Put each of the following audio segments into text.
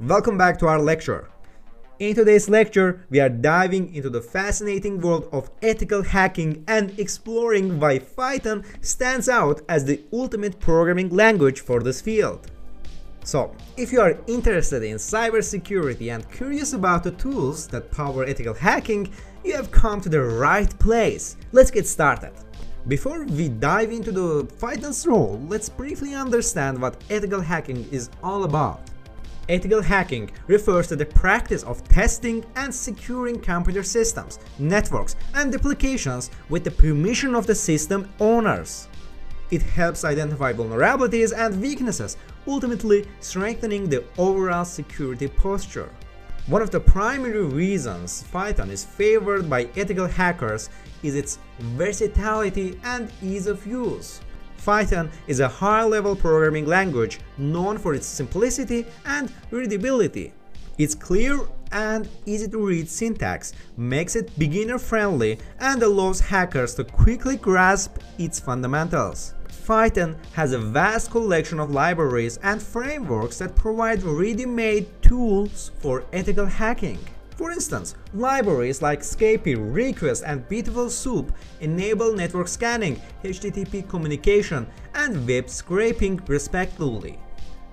Welcome back to our lecture. In today's lecture, we are diving into the fascinating world of ethical hacking and exploring why Python stands out as the ultimate programming language for this field. So, if you are interested in cybersecurity and curious about the tools that power ethical hacking, you have come to the right place. Let's get started. Before we dive into the Python's role, let's briefly understand what ethical hacking is all about. Ethical hacking refers to the practice of testing and securing computer systems, networks, and applications with the permission of the system owners. It helps identify vulnerabilities and weaknesses, ultimately strengthening the overall security posture. One of the primary reasons Python is favored by ethical hackers is its versatility and ease of use. Python is a high-level programming language known for its simplicity and readability. Its clear and easy-to-read syntax makes it beginner-friendly and allows hackers to quickly grasp its fundamentals. Python has a vast collection of libraries and frameworks that provide ready-made tools for ethical hacking. For instance, libraries like Scapy, Request, and Beautiful Soup enable network scanning, HTTP communication, and web scraping respectively.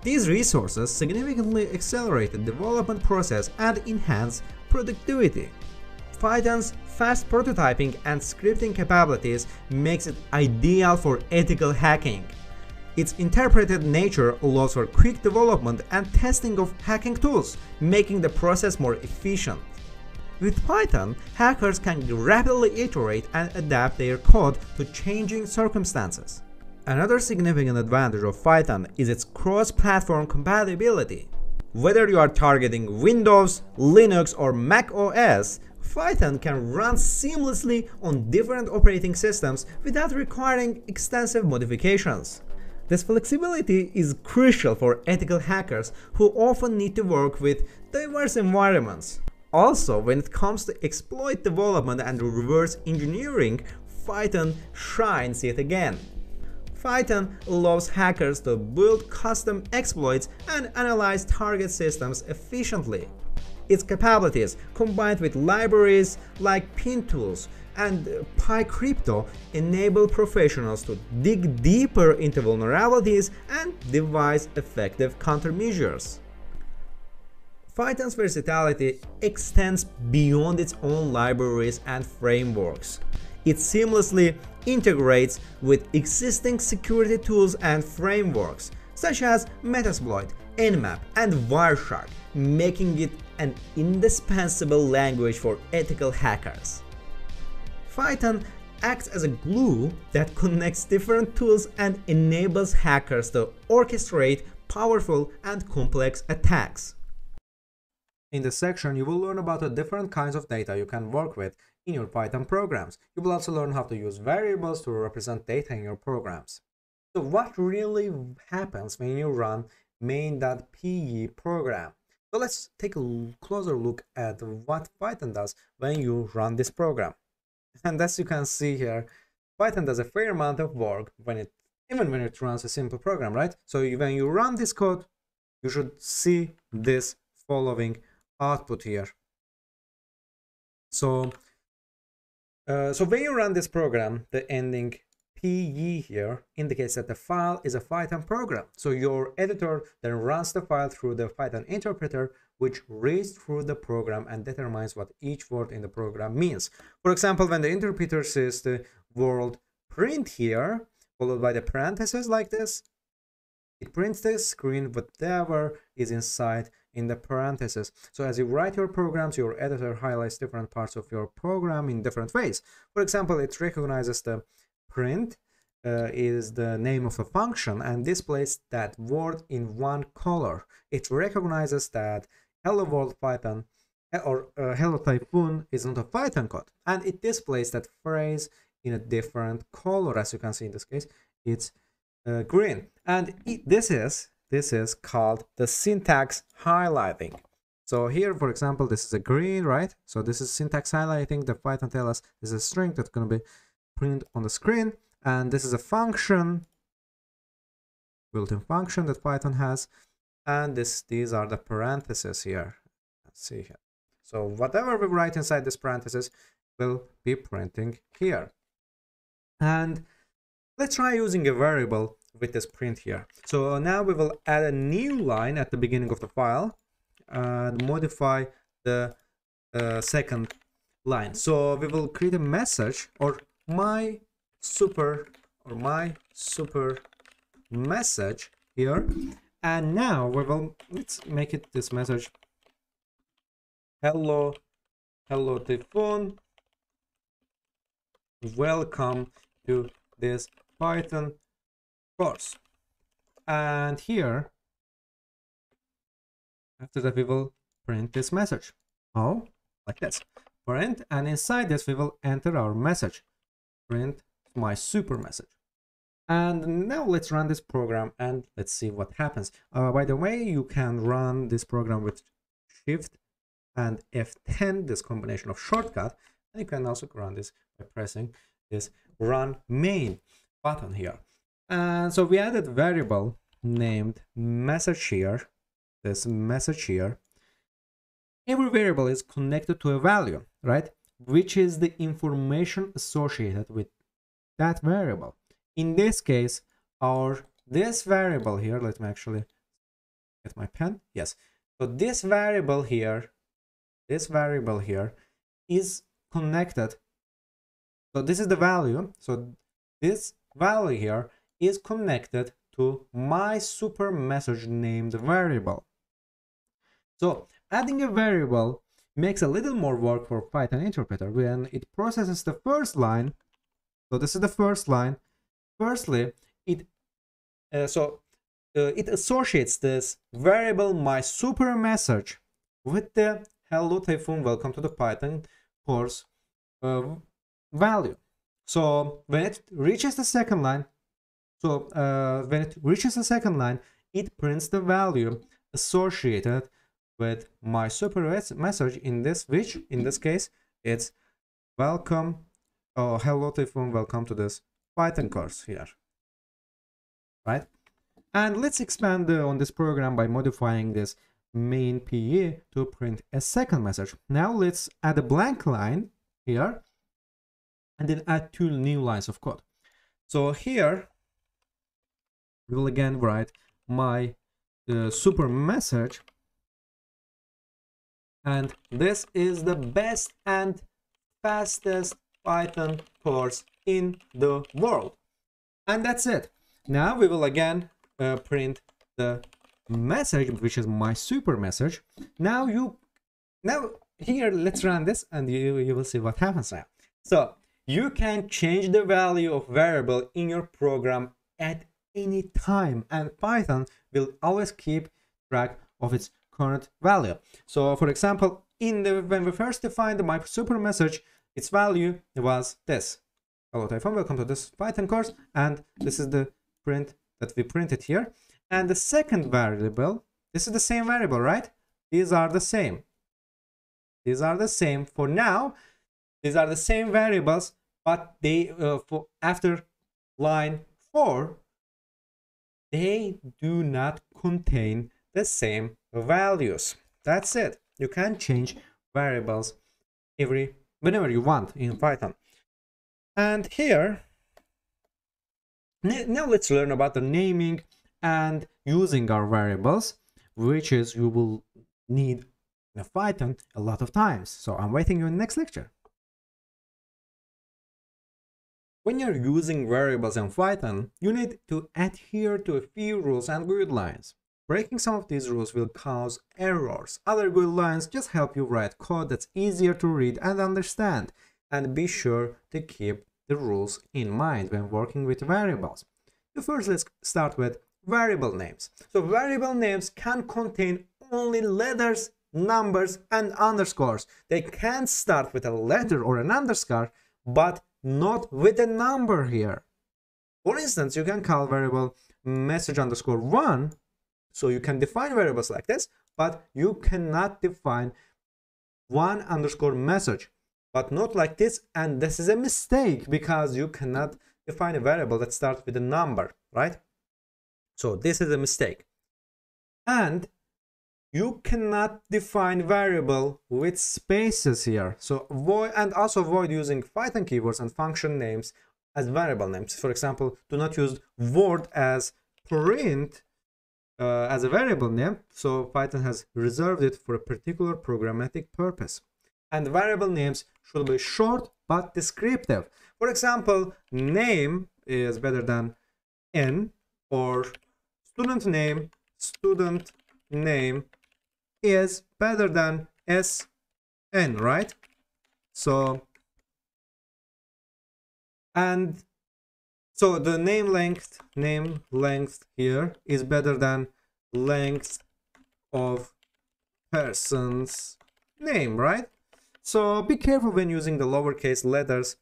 These resources significantly accelerate the development process and enhance productivity. Python's fast prototyping and scripting capabilities makes it ideal for ethical hacking. Its interpreted nature allows for quick development and testing of hacking tools, making the process more efficient. With Python, hackers can rapidly iterate and adapt their code to changing circumstances. Another significant advantage of Python is its cross-platform compatibility. Whether you are targeting Windows, Linux, or Mac OS, Python can run seamlessly on different operating systems without requiring extensive modifications. This flexibility is crucial for ethical hackers who often need to work with diverse environments. Also, when it comes to exploit development and reverse engineering, Python shines yet again. Python allows hackers to build custom exploits and analyze target systems efficiently. Its capabilities, combined with libraries like Pwntools and PyCrypto, enable professionals to dig deeper into vulnerabilities and devise effective countermeasures. Python's versatility extends beyond its own libraries and frameworks. It seamlessly integrates with existing security tools and frameworks, such as Metasploit, Nmap, and Wireshark, making it an indispensable language for ethical hackers. Python acts as a glue that connects different tools and enables hackers to orchestrate powerful and complex attacks. In this section, you will learn about the different kinds of data you can work with in your Python programs. You will also learn how to use variables to represent data in your programs. So what really happens when you run main.py program? So let's take a closer look at what Python does when you run this program. And as you can see here, Python does a fair amount of work when it even when it runs a simple program, right? So when you run this code, you should see this following output here. So, uh, so when you run this program, the ending PE here indicates that the file is a Python program. So your editor then runs the file through the Python interpreter, which reads through the program and determines what each word in the program means. For example, when the interpreter says the word print here, followed by the parentheses like this, it prints the screen whatever is inside in the parentheses. So as you write your programs, your editor highlights different parts of your program in different ways. For example, it recognizes the print uh, is the name of a function and displays that word in one color. It recognizes that hello world Python uh, or uh, hello typhoon is not a Python code and it displays that phrase in a different color as you can see in this case. It's uh, green and it, this is this is called the syntax highlighting. So here for example this is a green right? So this is syntax highlighting the python tells us this is a string that's going to be printed on the screen and this is a function built-in function that python has and this these are the parentheses here. Let's see here. So whatever we write inside this parenthesis will be printing here. And let's try using a variable with this print here. So now we will add a new line at the beginning of the file and modify the uh, second line. So we will create a message or my super or my super message here and now we will let's make it this message. Hello hello typhoon. Welcome to this python course. And here after that we will print this message. Oh like this. Print and inside this we will enter our message. Print my super message and now let's run this program and let's see what happens. Uh, by the way you can run this program with shift and f10 this combination of shortcut. And you can also run this by pressing this run main button here. And so we added variable named message here this message here. Every variable is connected to a value right? Which is the information associated with that variable in this case our this variable here let me actually get my pen. Yes. So this variable here this variable here is connected. So this is the value. So this value here is connected to my super message named variable. So adding a variable makes a little more work for python interpreter when it processes the first line. So this is the first line firstly it uh, so uh, it associates this variable my super message with the hello typhoon welcome to the python course uh, value. So when it reaches the second line so uh, when it reaches the second line it prints the value associated with my super message. In this which in this case it's welcome oh hello typhoon welcome to this python course here right and let's expand uh, on this program by modifying this main PE to print a second message. Now let's add a blank line here and then add two new lines of code. So here we will again write my uh, super message and this is the best and fastest Python course in the world. And that's it. Now we will again uh, print the message, which is my super message. Now you, now here, let's run this and you, you will see what happens now. So you can change the value of variable in your program at any time and Python will always keep track of its current value. So for example, in the when we first defined my super message, its value was this. Hello Typhoon, welcome to this Python course and this is the print that we printed here. And the second variable, this is the same variable, right? These are the same. These are the same for now. These are the same variables, but they uh, for after line 4 they do not contain the same values. That's it. You can change variables every whenever you want in Python. And here, now let's learn about the naming and using our variables, which is you will need in Python a lot of times. So I'm waiting you in the next lecture. When you're using variables in Python, you need to adhere to a few rules and guidelines. Breaking some of these rules will cause errors. Other guidelines just help you write code that's easier to read and understand and be sure to keep the rules in mind when working with variables. So first let's start with variable names. So variable names can contain only letters, numbers and underscores. They can start with a letter or an underscore but not with a number here. For instance, you can call variable message underscore one so you can define variables like this but you cannot define one underscore message but not like this and this is a mistake because you cannot define a variable that starts with a number right so this is a mistake And you cannot define variable with spaces here. So avoid and also avoid using Python keywords and function names as variable names. For example, do not use word as print uh, as a variable name. So Python has reserved it for a particular programmatic purpose. And variable names should be short but descriptive. For example, name is better than n or student name, student name is better than sn, right? So, and so the name length, name length here is better than length of person's name, right? So be careful when using the lowercase letters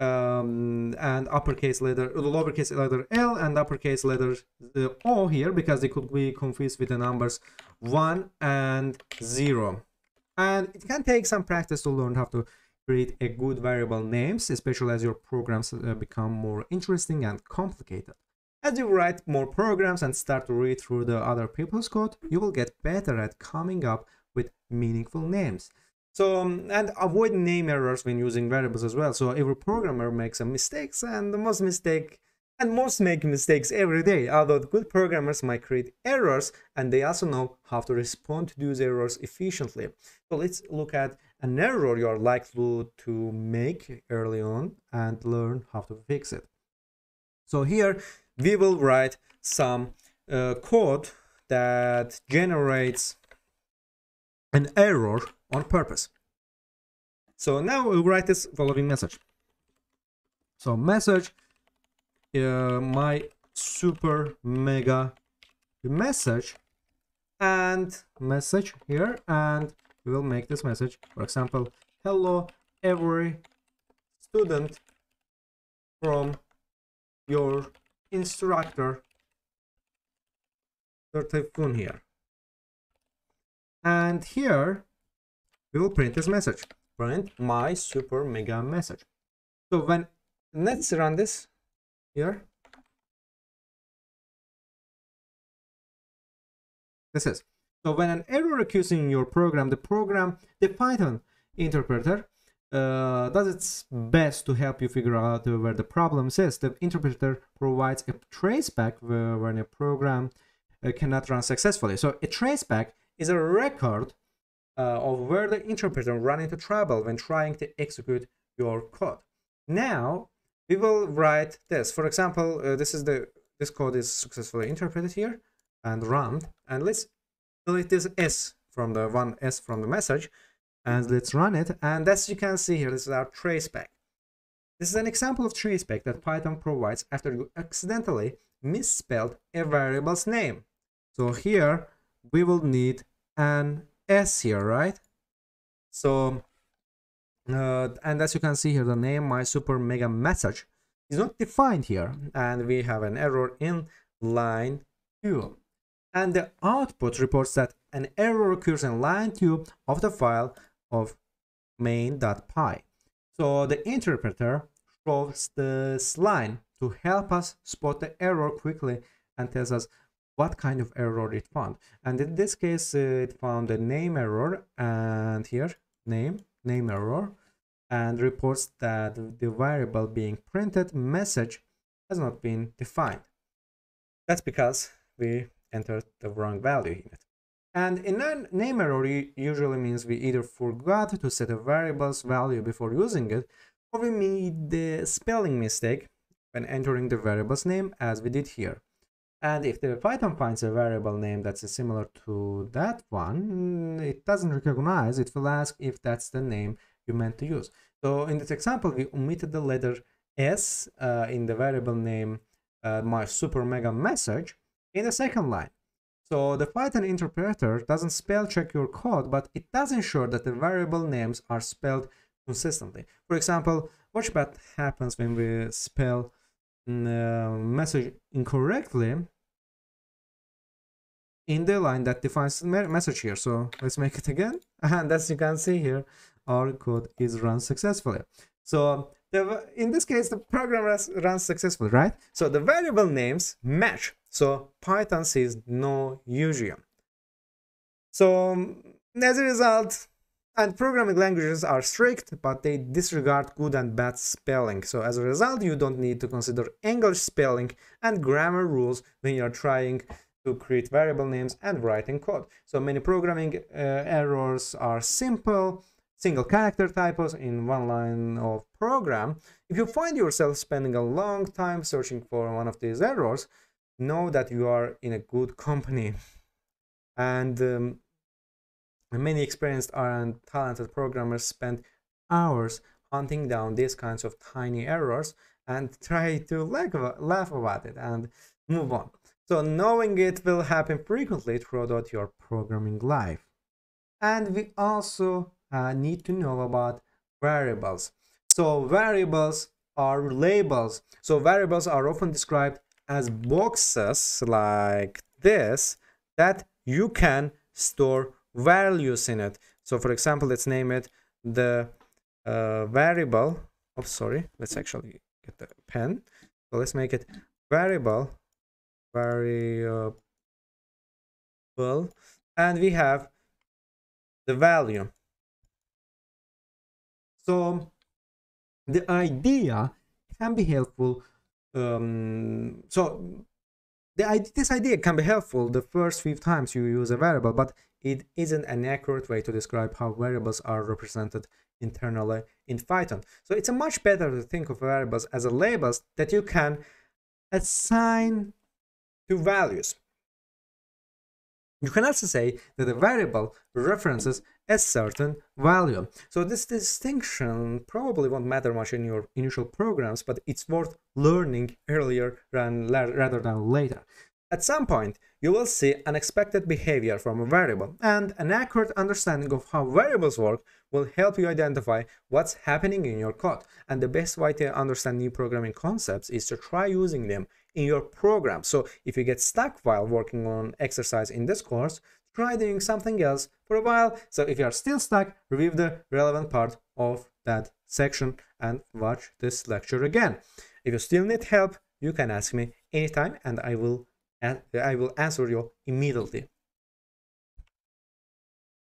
um, and uppercase letter, the lowercase letter L and uppercase letter O here because they could be confused with the numbers 1 and 0. And it can take some practice to learn how to create a good variable names, especially as your programs uh, become more interesting and complicated. As you write more programs and start to read through the other people's code, you will get better at coming up with meaningful names. So, um, and avoid name errors when using variables as well. So every programmer makes some mistakes and the most mistake and most make mistakes every day. Although good programmers might create errors and they also know how to respond to those errors efficiently. So let's look at an error you're likely to make early on and learn how to fix it. So here we will write some uh, code that generates an error on purpose. So now we'll write this following message. So message, uh, my super mega message and message here and we will make this message for example hello every student from your instructor Typhoon here and here we will print this message print my super mega message so when let's run this here this is so when an error occurs in your program the program the python interpreter uh, does its best to help you figure out where the problem is. The interpreter provides a traceback when a program uh, cannot run successfully. So a traceback is a record uh, of where the interpreter ran into trouble when trying to execute your code. Now we will write this. For example, uh, this is the this code is successfully interpreted here and run. And let's delete this s from the one s from the message, and let's run it. And as you can see here, this is our traceback. This is an example of traceback that Python provides after you accidentally misspelled a variable's name. So here we will need an s here right? So uh, and as you can see here the name my super mega message is not defined here. And we have an error in line 2 and the output reports that an error occurs in line 2 of the file of main.py so the interpreter shows this line to help us spot the error quickly and tells us what kind of error it found. And in this case uh, it found a name error and here name name error and reports that the variable being printed message has not been defined. That's because we entered the wrong value in it. And a name error usually means we either forgot to set a variable's value before using it or we made the spelling mistake when entering the variable's name as we did here and if the Python finds a variable name that's similar to that one, it doesn't recognize, it will ask if that's the name you meant to use. So in this example, we omitted the letter S uh, in the variable name uh, my super mega message in the second line. So the Python interpreter doesn't spell check your code, but it does ensure that the variable names are spelled consistently. For example, watch what happens when we spell mm, uh, message incorrectly in the line that defines the message here. So let's make it again. And as you can see here, our code is run successfully. So the, in this case, the program runs, runs successfully, right? So the variable names match. So Python sees no usual. So um, as a result, and programming languages are strict, but they disregard good and bad spelling. So as a result, you don't need to consider English spelling and grammar rules when you're trying to create variable names and writing code. So many programming uh, errors are simple, single character typos in one line of program. If you find yourself spending a long time searching for one of these errors, know that you are in a good company. And um, many experienced and talented programmers spend hours hunting down these kinds of tiny errors and try to laugh about it and move on. So knowing it will happen frequently throughout your programming life. And we also uh, need to know about variables. So variables are labels. So variables are often described as boxes like this that you can store values in it. So for example, let's name it the uh, variable. Oh, sorry. Let's actually get the pen. So let's make it variable variable and we have the value so the idea can be helpful um, so the, this idea can be helpful the first few times you use a variable but it isn't an accurate way to describe how variables are represented internally in Python. So it's a much better to think of variables as a labels that you can assign to values. You can also say that a variable references a certain value. So this distinction probably won't matter much in your initial programs, but it's worth learning earlier rather than later. At some point, you will see unexpected behavior from a variable, and an accurate understanding of how variables work will help you identify what's happening in your code. And the best way to understand new programming concepts is to try using them in your program. So if you get stuck while working on exercise in this course, try doing something else for a while. So if you are still stuck, review the relevant part of that section and watch this lecture again. If you still need help, you can ask me anytime and I will I will answer you immediately.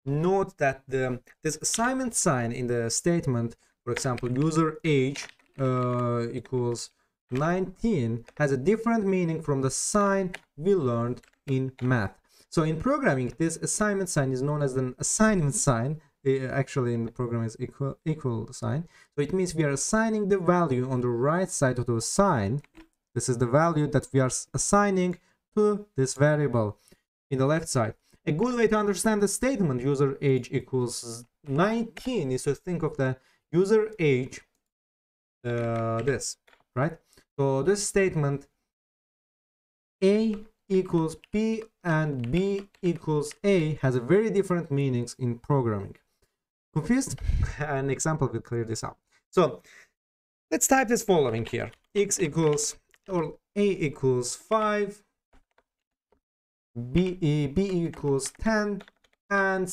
Note that the this assignment sign in the statement, for example, user age uh, equals 19 has a different meaning from the sign we learned in math. So in programming, this assignment sign is known as an assignment sign. actually, in the program is equal, equal sign. So it means we are assigning the value on the right side of the sign. This is the value that we are assigning to this variable in the left side. A good way to understand the statement user age equals 19 is to think of the user age uh, this, right? So this statement A equals B and B equals A has a very different meanings in programming. Confused? An example will clear this up. So let's type this following here. X equals or A equals 5, B, uh, B equals 10 and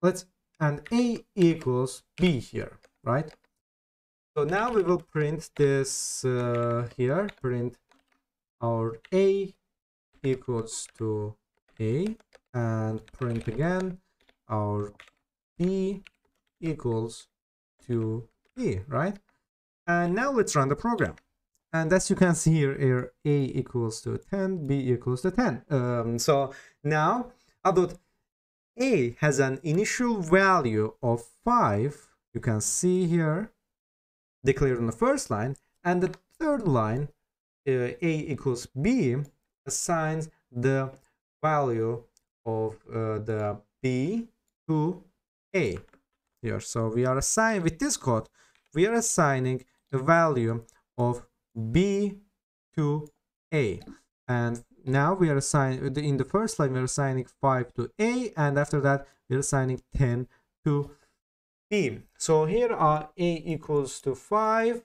let's and A equals B here, right? So now we will print this uh, here, print our A equals to A and print again our B equals to B, right? And now let's run the program. And as you can see here, here A equals to 10, B equals to 10. Um, so now, although A has an initial value of 5, you can see here declared on the first line, and the third line, uh, a equals b, assigns the value of uh, the b to a here. So we are assigning, with this code, we are assigning a value of b to a. And now we are assigning, in the first line, we are assigning 5 to a, and after that, we are assigning 10 to So here are a equals to 5, uh,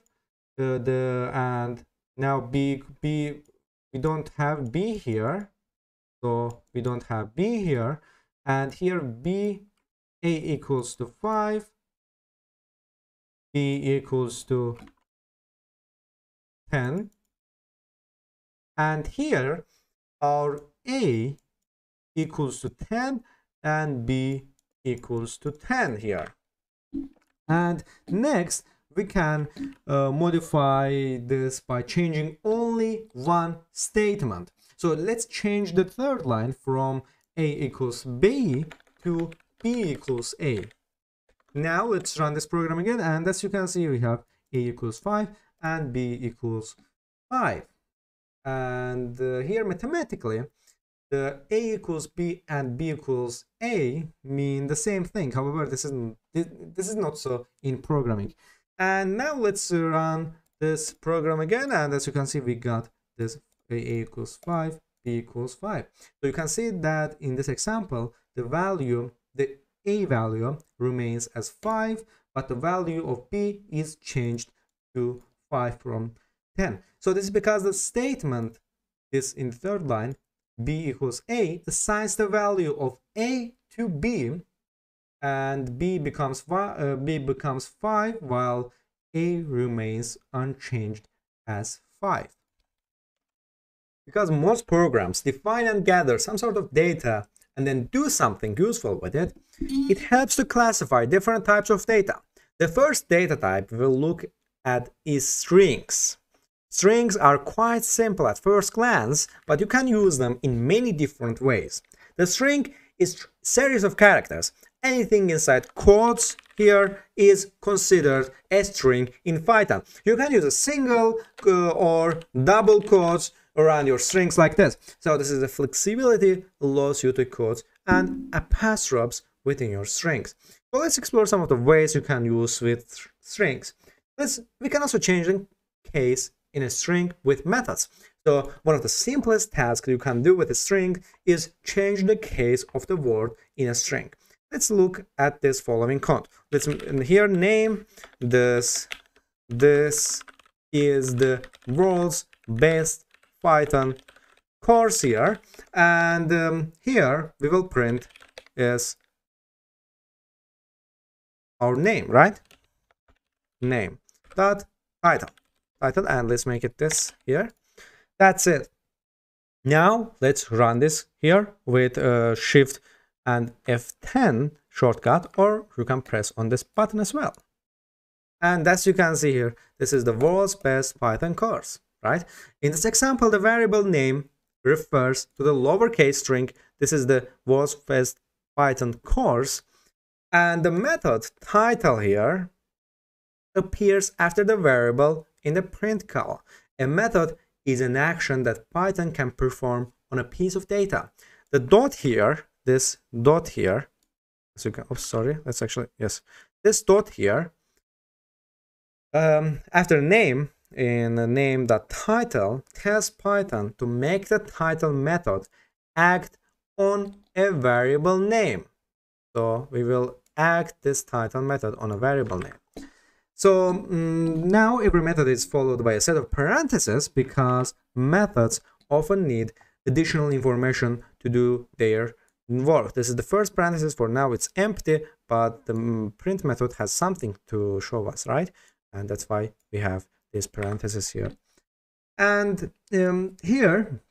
the and now b b we don't have b here, so we don't have b here, and here b a equals to 5, b equals to 10, and here our a equals to 10 and b equals to 10 here and next we can uh, modify this by changing only one statement. So let's change the third line from a equals b to b equals a. Now let's run this program again and as you can see we have a equals 5 and b equals 5 and uh, here mathematically the a equals b and b equals a mean the same thing. However this isn't this is not so in programming. And now let's run this program again. And as you can see we got this a equals 5 b equals 5 so you can see that in this example the value the a value remains as 5 but the value of b is changed to 5 from 10 so this is because the statement is in the third line b equals a assigns the value of a to b and b becomes uh, b becomes 5 while a remains unchanged as 5 because most programs define and gather some sort of data and then do something useful with it it helps to classify different types of data. The first data type we'll look at is strings Strings are quite simple at first glance, but you can use them in many different ways. The string is series of characters. Anything inside quotes here is considered a string in Python. You can use a single uh, or double quotes around your strings like this. So this is the flexibility allows you to quotes and apostrophes within your strings. So let's explore some of the ways you can use with strings. Let's, we can also change the case in a string with methods. So one of the simplest tasks you can do with a string is change the case of the word in a string. Let's look at this following code. Let's here name this this is the world's best Python course here and um, here we will print is our name right name dot title title and let's make it this here. That's it. Now let's run this here with uh, shift and f10 shortcut or you can press on this button as well. And as you can see here this is the world's best python course right? In this example the variable name refers to the lowercase string. This is the world's best python course. And the method title here appears after the variable in the print call. A method is an action that Python can perform on a piece of data. The dot here, this dot here, so can, oh, sorry, that's actually, yes, this dot here, um, after name, in the name dot title tells Python to make the title method act on a variable name. So we will act this title method on a variable name. So um, now every method is followed by a set of parentheses because methods often need additional information to do their work. This is the first parenthesis for now it's empty, but the mm, print method has something to show us, right? And that's why we have this parenthesis here. And um, here,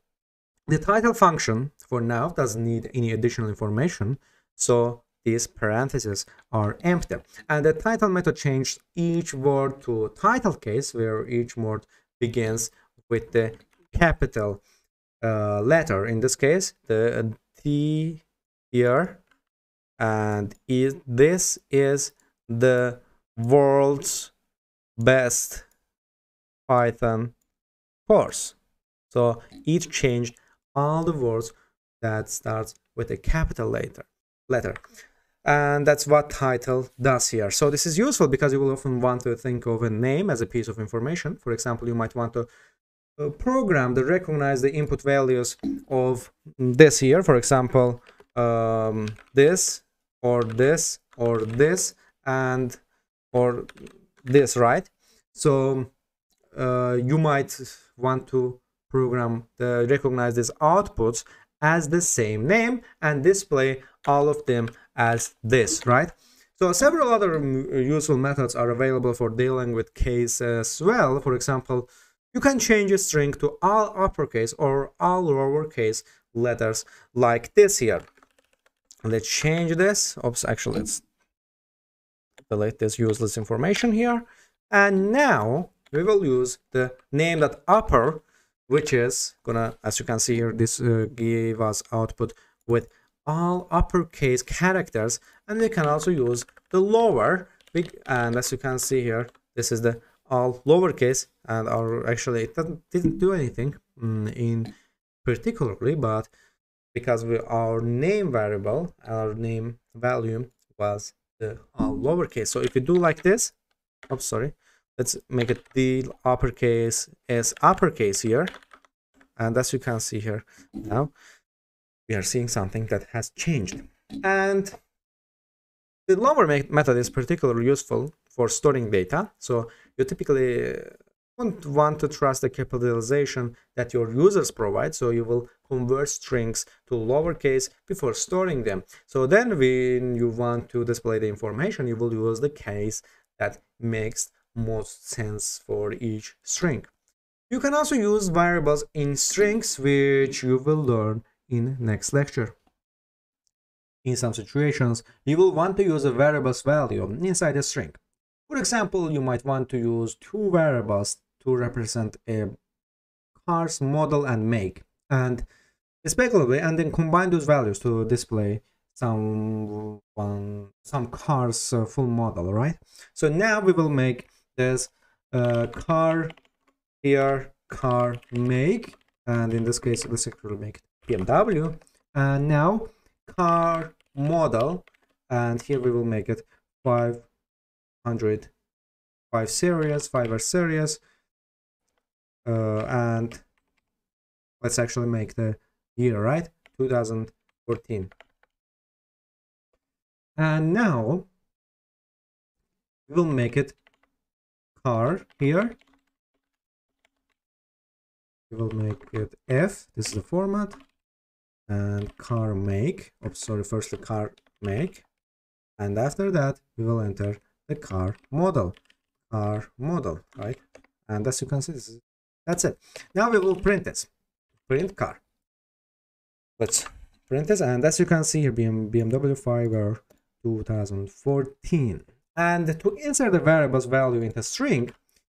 the title function for now doesn't need any additional information. So these parentheses are empty. And the title method changed each word to title case, where each word begins with the capital uh, letter. In this case, the T here, and is, this is the world's best Python course. So it changed all the words that starts with a capital letter. letter and that's what title does here. So this is useful because you will often want to think of a name as a piece of information. For example you might want to uh, program to recognize the input values of this here. For example um, this or this or this and or this right? So uh, you might want to program the recognize these outputs as the same name and display all of them as this, right? So several other um, useful methods are available for dealing with case as well. For example, you can change a string to all uppercase or all lowercase letters like this here let's change this oops actually let's delete this useless information here and now we will use the name that upper which is gonna as you can see here this uh, give us output with all uppercase characters and we can also use the lower and as you can see here this is the all lowercase and our actually it didn't do anything mm, in particularly but because we, our name variable our name value was the all lowercase. So if you do like this oh sorry let's make it the uppercase as uppercase here and as you can see here now we are seeing something that has changed. And the lower method is particularly useful for storing data. So you typically don't want to trust the capitalization that your users provide. So you will convert strings to lowercase before storing them. So then when you want to display the information you will use the case that makes most sense for each string. You can also use variables in strings which you will learn in next lecture. In some situations you will want to use a variable's value inside a string. For example you might want to use two variables to represent a car's model and make and speculatively and then combine those values to display some one some car's uh, full model right? So now we will make this uh, car here car make and in this case let's actually make BMW and now car model and here we will make it 500 5 series 5 R series uh, and let's actually make the year right? 2014 and now we will make it car here. We will make it F this is the format and car make oops sorry first the car make and after that we will enter the car model car model right and as you can see is that's it. Now we will print this. Print car. Let's print this. And as you can see here, BMW 5R 2014. And to insert the variable's value into string,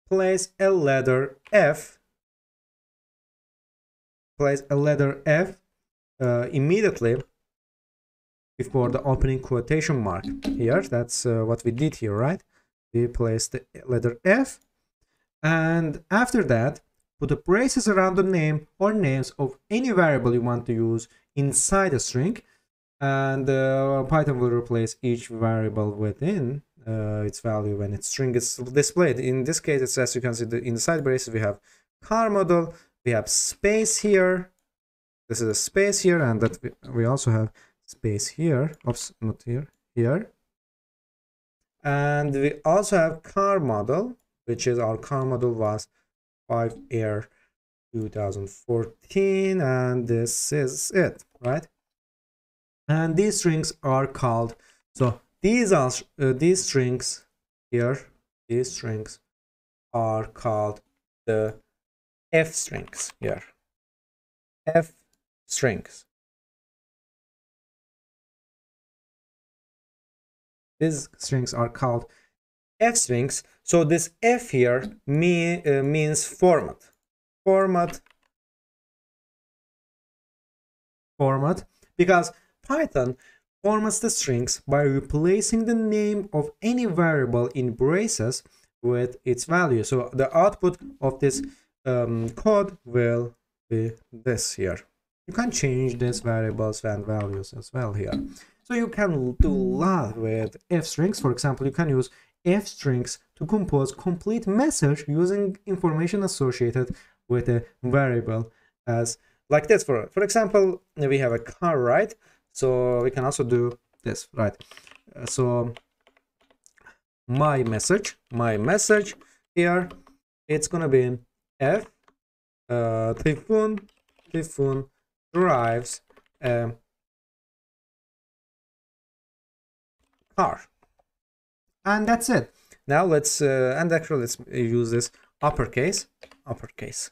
place a letter F. Place a letter F uh, immediately before the opening quotation mark here. That's uh, what we did here, right? We placed the letter F. And after that, Put the braces around the name or names of any variable you want to use inside a string and uh, Python will replace each variable within uh, its value when its string is displayed. In this case, it's as you can see the inside braces we have car model, we have space here. This is a space here, and that we, also have space here. Oops, not here, here. And we also have car model, which is our car model was 5 air 2014 and this is it right and these strings are called so these are uh, these strings here these strings are called the f strings here f strings these strings are called f strings so this f here mean, uh, means format. Format. Format. Because python formats the strings by replacing the name of any variable in braces with its value. So the output of this um, code will be this here you can change these variables and values as well here. So you can do a lot with f strings. For example you can use f strings to compose complete message using information associated with a variable as like this. For for example we have a car right? So we can also do this right? Uh, so my message my message here it's gonna be f uh typhoon typhoon drives a car. And that's it. Now let's uh, and actually let's use this uppercase uppercase.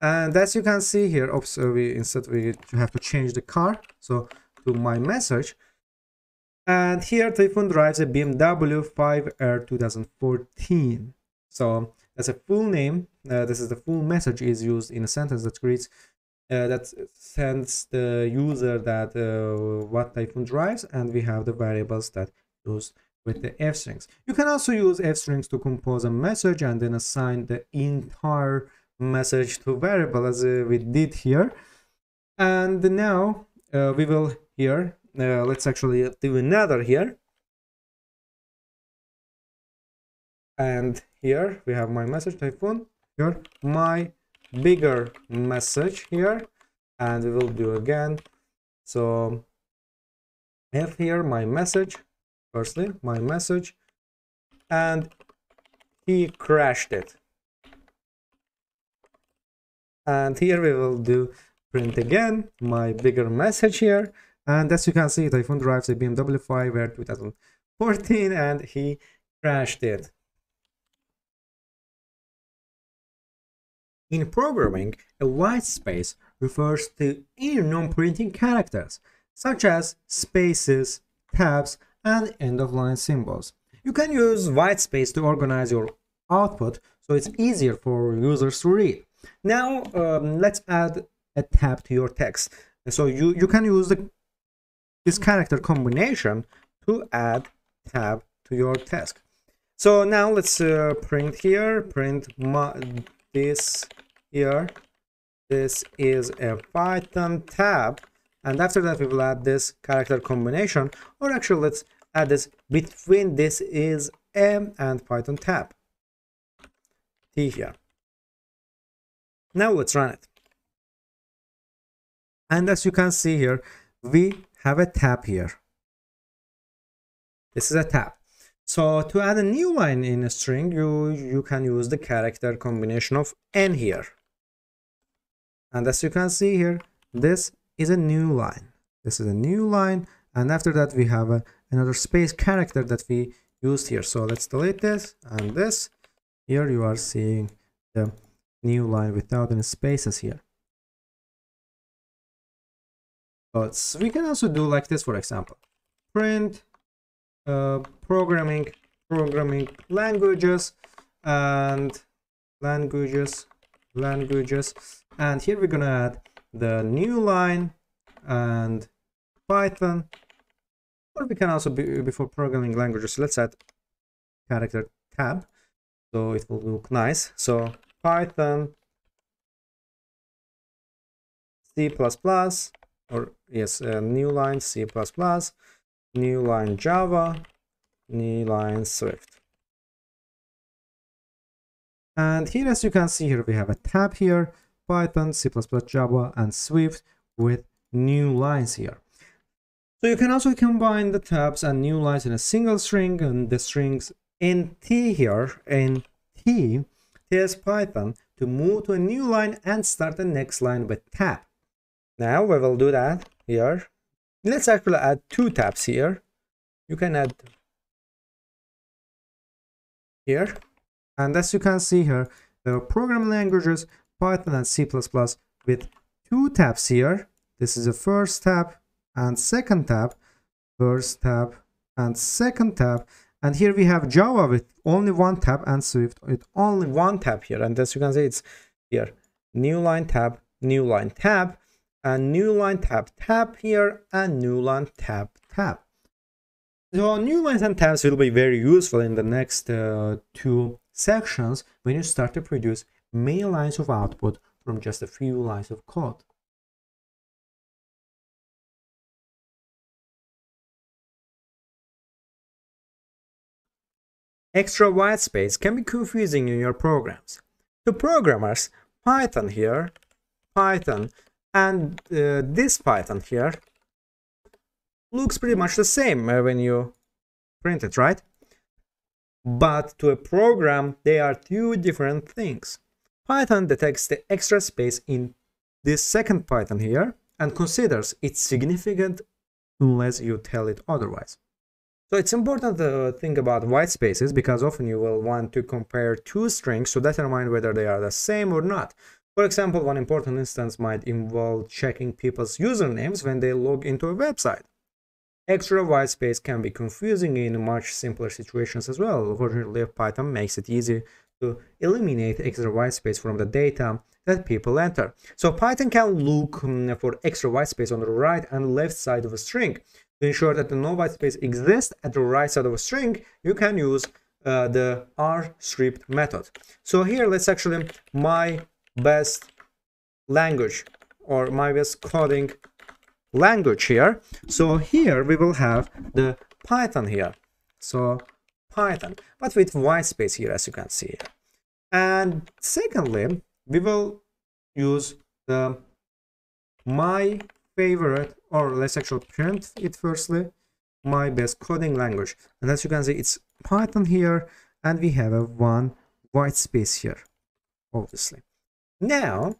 And as you can see here oops uh, we instead we have to change the car so to my message. And here Typhoon drives a BMW 5R 2014 so that's a full name. Uh, this is the full message is used in a sentence that reads uh, that sends the user that uh, what Typhoon drives and we have the variables that use with the f strings. You can also use f strings to compose a message and then assign the entire message to variable as uh, we did here. And now uh, we will here, uh, let's actually do another here. And here we have my message typhoon, here my bigger message here and we will do again. So have here my message. Firstly my message. And he crashed it. And here we will do print again my bigger message here. And as you can see typhoon drives a bmw 5 2014 and he crashed it in programming a white space refers to any non-printing characters such as spaces tabs and end-of-line symbols. You can use white space to organize your output so it's easier for users to read. Now um, let's add a tab to your text. So you, you can use the, this character combination to add tab to your text. So now let's uh, print here, print this here. This is a Python tab. And after that, we will add this character combination, or actually let's add this between this is M and Python tab. T here. Now let's run it. And as you can see here, we have a tab here. This is a tab. So to add a new line in a string, you, you can use the character combination of n here. And as you can see here, this is a new line. This is a new line. And after that, we have a, another space character that we used here. So let's delete this and this. Here you are seeing the new line without any spaces here. But we can also do like this, for example. Print uh, programming, programming languages and languages, languages. And here we're gonna add the new line and Python. Or we can also be before programming languages let's add character tab. So it will look nice. So python c++ plus or yes uh, new line c++ new line java new line swift and here as you can see here we have a tab here python c++ java and swift with new lines here so you can also combine the tabs and new lines in a single string and the strings in T here, in T, TS Python to move to a new line and start the next line with tab. Now we will do that here. Let's actually add two tabs here. You can add here. And as you can see here, there are programming languages, Python and C++ with two tabs here. This is the first tab and second tab, first tab and second tab. And here we have Java with only one tab and Swift with only one tab here. And as you can see, it's here, new line tab, new line tab, and new line tab tab here, and new line tab tab. So new lines and tabs will be very useful in the next uh, two sections when you start to produce many lines of output from just a few lines of code. Extra white space can be confusing in your programs. To programmers, Python here, Python, and uh, this Python here looks pretty much the same uh, when you print it, right? But to a program, they are two different things. Python detects the extra space in this second Python here and considers it significant unless you tell it otherwise. So it's important to think about white spaces because often you will want to compare two strings to determine whether they are the same or not. For example, one important instance might involve checking people's usernames when they log into a website. Extra white space can be confusing in much simpler situations as well. Fortunately, Python makes it easy to eliminate extra white space from the data that people enter. So Python can look um, for extra white space on the right and left side of a string. To ensure that no white space exists at the right side of a string, you can use uh, the rstrip method. So here, let's actually my best language or my best coding language here. So here we will have the Python here. So Python, but with white space here, as you can see. And secondly, we will use the my favorite, or let's actually print it firstly, my best coding language. And as you can see, it's Python here, and we have a one white space here, obviously. Now,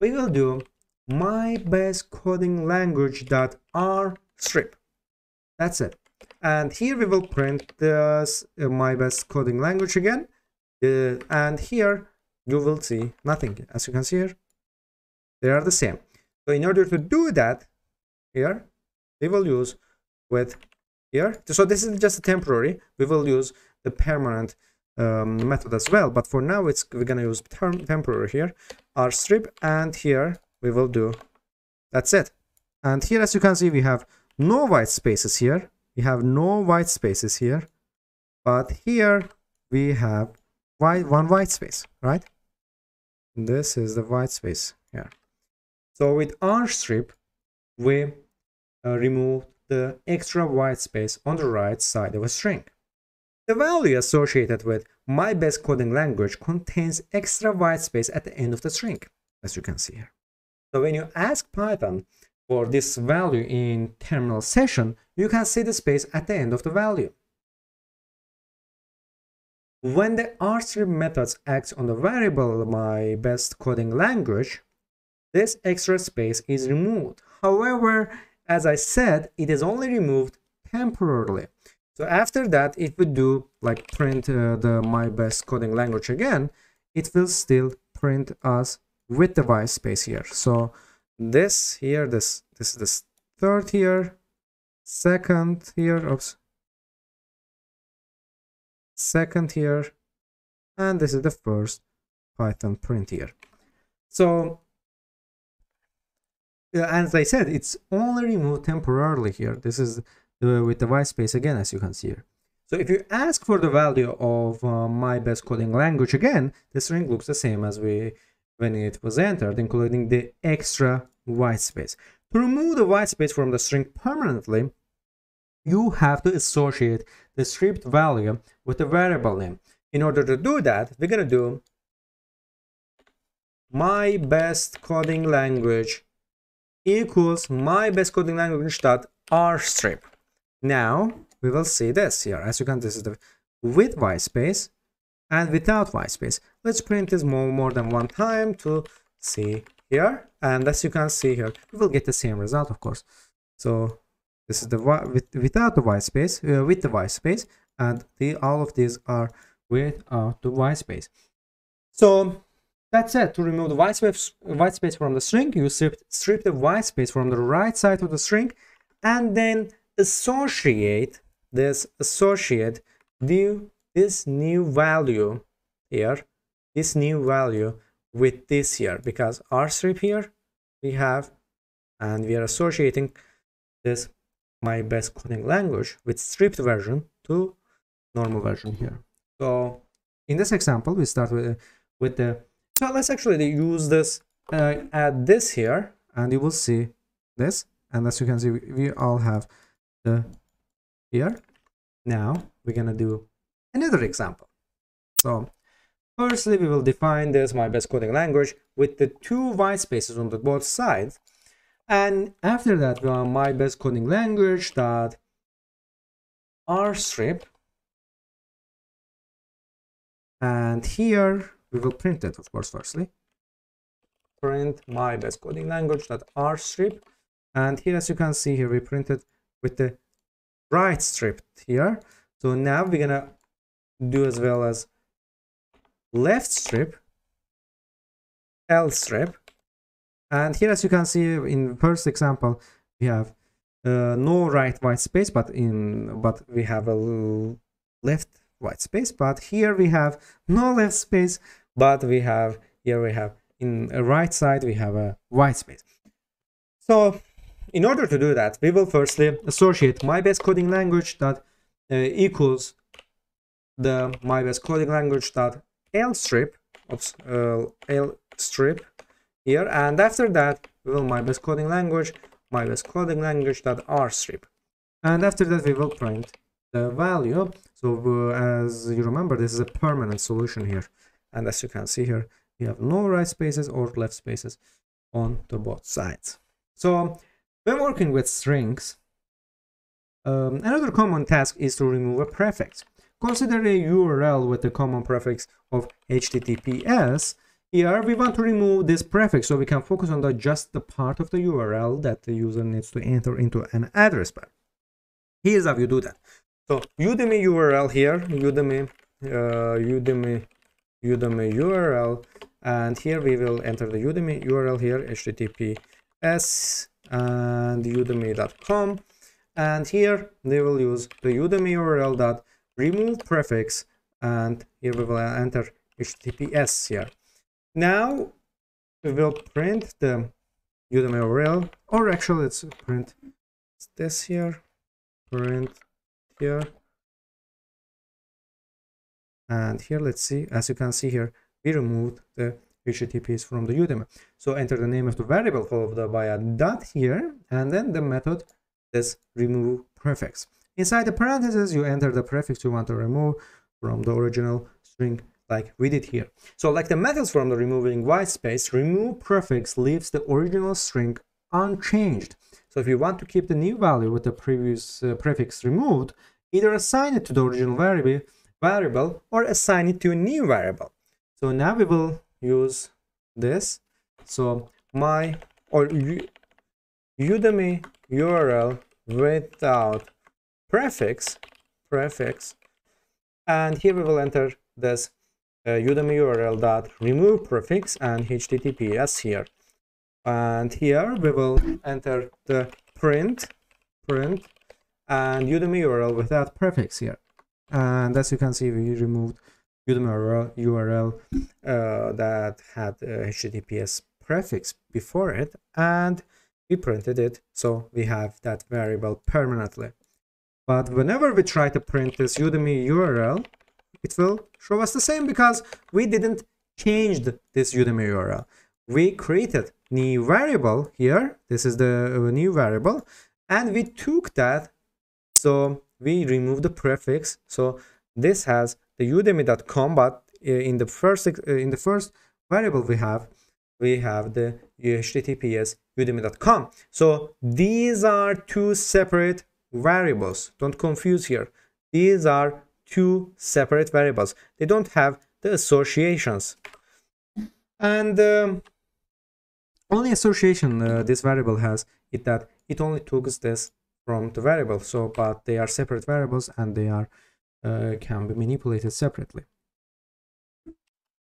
we will do my best coding language dot r strip. That's it. And here we will print this uh, my best coding language again. Uh, and here you will see nothing. As you can see here, they are the same. So in order to do that, here we will use with here. So this is just a temporary. We will use the permanent um, method as well. But for now, it's we're gonna use term temporary here, r strip, and here we will do. That's it. And here, as you can see, we have no white spaces here. We have no white spaces here, but here we have white one white space, right? This is the white space here. So with r strip, we uh, remove the extra white space on the right side of a string. The value associated with my best coding language contains extra white space at the end of the string, as you can see here. So when you ask Python for this value in terminal session, you can see the space at the end of the value. When the rstrip methods acts on the variable my best coding language, this extra space is removed. However, as I said, it is only removed temporarily. So after that, if we do like print uh, the my best coding language again, it will still print us with the white space here. So this here, this this is the third here, second here, oops, second here, and this is the first Python print here. So as I said, it's only removed temporarily here. This is uh, with the white space again, as you can see here. So if you ask for the value of uh, my best coding language again, the string looks the same as we when it was entered, including the extra white space. To remove the white space from the string permanently, you have to associate the stripped value with the variable name. In order to do that, we're going to do my best coding language equals my best coding language dot r strip. Now we will see this here. As you can, this is the with white space and without white space. Let's print this more, more than one time to see here. And as you can see here, we will get the same result, of course. So this is the with, without the white space, uh, with the white space, and the all of these are without the white space. So that's it. To remove the white space, white space from the string, you strip, strip the white space from the right side of the string, and then associate this associate new this new value here this new value with this here because r strip here we have and we are associating this my best coding language with stripped version to normal version here. So in this example we start with with the so let's actually use this uh, add this here and you will see this and as you can see we, we all have the here. Now we're gonna do another example. So firstly we will define this my best coding language with the two white spaces on the both sides. And after that we want my best coding language dot r strip. And here we will print it of course firstly. Print my best coding language dot r strip. And here as you can see here we printed with the right strip here. So now we're gonna do as well as left strip L strip. And here as you can see in first example we have uh, no right white space but in but we have a little left white space. But here we have no left space but we have here we have in a right side we have a white space. So in order to do that we will firstly associate my base coding language that uh, equals the my base coding language dot l strip oops, uh, l strip here and after that we will my base coding language my base coding language dot r strip. And after that we will print the value. So uh, as you remember this is a permanent solution here. And as you can see here we have no right spaces or left spaces on the both sides. So when working with strings um, another common task is to remove a prefix. Consider a url with the common prefix of https here we want to remove this prefix so we can focus on the just the part of the url that the user needs to enter into an address bar. Here's how you do that. So Udemy URL here, Udemy, uh, Udemy, Udemy URL, and here we will enter the Udemy URL here, HTTPS and udemy.com, and here they will use the Udemy URL dot remove prefix, and here we will enter HTTPS here. Now we will print the Udemy URL, or actually let's print this here, print here and here let's see as you can see here we removed the https from the udemy. So enter the name of the variable followed by a dot here and then the method is remove prefix. Inside the parentheses you enter the prefix you want to remove from the original string like we did here. So like the methods from the removing white space remove prefix leaves the original string unchanged. So if you want to keep the new value with the previous uh, prefix removed either assign it to the original variable, variable or assign it to a new variable. So now we will use this. So my or Udemy URL without prefix prefix and here we will enter this uh, Udemy URL dot remove prefix and HTTPS here and here we will enter the print print and Udemy URL without prefix here. And as you can see, we removed URL, URL uh, that had HTTPS prefix before it, and we printed it, so we have that variable permanently. But whenever we try to print this Udemy URL, it will show us the same because we didn't change this Udemy URL. We created new variable here. This is the uh, new variable, and we took that so we remove the prefix so this has the udemy.com but uh, in the first uh, in the first variable we have we have the https udemy.com so these are two separate variables. Don't confuse here. These are two separate variables. They don't have the associations. And um, only association uh, this variable has is that it only took this from the variable. So but they are separate variables and they are uh, can be manipulated separately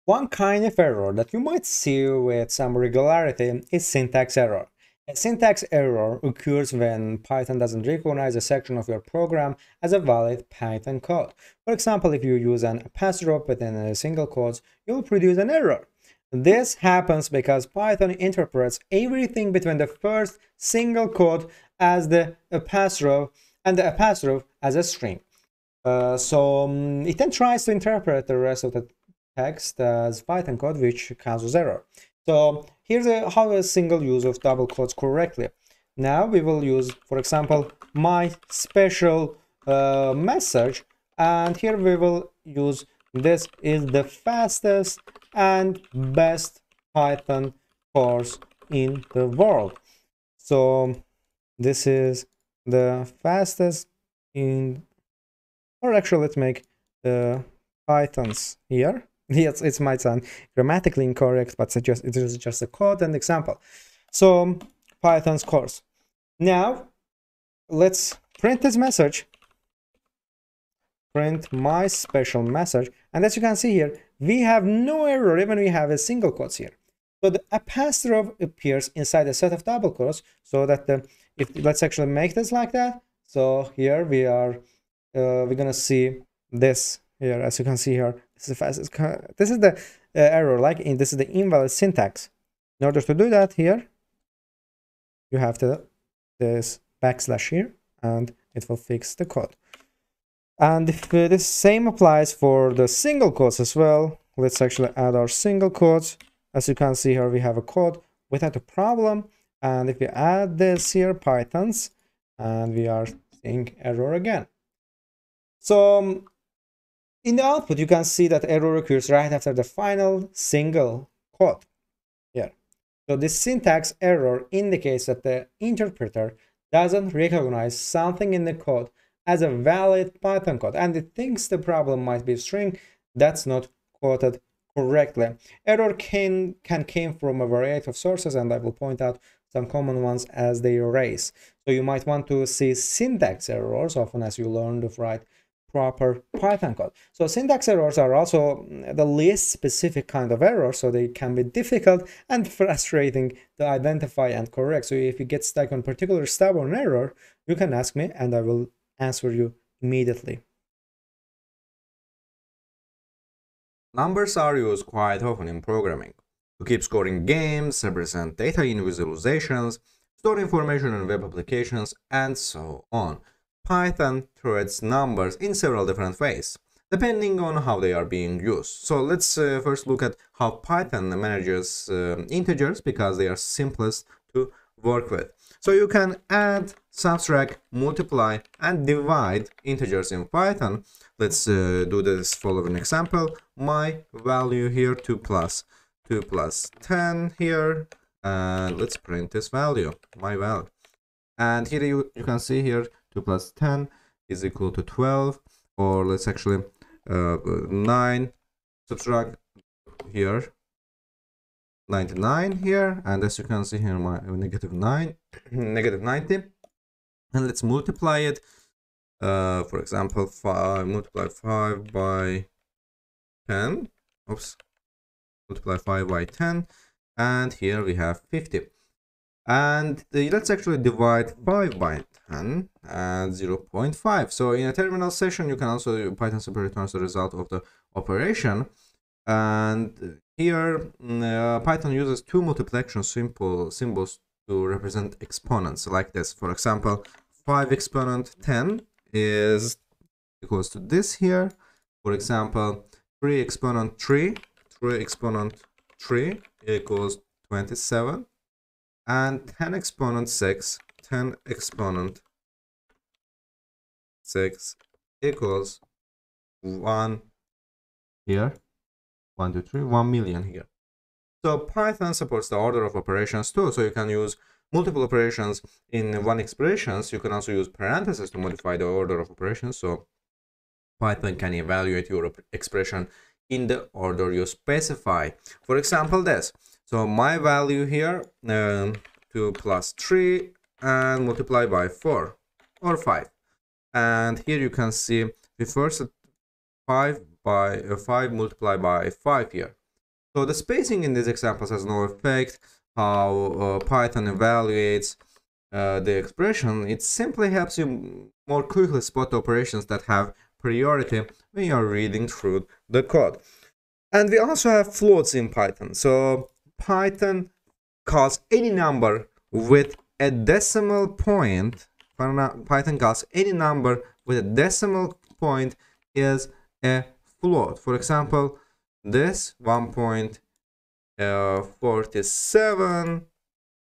one kind of error that you might see with some regularity is syntax error a syntax error occurs when Python doesn't recognize a section of your program as a valid Python code. For example, if you use an apostrophe within a single quote, you'll produce an error. This happens because Python interprets everything between the first single quote as the apostrophe and the apostrophe as a string. Uh, so um, it then tries to interpret the rest of the text as Python code, which causes error. So here's a, how a single use of double quotes correctly. Now we will use, for example, my special uh, message, and here we will use this is the fastest and best Python course in the world. So this is the fastest in or actually let's make the pythons here. Yes it might sound grammatically incorrect but it's just it is just a code and example. So python's course. Now let's print this message. Print my special message. And as you can see here we have no error even we have a single quotes here. So the apostrophe appears inside a set of double quotes so that the, if let's actually make this like that. So here we are, uh, we're gonna see this here, as you can see here. This is this is the uh, error, like in, this is the invalid syntax. In order to do that here, you have to this backslash here and it will fix the code. And if the same applies for the single quotes as well, let's actually add our single quotes. As you can see here, we have a code without a problem. And if we add this here, Pythons, and we are seeing error again. So um, in the output, you can see that error occurs right after the final single quote here. So this syntax error indicates that the interpreter doesn't recognize something in the code as a valid Python code and it thinks the problem might be string that's not quoted correctly. Error can, can came from a variety of sources and I will point out some common ones as they arise. So you might want to see syntax errors often as you learn to write proper Python code. So syntax errors are also the least specific kind of error, so they can be difficult and frustrating to identify and correct. So if you get stuck on particular stubborn error, you can ask me and I will answer you immediately. Numbers are used quite often in programming to keep scoring games, represent data in visualizations, store information in web applications, and so on. Python threads numbers in several different ways, depending on how they are being used. So let's uh, first look at how Python manages uh, integers because they are simplest to work with. So you can add, subtract, multiply, and divide integers in Python. Let's uh, do this following example. My value here 2 plus 2 plus 10 here. And let's print this value, my value. And here you, you can see here 2 plus 10 is equal to 12 or let's actually uh, 9 subtract here 99 here and as you can see here my negative 9 negative 90 and let's multiply it uh, for example 5 multiply 5 by 10 oops multiply 5 by 10 and here we have 50 and the, let's actually divide 5 by 10 and 0 0.5 so in a terminal session you can also python simply returns the result of the operation. And here mm, uh, python uses two multiplication simple symbols to represent exponents like this. For example 5 exponent 10 is equals to this here. For example 3 exponent 3 3 exponent 3 equals 27 and 10 exponent 6 10 exponent 6 equals 1 here 1 2 3 1 million here. So python supports the order of operations too. So you can use multiple operations in one expressions. You can also use parentheses to modify the order of operations. So python can evaluate your expression in the order you specify. For example this. So my value here, um, 2 plus 3 and multiply by 4 or 5. And here you can see the first 5 by uh, 5 multiplied by 5 here. So the spacing in these examples has no effect how uh, Python evaluates uh, the expression. It simply helps you more quickly spot operations that have priority when you are reading through the code. And we also have floats in Python. So Python calls any number with a decimal point. Python calls any number with a decimal point is a float. For example, this 1.47 uh,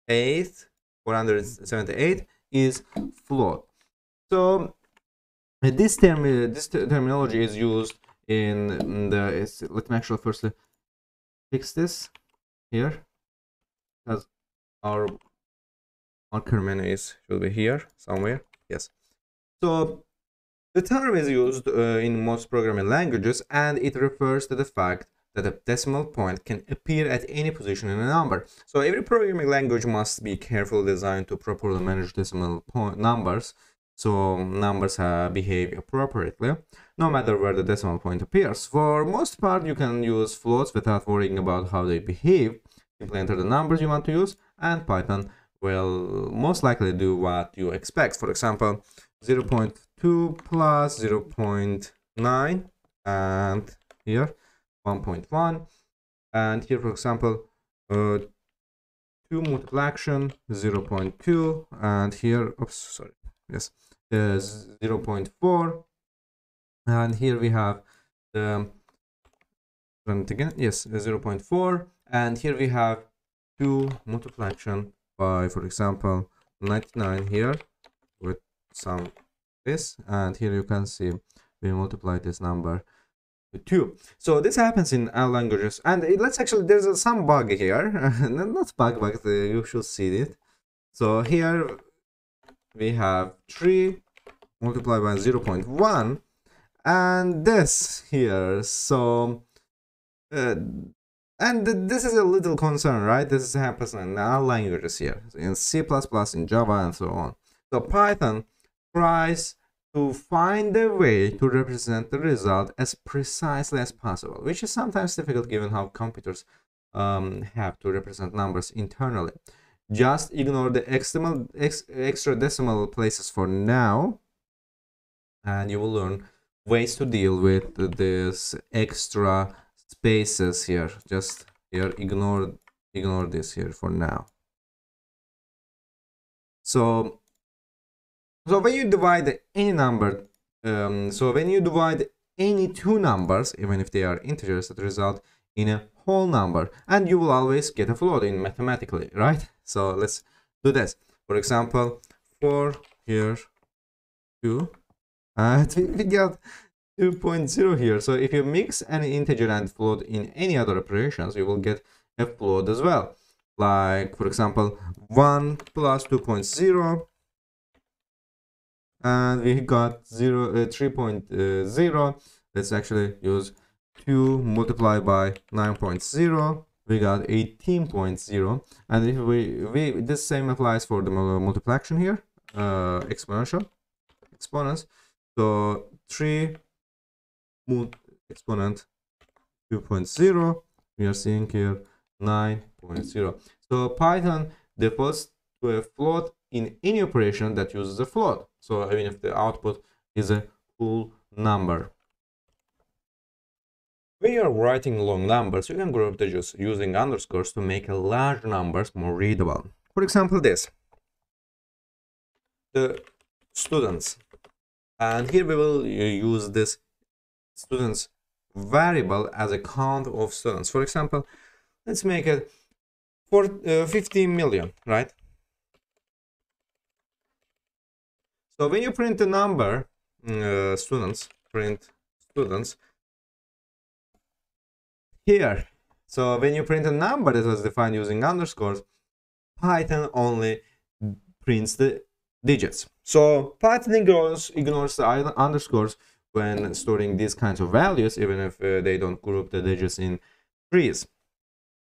8 478 is float. So uh, this term this terminology is used in the let me actually firstly fix this here because our marker menu is should be here somewhere yes so the term is used uh, in most programming languages and it refers to the fact that a decimal point can appear at any position in a number. So every programming language must be carefully designed to properly manage decimal point numbers so numbers uh, behave appropriately no matter where the decimal point appears. For most part, you can use floats without worrying about how they behave. simply enter the numbers you want to use and python will most likely do what you expect. For example 0 0.2 plus 0 0.9 and here 1.1 and here for example uh, 2 multiple action 0 0.2 and here oops sorry yes uh, 0 0.4 and here we have the run it again yes 0 0.4 and here we have 2 multiplication by for example 99 here with some this and here you can see we multiply this number with 2 so this happens in all languages and it, let's actually there's a, some bug here. Not bug but you should see it. So here we have 3 multiplied by 0 0.1 and this here so uh, and this is a little concern right? This happens in all languages here in c++ in java and so on. So python tries to find a way to represent the result as precisely as possible which is sometimes difficult given how computers um, have to represent numbers internally. Just ignore the extra, extra decimal places for now and you will learn ways to deal with this extra spaces here. Just here ignore ignore this here for now. So so when you divide any number um, so when you divide any two numbers even if they are integers that result in a whole number and you will always get a float in mathematically right? So let's do this. For example 4 here 2 and we got 2.0 here. So if you mix any integer and float in any other operations, you will get a float as well. Like, for example, 1 plus 2.0. And we got 0, uh, 3.0. Let's actually use 2 multiplied by 9.0 we got 18.0 and if we we this same applies for the multiplication here uh exponential exponents so 3 exponent 2.0 we are seeing here 9.0 so python defaults to a float in any operation that uses a float. So even if the output is a whole number. When you are writing long numbers. You can group digits using underscores to make large numbers more readable. For example this. The students. And here we will use this students variable as a count of students. For example, let's make it for uh, 50 million, right? So when you print the number, mm, uh, students, print students, here, so when you print a number that was defined using underscores, Python only prints the digits. So Python ignores, ignores the underscores when storing these kinds of values, even if uh, they don't group the digits in trees.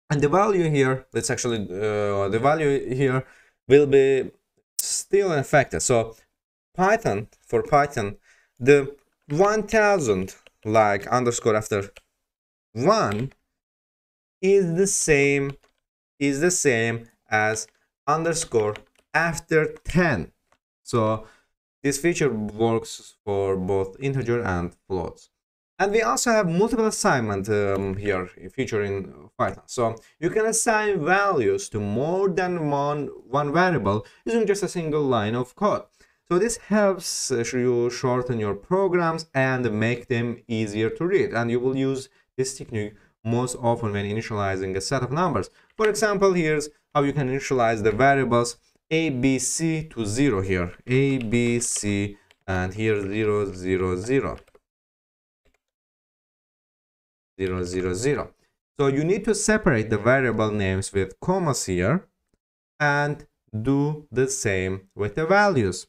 And the value here, let's actually, uh, the value here will be still affected. So Python, for Python, the 1000 like underscore after 1 is the same is the same as underscore after 10 so this feature works for both integer and floats. And we also have multiple assignment um, here featuring Python. So you can assign values to more than one, one variable using just a single line of code. So this helps uh, you shorten your programs and make them easier to read. And you will use this technique most often when initializing a set of numbers. For example, here's how you can initialize the variables ABC to 0 here. ABC and here 0, 0, 0. 0, 0, 0. So you need to separate the variable names with commas here and do the same with the values.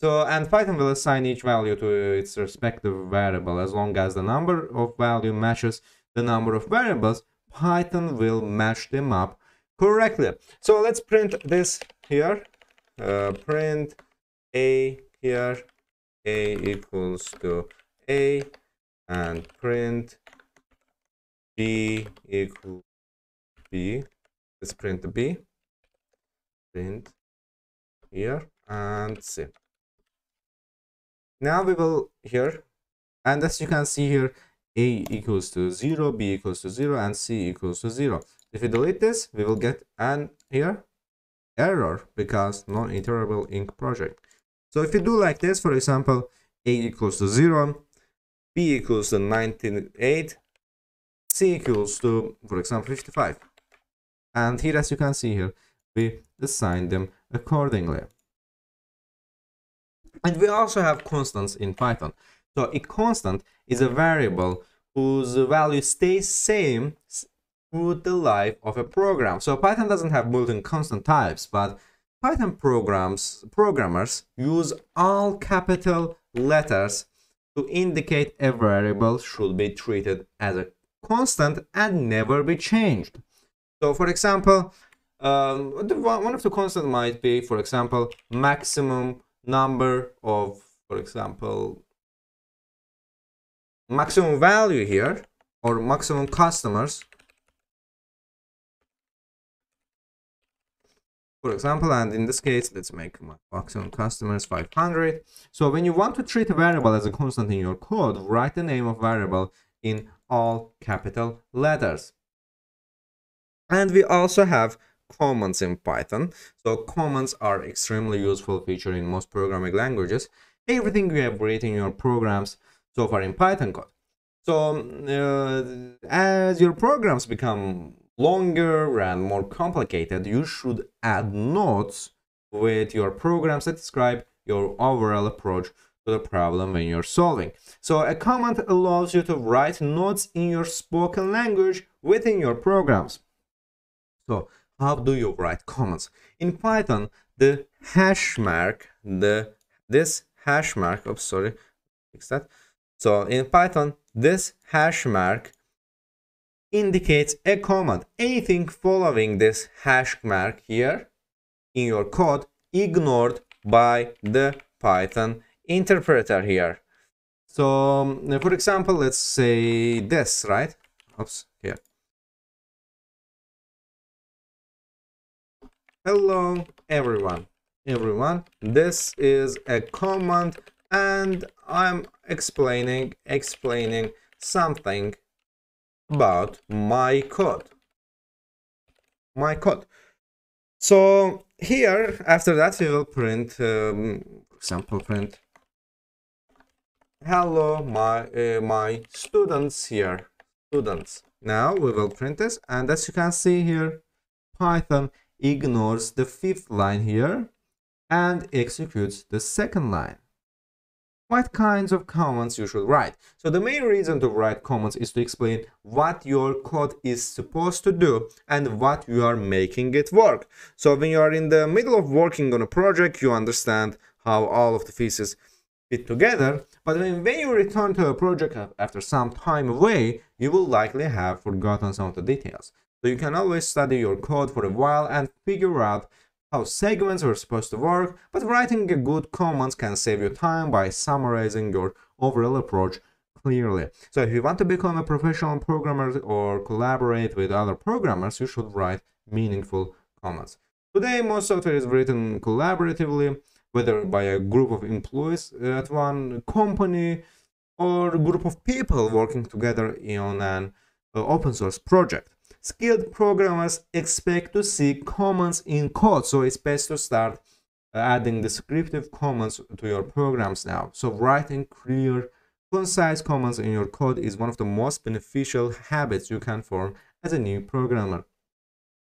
So, and Python will assign each value to its respective variable as long as the number of value matches the number of variables, Python will match them up correctly. So let's print this here. Uh, print a here, a equals to a, and print b equals b. let's print the b print here and c now we will here and as you can see here a equals to 0 b equals to 0 and c equals to 0 if we delete this we will get an here error because non-iterable inc project. So if you do like this for example a equals to 0 b equals to 98 c equals to for example 55 and here as you can see here we assign them accordingly. And we also have constants in python. So a constant is a variable whose value stays same through the life of a program. So Python doesn't have built-in constant types, but Python programs programmers use all capital letters to indicate a variable should be treated as a constant and never be changed. So for example, um, one of the constant might be, for example, maximum number of, for example, maximum value here or maximum customers for example and in this case let's make my maximum customers 500 so when you want to treat a variable as a constant in your code write the name of variable in all capital letters. And we also have comments in python. So comments are extremely useful feature in most programming languages. Everything you have written in your programs so far in python code. So uh, as your programs become longer and more complicated, you should add notes with your programs that describe your overall approach to the problem when you're solving. So a comment allows you to write notes in your spoken language within your programs. So how do you write comments? In Python, the hash mark, the this hash mark, oh sorry, fix that. So in Python, this hash mark indicates a command. Anything following this hash mark here in your code ignored by the Python interpreter here. So, um, for example, let's say this, right? Oops, here. Hello, everyone. Everyone, this is a command and I'm explaining explaining something about my code. My code. So here after that we will print um, example print. Hello my uh, my students here. Students. Now we will print this and as you can see here python ignores the fifth line here and executes the second line what kinds of comments you should write. So the main reason to write comments is to explain what your code is supposed to do and what you are making it work. So when you are in the middle of working on a project, you understand how all of the pieces fit together. But when, when you return to a project after some time away, you will likely have forgotten some of the details. So you can always study your code for a while and figure out how segments are supposed to work, but writing a good comments can save you time by summarizing your overall approach clearly. So if you want to become a professional programmer or collaborate with other programmers, you should write meaningful comments. Today, most software is written collaboratively, whether by a group of employees at one company or a group of people working together on an uh, open source project skilled programmers expect to see comments in code. So it's best to start uh, adding descriptive comments to your programs now. So writing clear concise comments in your code is one of the most beneficial habits you can form as a new programmer.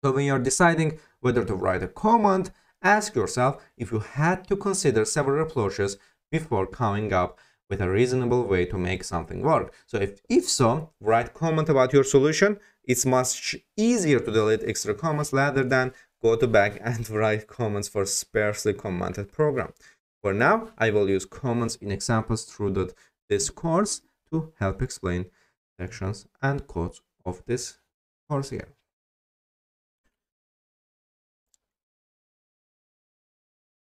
So when you're deciding whether to write a comment ask yourself if you had to consider several approaches before coming up with a reasonable way to make something work. So if, if so, write comment about your solution it's much easier to delete extra comments rather than go to back and write comments for sparsely commented program. For now, I will use comments in examples through this course to help explain sections and codes of this course here.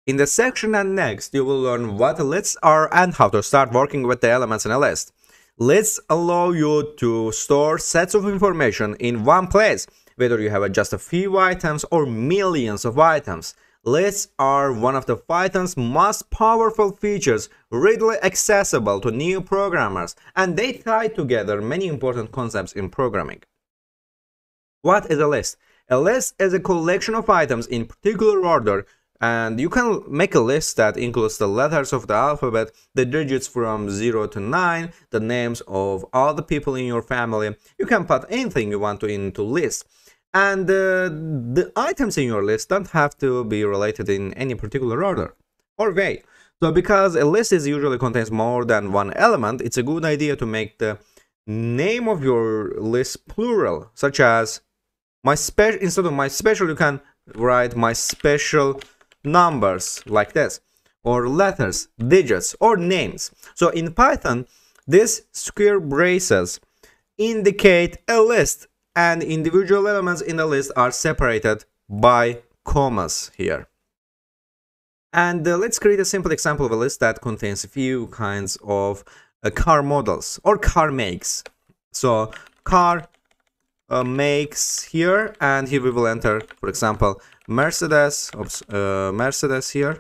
In the section and next, you will learn what lists are and how to start working with the elements in a list. Let's allow you to store sets of information in one place. whether you have just a few items or millions of items. Lists are one of the Python's most powerful features, readily accessible to new programmers, and they tie together many important concepts in programming. What is a list? A list is a collection of items in particular order and you can make a list that includes the letters of the alphabet, the digits from 0 to 9, the names of all the people in your family. You can put anything you want to into list. And uh, the items in your list don't have to be related in any particular order or way. So because a list is usually contains more than one element, it's a good idea to make the name of your list plural, such as my special instead of my special you can write my special numbers like this or letters, digits or names. So in Python, these square braces indicate a list and individual elements in the list are separated by commas here. And uh, let's create a simple example of a list that contains a few kinds of uh, car models or car makes. So car uh, makes here and here we will enter, for example, Mercedes, oops, uh, Mercedes here.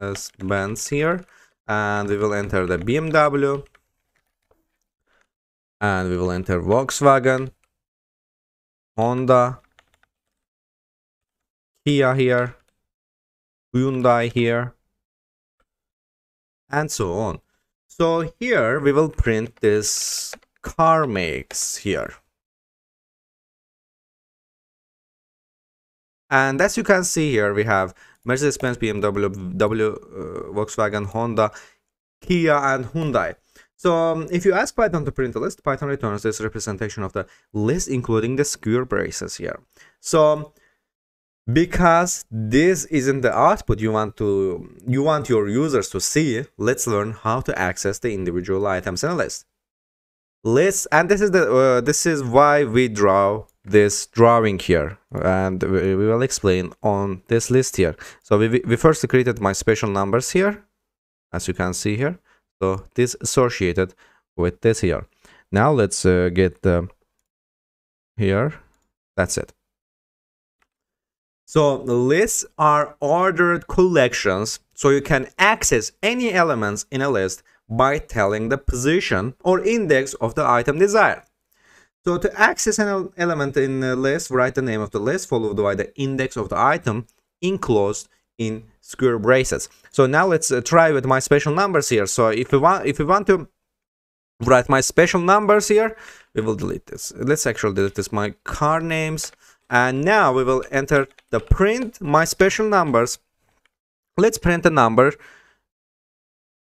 As Benz here. And we will enter the BMW. And we will enter Volkswagen. Honda. Kia here. Hyundai here. And so on. So here we will print this car makes here. And as you can see here, we have Mercedes-Benz, BMW, w, uh, Volkswagen, Honda, Kia, and Hyundai. So um, if you ask Python to print a list, Python returns this representation of the list, including the square braces here. So because this isn't the output you want to you want your users to see, let's learn how to access the individual items in a list. List, and this is the uh, this is why we draw this drawing here and we will explain on this list here. So we, we first created my special numbers here as you can see here. So this associated with this here. Now let's uh, get here. That's it. So lists are ordered collections so you can access any elements in a list by telling the position or index of the item desired so to access an element in a list, write the name of the list followed by the index of the item enclosed in square braces. So now let's uh, try with my special numbers here. So if we want if we want to write my special numbers here, we will delete this. Let's actually delete this my car names. And now we will enter the print my special numbers. Let's print a number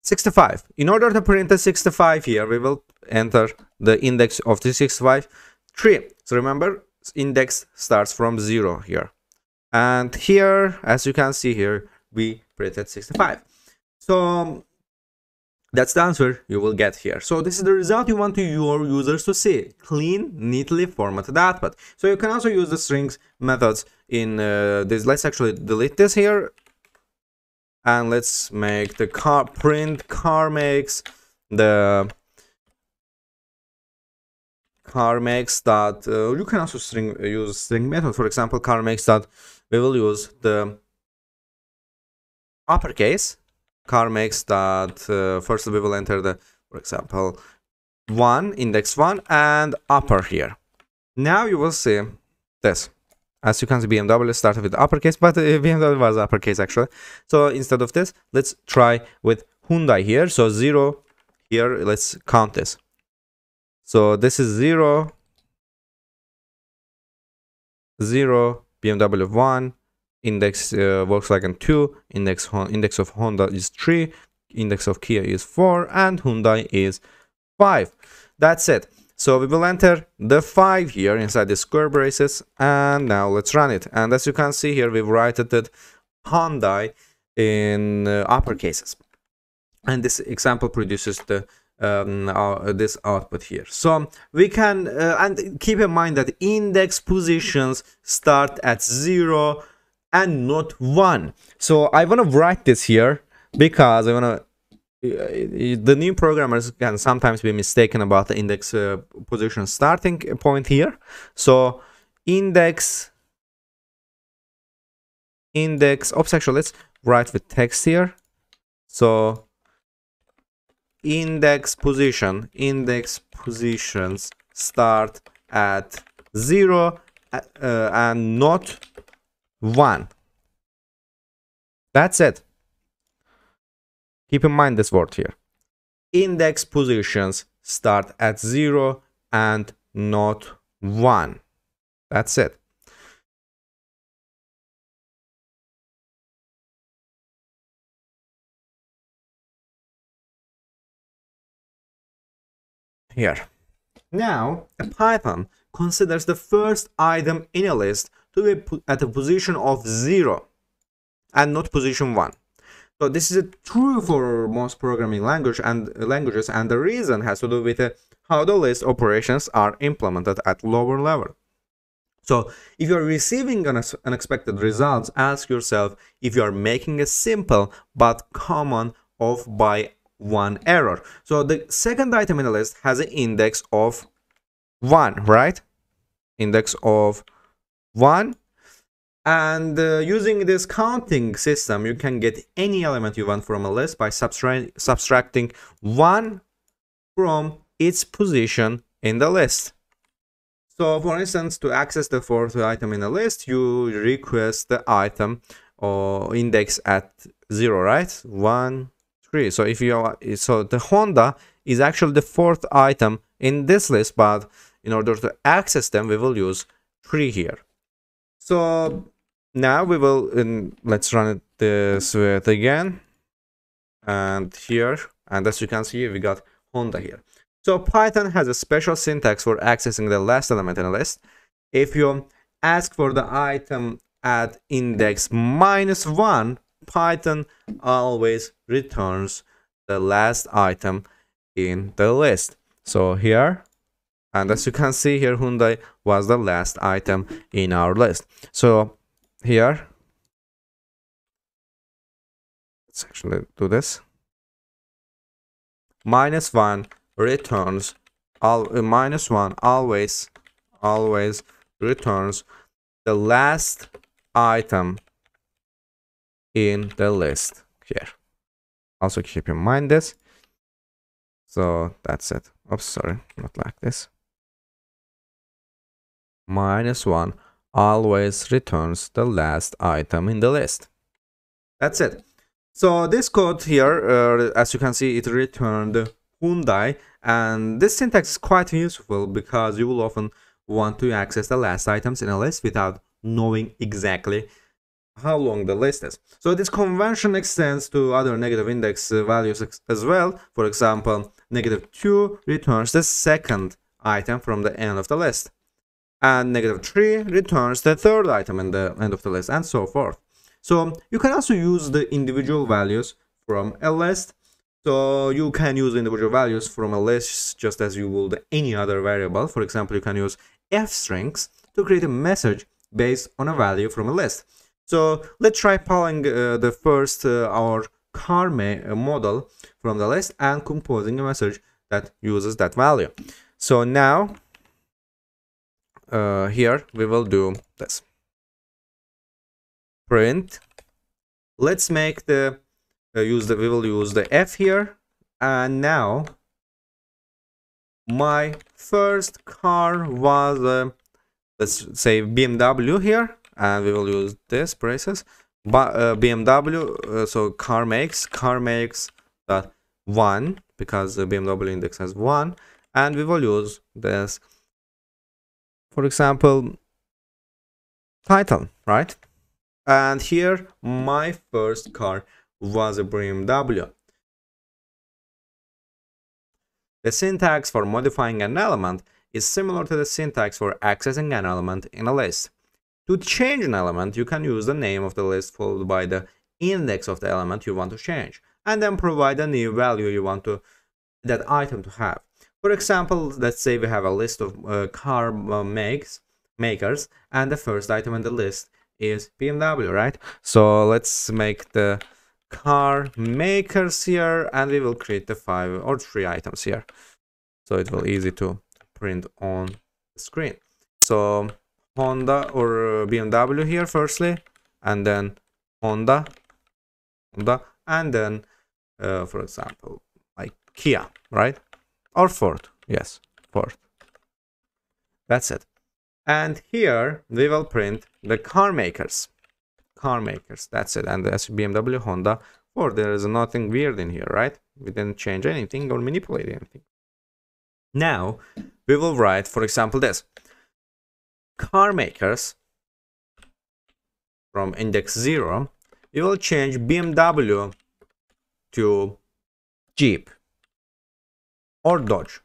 65. In order to print a 65 here, we will enter the index of the 65 3. So remember, index starts from 0 here. And here, as you can see here, we printed 65. So that's the answer you will get here. So this is the result you want your users to see. Clean, neatly formatted output. So you can also use the strings methods in uh, this. Let's actually delete this here and let's make the car print car makes the car makes that uh, you can also string use string method. For example car makes that we will use the uppercase car makes that uh, first we will enter the for example one index one and upper here. Now you will see this as you can see, BMW started with uppercase, but uh, BMW was uppercase actually. So instead of this, let's try with Hyundai here. So zero here, let's count this. So this is zero, zero, BMW one, index uh, Volkswagen two, index index of Honda is three, index of Kia is four, and Hyundai is five. That's it. So we will enter the 5 here inside the square braces and now let's run it. And as you can see here, we've written it Hyundai in uh, upper cases. And this example produces the um, uh, this output here. So we can, uh, and keep in mind that index positions start at 0 and not 1. So I want to write this here because I want to the new programmers can sometimes be mistaken about the index uh, position starting point here. So index index oops actually let's write with text here. So index position index positions start at 0 uh, and not 1 that's it Keep in mind this word here. Index positions start at 0 and not 1. That's it. Here. Now, a Python considers the first item in a list to be at a position of 0 and not position 1. So this is true for most programming language and languages, and the reason has to do with uh, how the list operations are implemented at lower level. So if you're receiving an unexpected results, ask yourself if you are making a simple but common off by one error. So the second item in the list has an index of 1, right? Index of 1 and uh, using this counting system, you can get any element you want from a list by subtra subtracting one from its position in the list. So for instance, to access the fourth item in the list, you request the item or index at zero, right? One, three. So if you are, so the Honda is actually the fourth item in this list, but in order to access them, we will use three here. So now we will let's run it this with again. And here and as you can see we got honda here. So python has a special syntax for accessing the last element in a list. If you ask for the item at index minus one python always returns the last item in the list. So here and as you can see here hyundai was the last item in our list. So here. Let's actually do this. Minus 1 returns all uh, minus 1 always always returns the last item in the list here. Also keep in mind this. So that's it. Oops sorry not like this. Minus 1 always returns the last item in the list. That's it. So this code here, uh, as you can see, it returned Hyundai and this syntax is quite useful because you will often want to access the last items in a list without knowing exactly how long the list is. So this convention extends to other negative index uh, values as well. For example, negative 2 returns the second item from the end of the list and negative 3 returns the third item in the end of the list and so forth. So you can also use the individual values from a list. So you can use individual values from a list just as you would any other variable. For example, you can use f strings to create a message based on a value from a list. So let's try pulling uh, the first uh, our car uh, model from the list and composing a message that uses that value. So now uh, here we will do this. Print. Let's make the uh, use the we will use the f here. And now my first car was uh, let's say bmw here. And we will use this braces. But uh, bmw uh, so car makes car makes that one because the bmw index has one. And we will use this for example, title, right? And here, my first car was a BMW. The syntax for modifying an element is similar to the syntax for accessing an element in a list. To change an element, you can use the name of the list followed by the index of the element you want to change, and then provide a new value you want to that item to have. For example, let's say we have a list of uh, car uh, makes makers and the first item in the list is BMW, right? So let's make the car makers here and we will create the five or three items here. So it will easy to print on the screen. So honda or bmw here firstly and then honda honda and then uh, for example like kia right or ford. Yes ford. That's it. And here we will print the car makers. Car makers that's it. And as bmw honda ford. There is nothing weird in here right? We didn't change anything or manipulate anything. Now we will write for example this. Car makers from index 0 we will change bmw to jeep or dodge.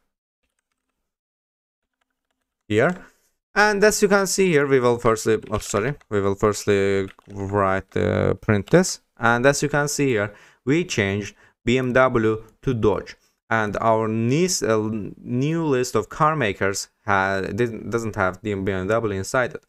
Here. And as you can see here we will firstly oh sorry we will firstly write uh, print this. And as you can see here we changed bmw to dodge. And our uh, new list of car makers had, doesn't have the bmw inside it.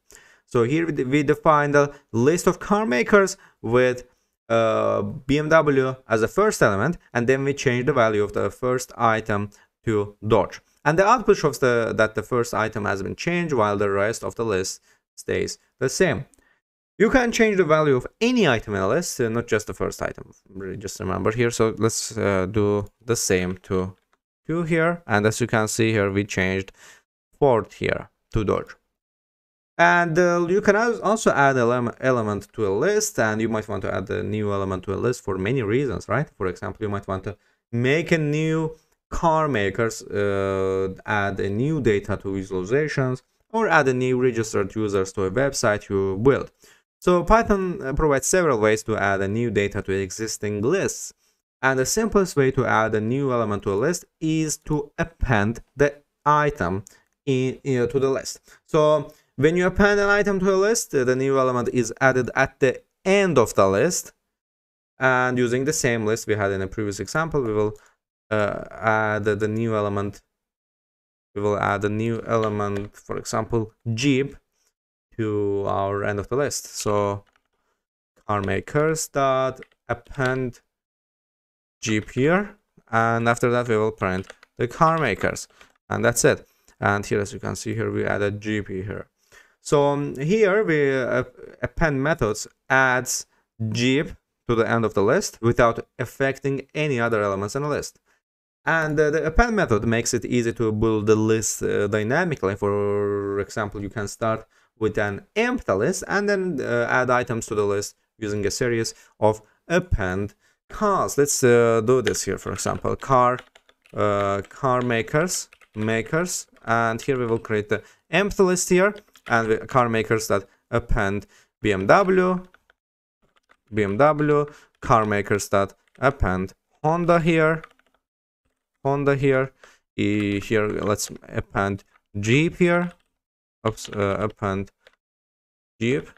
So here we define the list of car makers with uh, BMW as a first element and then we change the value of the first item to Dodge. And the output shows the, that the first item has been changed while the rest of the list stays the same. You can change the value of any item in a list, uh, not just the first item. Just remember here. So let's uh, do the same to 2 here. And as you can see here, we changed Ford here to Dodge. And uh, you can also add an element to a list and you might want to add a new element to a list for many reasons, right? For example, you might want to make a new car makers, uh, add a new data to visualizations, or add a new registered users to a website you build. So Python uh, provides several ways to add a new data to existing lists. And the simplest way to add a new element to a list is to append the item in, to the list. So when you append an item to a list, the new element is added at the end of the list. And using the same list we had in a previous example, we will uh, add the new element. We will add a new element, for example, Jeep, to our end of the list. So car makers dot append Jeep here, and after that we will print the car makers, and that's it. And here, as you can see here, we added Jeep here. So um, here we uh, append methods adds Jeep to the end of the list without affecting any other elements in the list. And uh, the append method makes it easy to build the list uh, dynamically. For example, you can start with an empty list and then uh, add items to the list using a series of append cars. Let's uh, do this here, for example, car, uh, car makers, makers, and here we will create the empty list here and car makers that append BMW, BMW, car makers that append Honda here, Honda here, e here let's append Jeep here, oops, uh, append Jeep,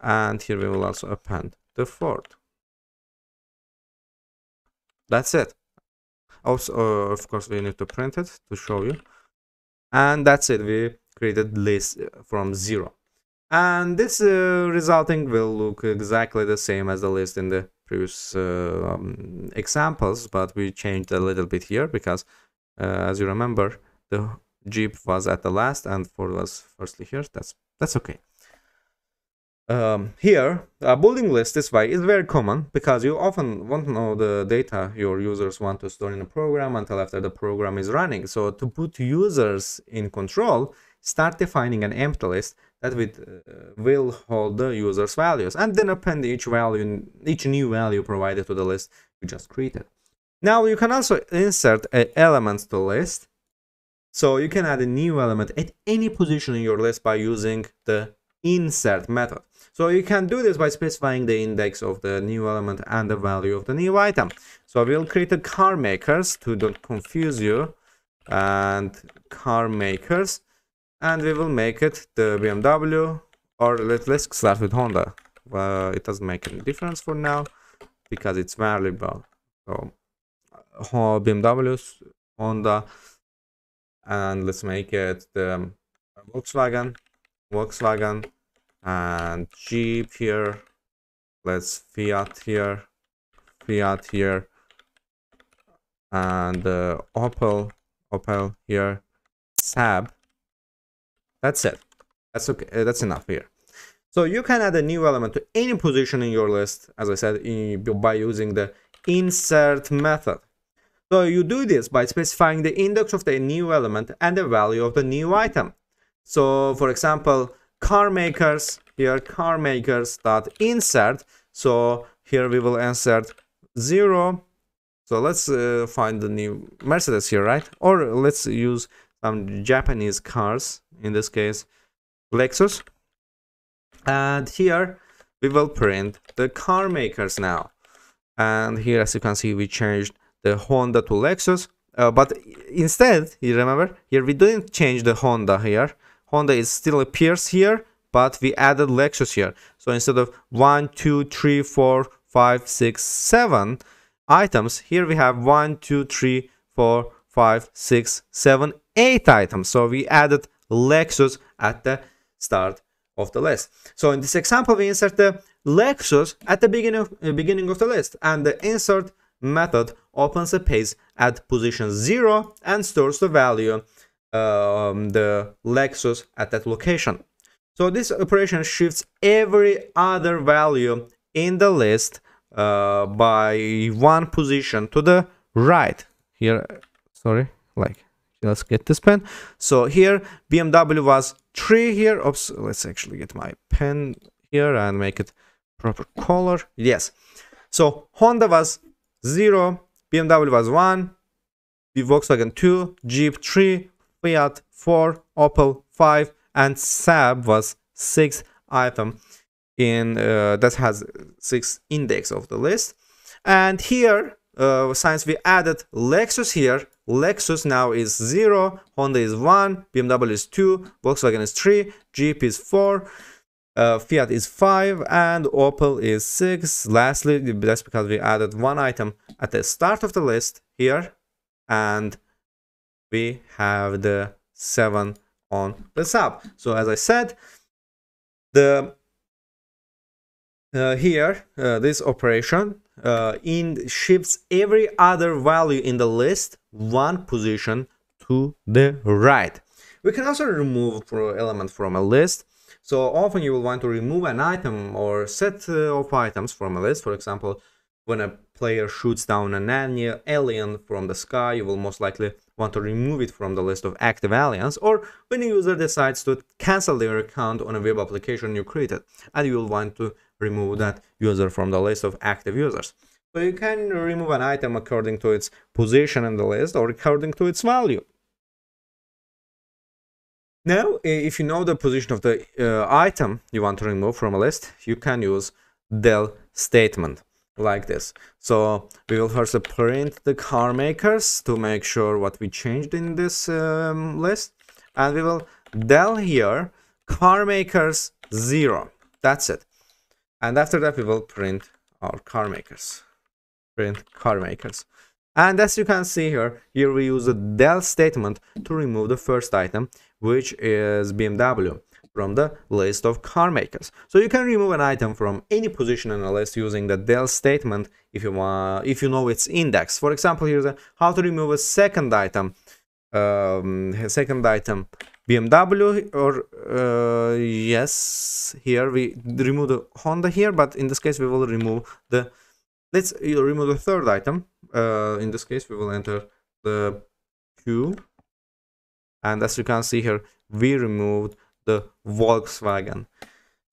and here we will also append the Ford. That's it. Also, uh, of course, we need to print it to show you. And that's it. We created list uh, from zero. And this uh, resulting will look exactly the same as the list in the previous uh, um, examples but we changed a little bit here because uh, as you remember the jeep was at the last and ford was firstly here. That's that's okay. Um, here, a building list this way is very common because you often won't know the data your users want to store in a program until after the program is running. So to put users in control, start defining an empty list that with, uh, will hold the user's values and then append each value, each new value provided to the list you just created. Now you can also insert an element to list. So you can add a new element at any position in your list by using the insert method. So you can do this by specifying the index of the new element and the value of the new item. So I will create a car makers to don't confuse you and car makers and we will make it the BMW or let, let's start with Honda. Uh, it doesn't make any difference for now because it's variable so uh, BMW Honda and let's make it the Volkswagen Volkswagen and Jeep here. Let's fiat here fiat here and uh, opel opel here sab that's it. That's okay. Uh, that's enough here. So you can add a new element to any position in your list as i said in, by using the insert method. So you do this by specifying the index of the new element and the value of the new item. So for example car makers here car makers dot insert. So here we will insert 0 so let's uh, find the new mercedes here right? Or let's use some japanese cars in this case lexus and here we will print the car makers now and here as you can see we changed the honda to lexus uh, but instead you remember here we didn't change the honda here honda is still appears here but we added Lexus here. So instead of 1, 2, 3, 4, 5, 6, 7 items, here we have 1, 2, 3, 4, 5, 6, 7, 8 items. So we added Lexus at the start of the list. So in this example, we insert the Lexus at the beginning of, uh, beginning of the list and the insert method opens a page at position 0 and stores the value um, the Lexus at that location. So this operation shifts every other value in the list uh, by one position to the right. Here, sorry, like let's get this pen. So here BMW was three here. Oops, let's actually get my pen here and make it proper color. Yes. So Honda was zero, BMW was one, the Volkswagen two, Jeep three, Fiat four, Opel five, and Saab was six item in uh, that has six index of the list and here uh, we added Lexus here Lexus now is 0 Honda is 1 BMW is 2 Volkswagen is 3 Jeep is 4 uh, Fiat is 5 and Opel is 6 lastly that's because we added one item at the start of the list here and we have the 7 on the sub. So as I said, the uh, here uh, this operation uh, in shifts every other value in the list one position to the right. We can also remove element from a list. So often you will want to remove an item or set uh, of items from a list. For example, when a player shoots down an alien from the sky, you will most likely want to remove it from the list of active aliens, or when a user decides to cancel their account on a web application you created, and you will want to remove that user from the list of active users. So you can remove an item according to its position in the list or according to its value. Now, if you know the position of the uh, item you want to remove from a list, you can use del statement like this. So we will first print the car makers to make sure what we changed in this um, list. And we will del here car makers 0. That's it. And after that we will print our car makers. Print car makers. And as you can see here, here we use the del statement to remove the first item, which is BMW from the list of car makers. So you can remove an item from any position in a list using the del statement if you want, if you know its index. For example, here's a, how to remove a second item. Um, a second item BMW or uh, yes, here we remove the Honda here, but in this case we will remove the let's remove the third item. Uh, in this case we will enter the Q and as you can see here we removed the Volkswagen.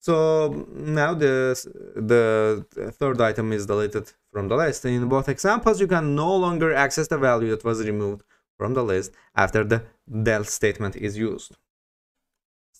So now the, the third item is deleted from the list. In both examples, you can no longer access the value that was removed from the list after the del statement is used.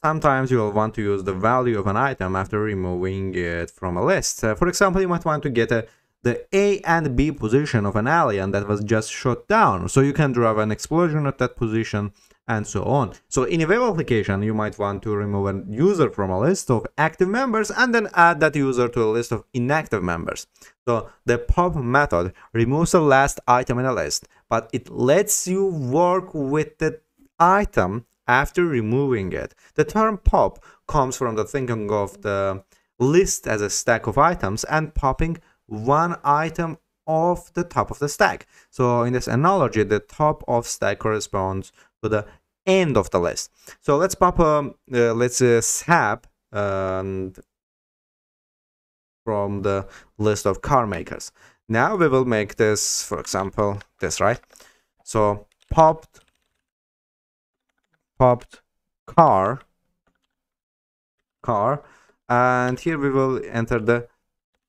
Sometimes you will want to use the value of an item after removing it from a list. Uh, for example, you might want to get a, the A and B position of an alien that was just shot down. So you can drive an explosion at that position and so on. So in a web application, you might want to remove a user from a list of active members and then add that user to a list of inactive members. So the pop method removes the last item in a list, but it lets you work with the item after removing it. The term pop comes from the thinking of the list as a stack of items and popping one item off the top of the stack. So in this analogy, the top of stack corresponds to the end of the list. So let's pop a, uh, let's uh, sap and from the list of car makers. Now we will make this, for example, this, right? So popped, popped car, car, and here we will enter the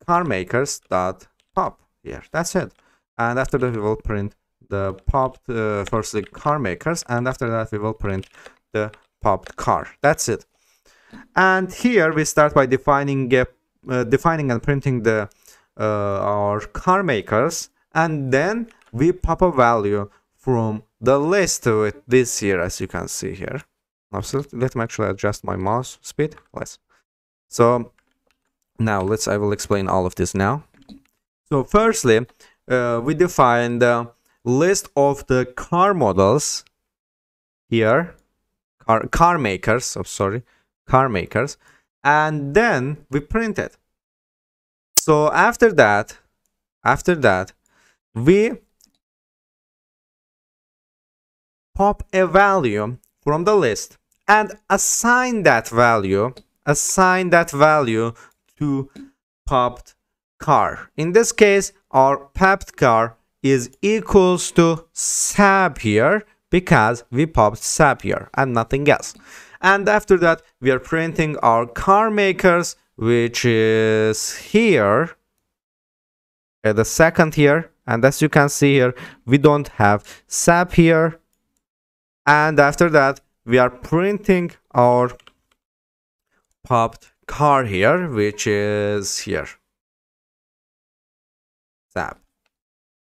car makers dot pop here. That's it. And after that we will print the popped uh, firstly car makers, and after that we will print the popped car. That's it. And here we start by defining uh, defining and printing the uh, our car makers, and then we pop a value from the list with this here, as you can see here. Absolutely. Let me actually adjust my mouse speed. Less. So now let's. I will explain all of this now. So firstly, uh, we define the list of the car models here, car car makers. Oh, sorry, car makers, and then we print it. So after that, after that, we pop a value from the list and assign that value, assign that value to popped car. In this case, our popped car is equals to sap here because we popped sap here and nothing else. And after that we are printing our car makers which is here at the second here. And as you can see here we don't have sap here. And after that we are printing our popped car here which is here. Sap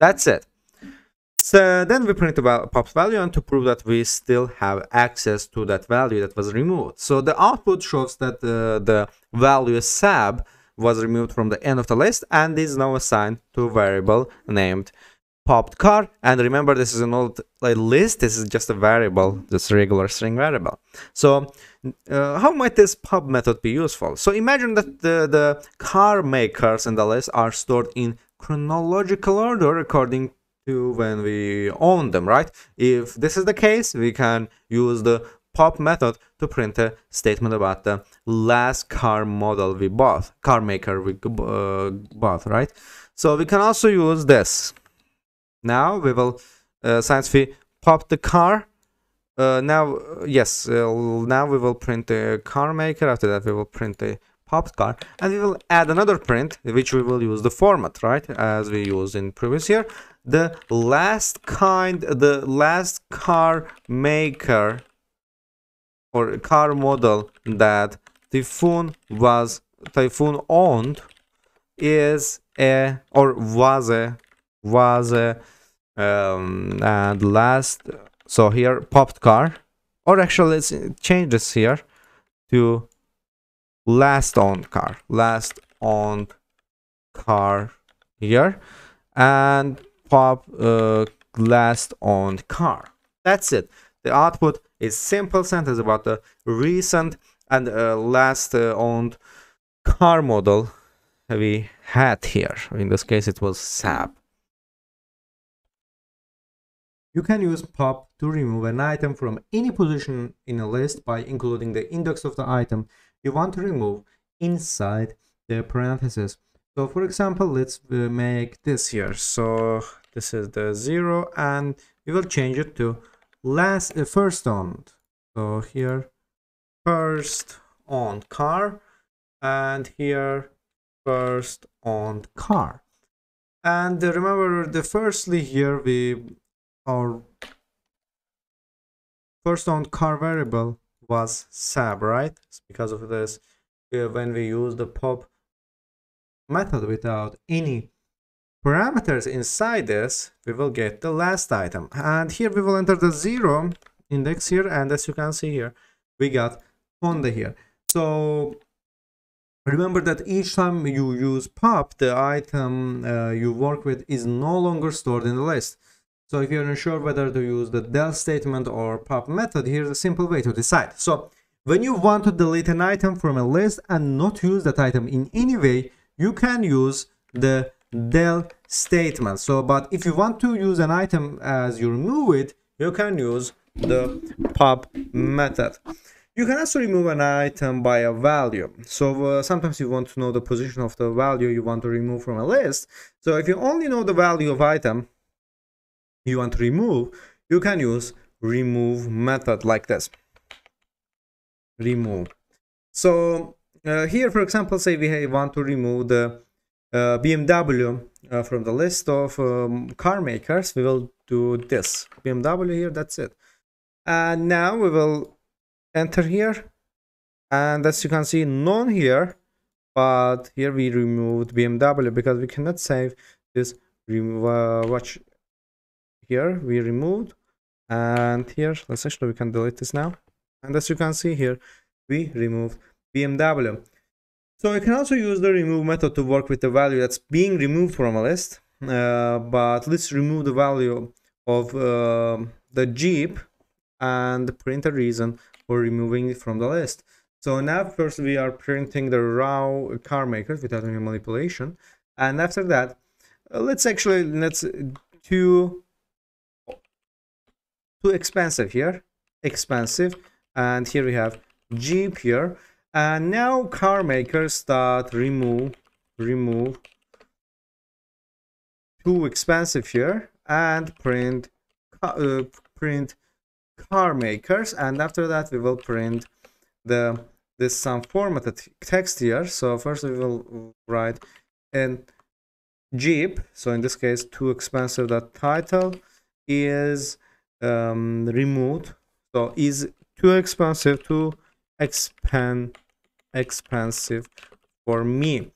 that's it so then we print the pops value and to prove that we still have access to that value that was removed. So the output shows that uh, the value sub was removed from the end of the list and is now assigned to a variable named popped car. And remember, this is an old like, list. This is just a variable, this regular string variable. So uh, how might this pop method be useful? So imagine that the, the car makers in the list are stored in chronological order according to when we own them, right? If this is the case, we can use the pop method to print a statement about the last car model we bought, car maker we uh, bought, right? So we can also use this. Now we will, uh, since we pop the car, uh, now, yes, uh, now we will print the car maker. After that, we will print a popped car and we will add another print which we will use the format right as we used in previous year. The last kind the last car maker or car model that typhoon was typhoon owned is a or was a was a um and last so here popped car or actually let's change this here to last owned car last owned car here and pop uh, last owned car. That's it. The output is simple sentence about the recent and uh, last uh, owned car model we had here. In this case, it was SAP. You can use pop to remove an item from any position in a list by including the index of the item you want to remove inside the parentheses. So for example, let's uh, make this here. So this is the zero and we will change it to last uh, first owned so here first owned car and here first owned car and uh, remember the firstly here we our first owned car variable was sub, right because of this when we use the pop method without any parameters inside this, we will get the last item. And here we will enter the zero index here. And as you can see here, we got Honda here. So remember that each time you use pop, the item uh, you work with is no longer stored in the list. So if you're unsure whether to use the del statement or pop method, here's a simple way to decide. So when you want to delete an item from a list and not use that item in any way you can use the del statement. So but if you want to use an item as you remove it you can use the pop method. You can also remove an item by a value. So uh, sometimes you want to know the position of the value you want to remove from a list. So if you only know the value of item you want to remove you can use remove method like this. Remove. So uh, here for example say we want to remove the uh, BMW uh, from the list of um, car makers we will do this. BMW here that's it. And now we will enter here. And as you can see none here but here we removed BMW because we cannot save this uh, watch here we removed and here let's actually we can delete this now. And as you can see here we removed BMW so you can also use the remove method to work with the value that's being removed from a list uh, but let's remove the value of uh, the Jeep and print a reason for removing it from the list. So now first we are printing the raw car makers without any manipulation and after that uh, let's actually let's do too expensive here. Expensive. And here we have jeep here. And now car makers start remove remove too expensive here and print uh, print car makers. And after that we will print the this some formatted text here. So first we will write in jeep. So in this case too expensive that title is um, removed. So is too expensive, too expand expensive for me.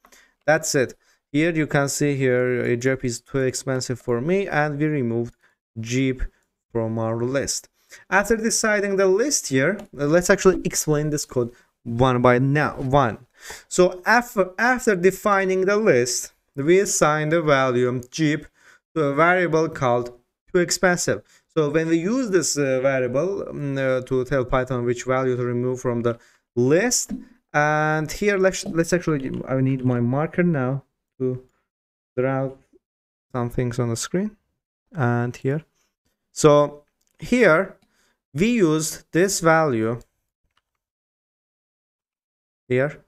That's it. Here you can see here Jeep is too expensive for me and we removed Jeep from our list. After deciding the list here, let's actually explain this code one by now one. So after after defining the list, we assign the value Jeep to a variable called too expensive. So when we use this uh, variable um, uh, to tell Python which value to remove from the list, and here let's let's actually I need my marker now to draw some things on the screen, and here. So here we used this value here.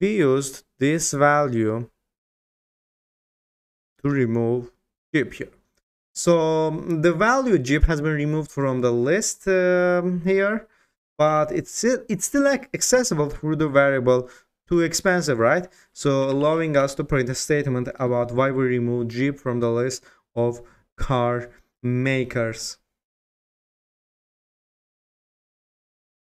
We used this value to remove Jeep here. So um, the value Jeep has been removed from the list um, here, but it's it's still accessible through the variable too expensive, right? So allowing us to print a statement about why we removed Jeep from the list of car makers.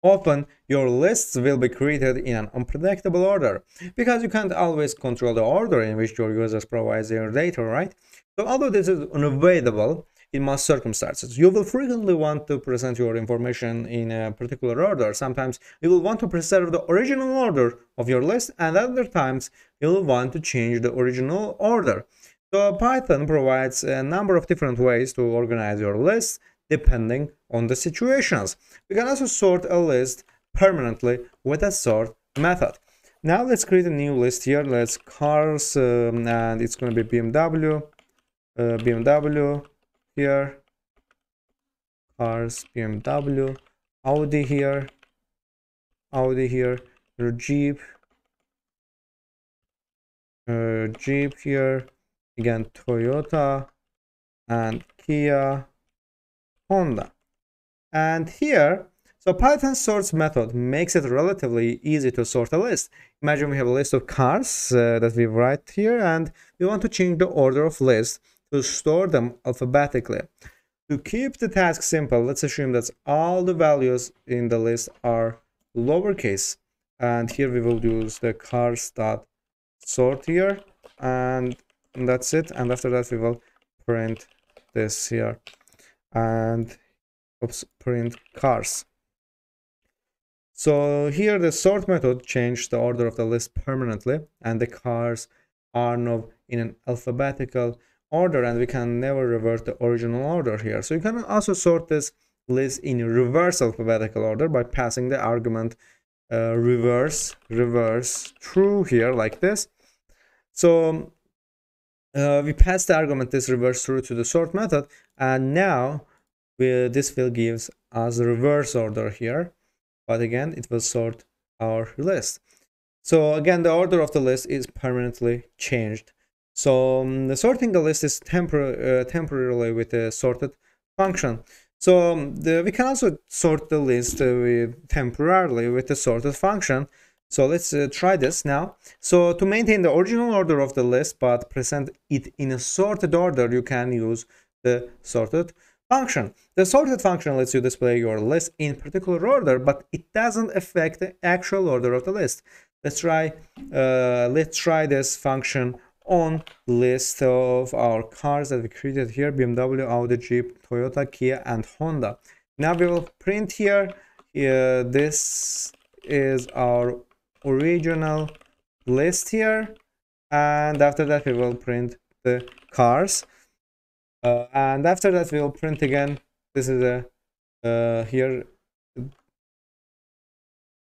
Often, your lists will be created in an unpredictable order, because you can't always control the order in which your users provide their data, right? So although this is unavoidable in most circumstances, you will frequently want to present your information in a particular order. Sometimes you will want to preserve the original order of your list and other times you will want to change the original order. So Python provides a number of different ways to organize your list depending on the situations. We can also sort a list permanently with a sort method. Now let's create a new list here. Let's cars um, and it's going to be BMW uh, BMW here. Cars BMW Audi here. Audi here. Jeep. Uh, Jeep here. Again Toyota and Kia. Honda. And here so Python sorts method makes it relatively easy to sort a list. Imagine we have a list of cars uh, that we write here and we want to change the order of list to store them alphabetically. To keep the task simple, let's assume that all the values in the list are lowercase. And here we will use the cars dot sort here. And that's it. And after that, we will print this here. And oops, print cars. So here the sort method changed the order of the list permanently and the cars are now in an alphabetical order and we can never revert the original order here. So you can also sort this list in reverse alphabetical order by passing the argument uh, reverse reverse true here like this. So uh, we pass the argument this reverse through to the sort method and now we, this will gives us a reverse order here. But again it will sort our list. So again the order of the list is permanently changed so um, the sorting a list is tempor uh, temporarily with a sorted function so um, the, we can also sort the list uh, with, temporarily with the sorted function so let's uh, try this now. So to maintain the original order of the list but present it in a sorted order, you can use the sorted function. The sorted function lets you display your list in particular order, but it doesn't affect the actual order of the list. Let's try, uh, let's try this function on list of our cars that we created here, BMW, Audi, Jeep, Toyota, Kia, and Honda. Now we will print here, uh, this is our original list here and after that we will print the cars. Uh, and after that we'll print again this is a uh, here.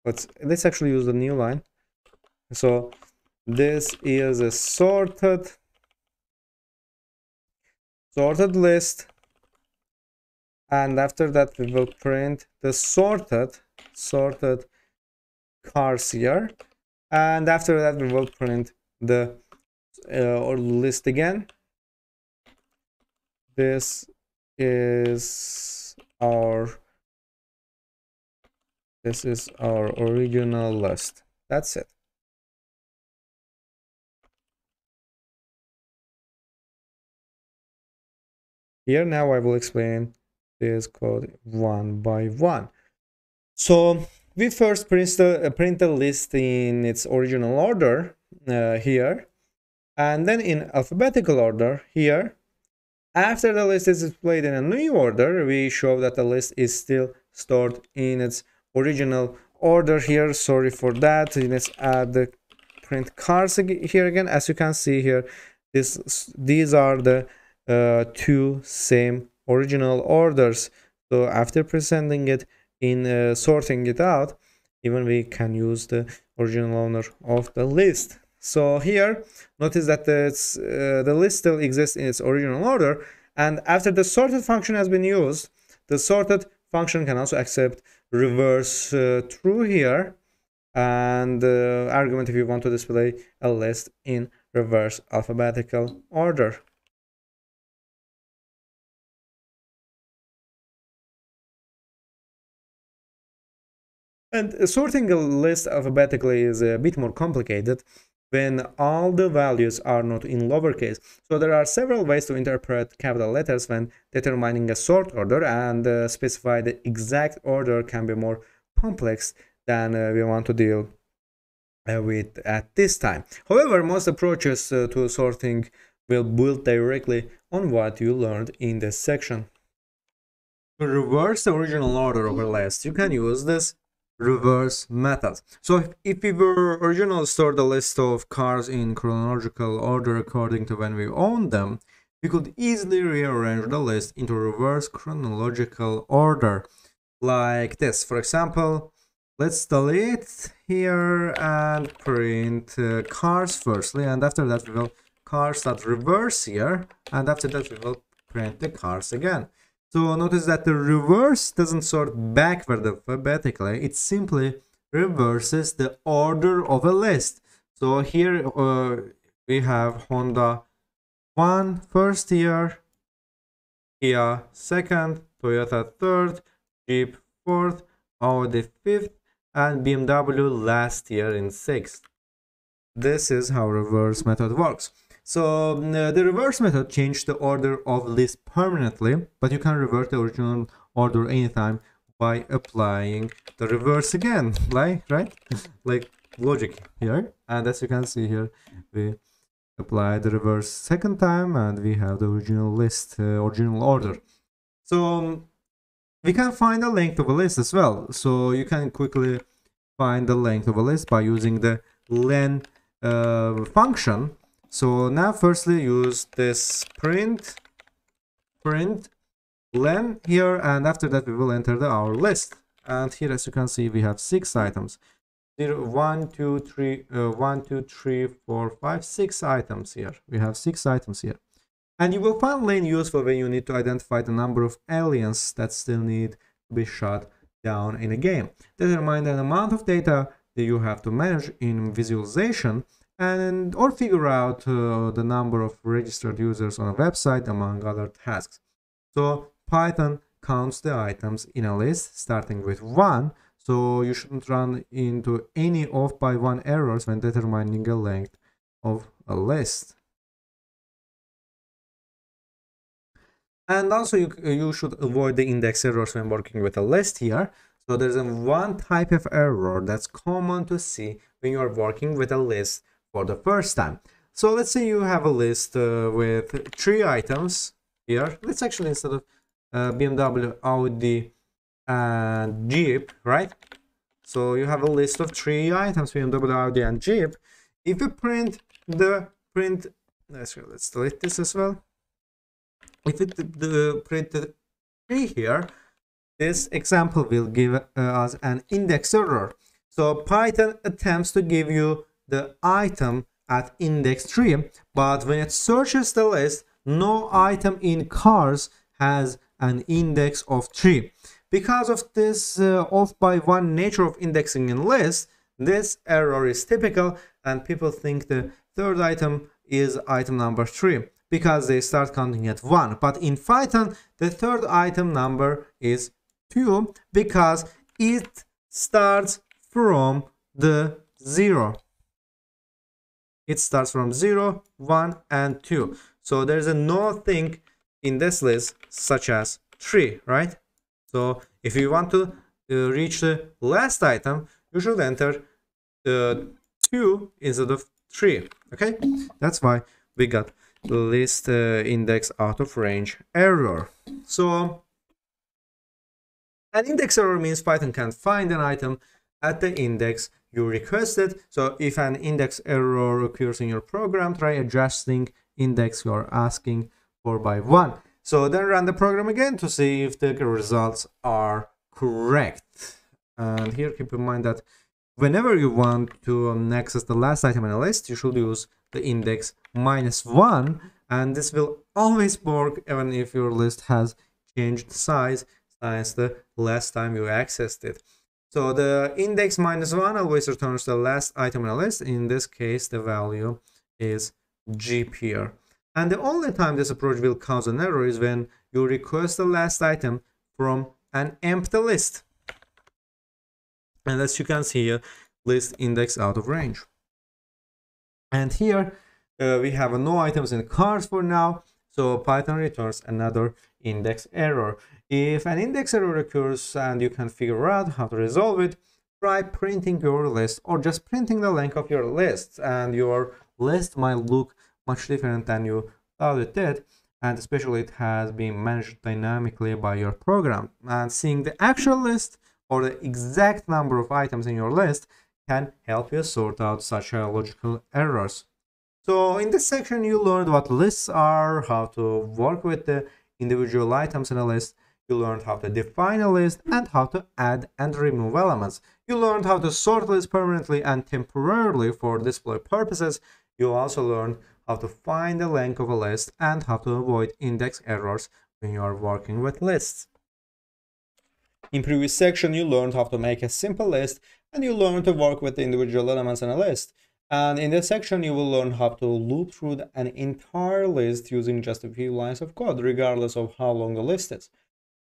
Let's let's actually use the new line. So this is a sorted sorted list. And after that we will print the sorted sorted cars here. And after that we will print the uh, or list again. This is our this is our original list. That's it here now i will explain this code one by one. So we first print the, uh, print the list in its original order uh, here and then in alphabetical order here. After the list is displayed in a new order we show that the list is still stored in its original order here. Sorry for that. Let's add the print cars here again. As you can see here this these are the uh, two same original orders. So after presenting it in uh, sorting it out even we can use the original owner of the list. So here notice that it's, uh, the list still exists in its original order and after the sorted function has been used the sorted function can also accept reverse uh, through here and uh, argument if you want to display a list in reverse alphabetical order And sorting a list alphabetically is a bit more complicated when all the values are not in lowercase. So there are several ways to interpret capital letters when determining a sort order and uh, specify the exact order can be more complex than uh, we want to deal uh, with at this time. However, most approaches uh, to sorting will build directly on what you learned in this section. To reverse the original order of a list, you can use this reverse method. So if, we were originally stored the list of cars in chronological order according to when we owned them, we could easily rearrange the list into reverse chronological order like this. For example, let's delete here and print uh, cars firstly and after that we will cars that reverse here and after that we will print the cars again. So notice that the reverse doesn't sort backward alphabetically, it simply reverses the order of a list. So here uh, we have Honda 1 first year, Kia second, Toyota third, Jeep fourth, Audi fifth, and BMW last year in sixth. This is how reverse method works. So uh, the reverse method changed the order of list permanently, but you can revert the original order anytime by applying the reverse again, like right, like logic here. And as you can see here, we apply the reverse second time, and we have the original list, uh, original order. So um, we can find the length of a list as well. So you can quickly find the length of a list by using the len uh, function so now firstly use this print print len here and after that we will enter the our list. And here as you can see we have six items. Zero one two three uh, one two three four five six items here. We have six items here. And you will find len useful when you need to identify the number of aliens that still need to be shot down in a game. Determine the amount of data that you have to manage in visualization and or figure out uh, the number of registered users on a website among other tasks. So python counts the items in a list starting with one. So you shouldn't run into any off by one errors when determining a length of a list. And also you, you should avoid the index errors when working with a list here. So there's a one type of error that's common to see when you are working with a list for the first time. So let's say you have a list uh, with three items here. Let's actually instead of uh, BMW, Audi, and Jeep, right? So you have a list of three items, BMW, Audi, and Jeep. If you print the print, let's, let's delete this as well. If it the print the three here, this example will give uh, us an index error. So Python attempts to give you the item at index 3 but when it searches the list no item in cars has an index of 3 because of this uh, off by one nature of indexing in list this error is typical and people think the third item is item number 3 because they start counting at 1 but in python the third item number is 2 because it starts from the 0 it starts from 0 1 and 2 so there's a no thing in this list such as 3 right? So if you want to uh, reach the last item you should enter uh, 2 instead of 3 okay? That's why we got the list uh, index out of range error. So an index error means python can't find an item at the index you requested. So if an index error occurs in your program, try adjusting index you are asking for by one. So then run the program again to see if the results are correct. And here keep in mind that whenever you want to access the last item in a list, you should use the index minus one. And this will always work even if your list has changed size since the last time you accessed it. So the index minus 1 always returns the last item in a list. In this case, the value is G here. And the only time this approach will cause an error is when you request the last item from an empty list. And as you can see here, list index out of range. And here uh, we have no items in cars for now. So Python returns another index error. If an index error occurs and you can figure out how to resolve it, try printing your list or just printing the length of your list and your list might look much different than you thought it did and especially it has been managed dynamically by your program and seeing the actual list or the exact number of items in your list can help you sort out such uh, logical errors. So in this section you learned what lists are, how to work with the individual items in a list, you learned how to define a list and how to add and remove elements. You learned how to sort lists permanently and temporarily for display purposes. You also learned how to find the length of a list and how to avoid index errors when you are working with lists. In previous section, you learned how to make a simple list and you learned to work with the individual elements in a list. And in this section, you will learn how to loop through an entire list using just a few lines of code, regardless of how long the list is.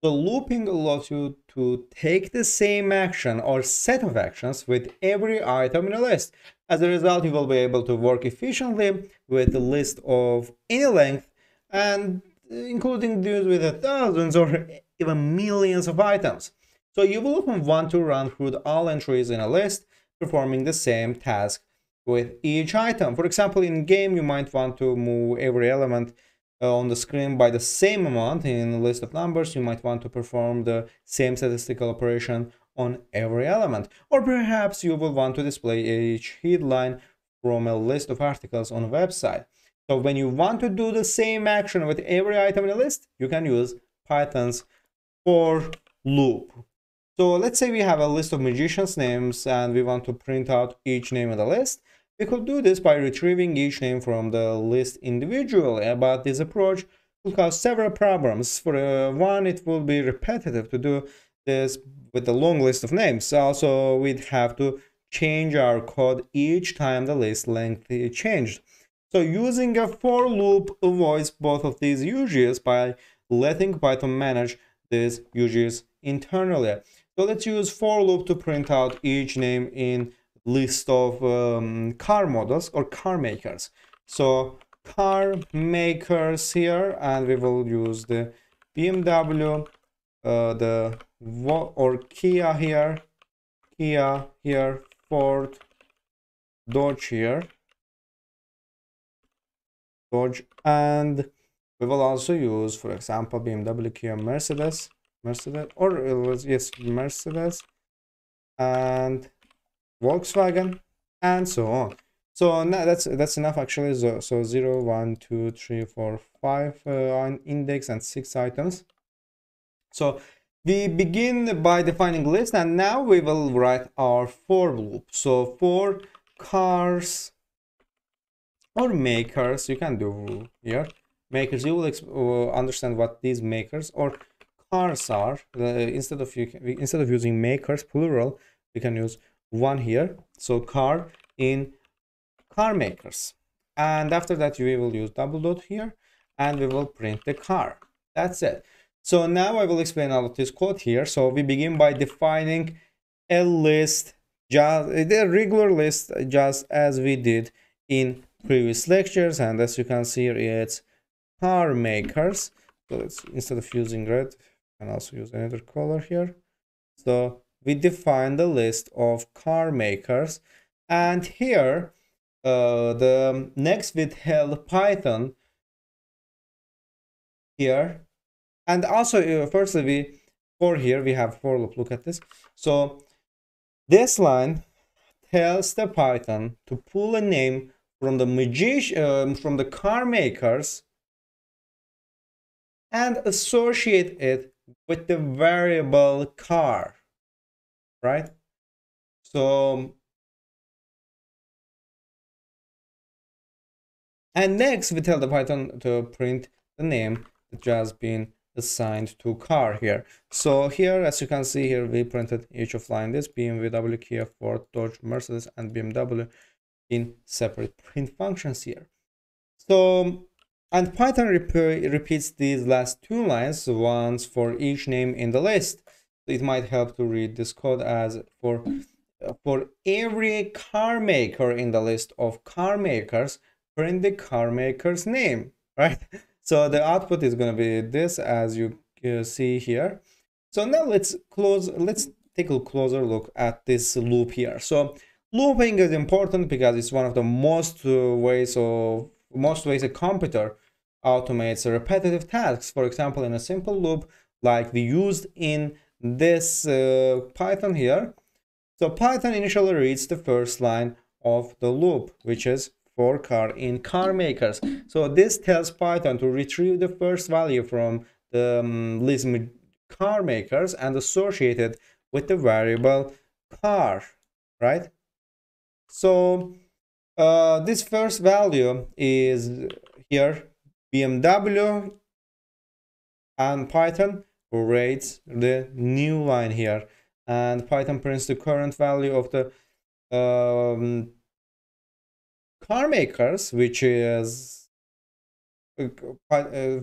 The looping allows you to take the same action or set of actions with every item in a list. As a result, you will be able to work efficiently with a list of any length and uh, including those with thousands or even millions of items. So you will often want to run through all entries in a list, performing the same task with each item. For example, in game, you might want to move every element uh, on the screen by the same amount in a list of numbers, you might want to perform the same statistical operation on every element. Or perhaps you will want to display each headline from a list of articles on a website. So when you want to do the same action with every item in a list, you can use Python's for loop. So let's say we have a list of magicians names and we want to print out each name in the list. We could do this by retrieving each name from the list individually, but this approach will cause several problems. For uh, one, it will be repetitive to do this with a long list of names. Also, we'd have to change our code each time the list length changed. So using a for loop avoids both of these uses by letting Python manage these uses internally. So let's use for loop to print out each name in list of um, car models or car makers. So car makers here and we will use the BMW, uh, the or Kia here, Kia here, Ford, Dodge here, Dodge and we will also use for example BMW, Kia, Mercedes, Mercedes or it was, yes Mercedes and Volkswagen and so on. So now that's that's enough actually. So, so 0 1 2 3 4 5 uh, on index and six items. So we begin by defining list and now we will write our for loop. So for cars or makers you can do here. Makers you will uh, understand what these makers or cars are. Uh, instead of you instead of using makers plural we can use one here. So car in car makers. And after that we will use double dot here and we will print the car. That's it. So now i will explain all of this code here. So we begin by defining a list just the regular list just as we did in previous lectures. And as you can see here it's car makers. So let's instead of using red and also use another color here. So we define the list of car makers. And here uh, the next with held python here. And also uh, firstly we for here we have for loop look at this. So this line tells the python to pull a name from the magician um, from the car makers and associate it with the variable car right? So, and next we tell the Python to print the name that has been assigned to car here. So here, as you can see here, we printed each of line this BMW, Kia, Ford, Dodge, Mercedes, and BMW in separate print functions here. So, and Python rep repeats these last two lines once for each name in the list it might help to read this code as for for every car maker in the list of car makers print the car maker's name right? So the output is going to be this as you uh, see here. So now let's close let's take a closer look at this loop here. So looping is important because it's one of the most uh, ways of most ways a computer automates repetitive tasks. For example in a simple loop like we used in this uh, Python here. So Python initially reads the first line of the loop, which is for car in car makers. So this tells Python to retrieve the first value from the um, list car makers and associate it with the variable car, right? So uh, this first value is here BMW and Python rates the new line here. And python prints the current value of the um, car makers which is uh,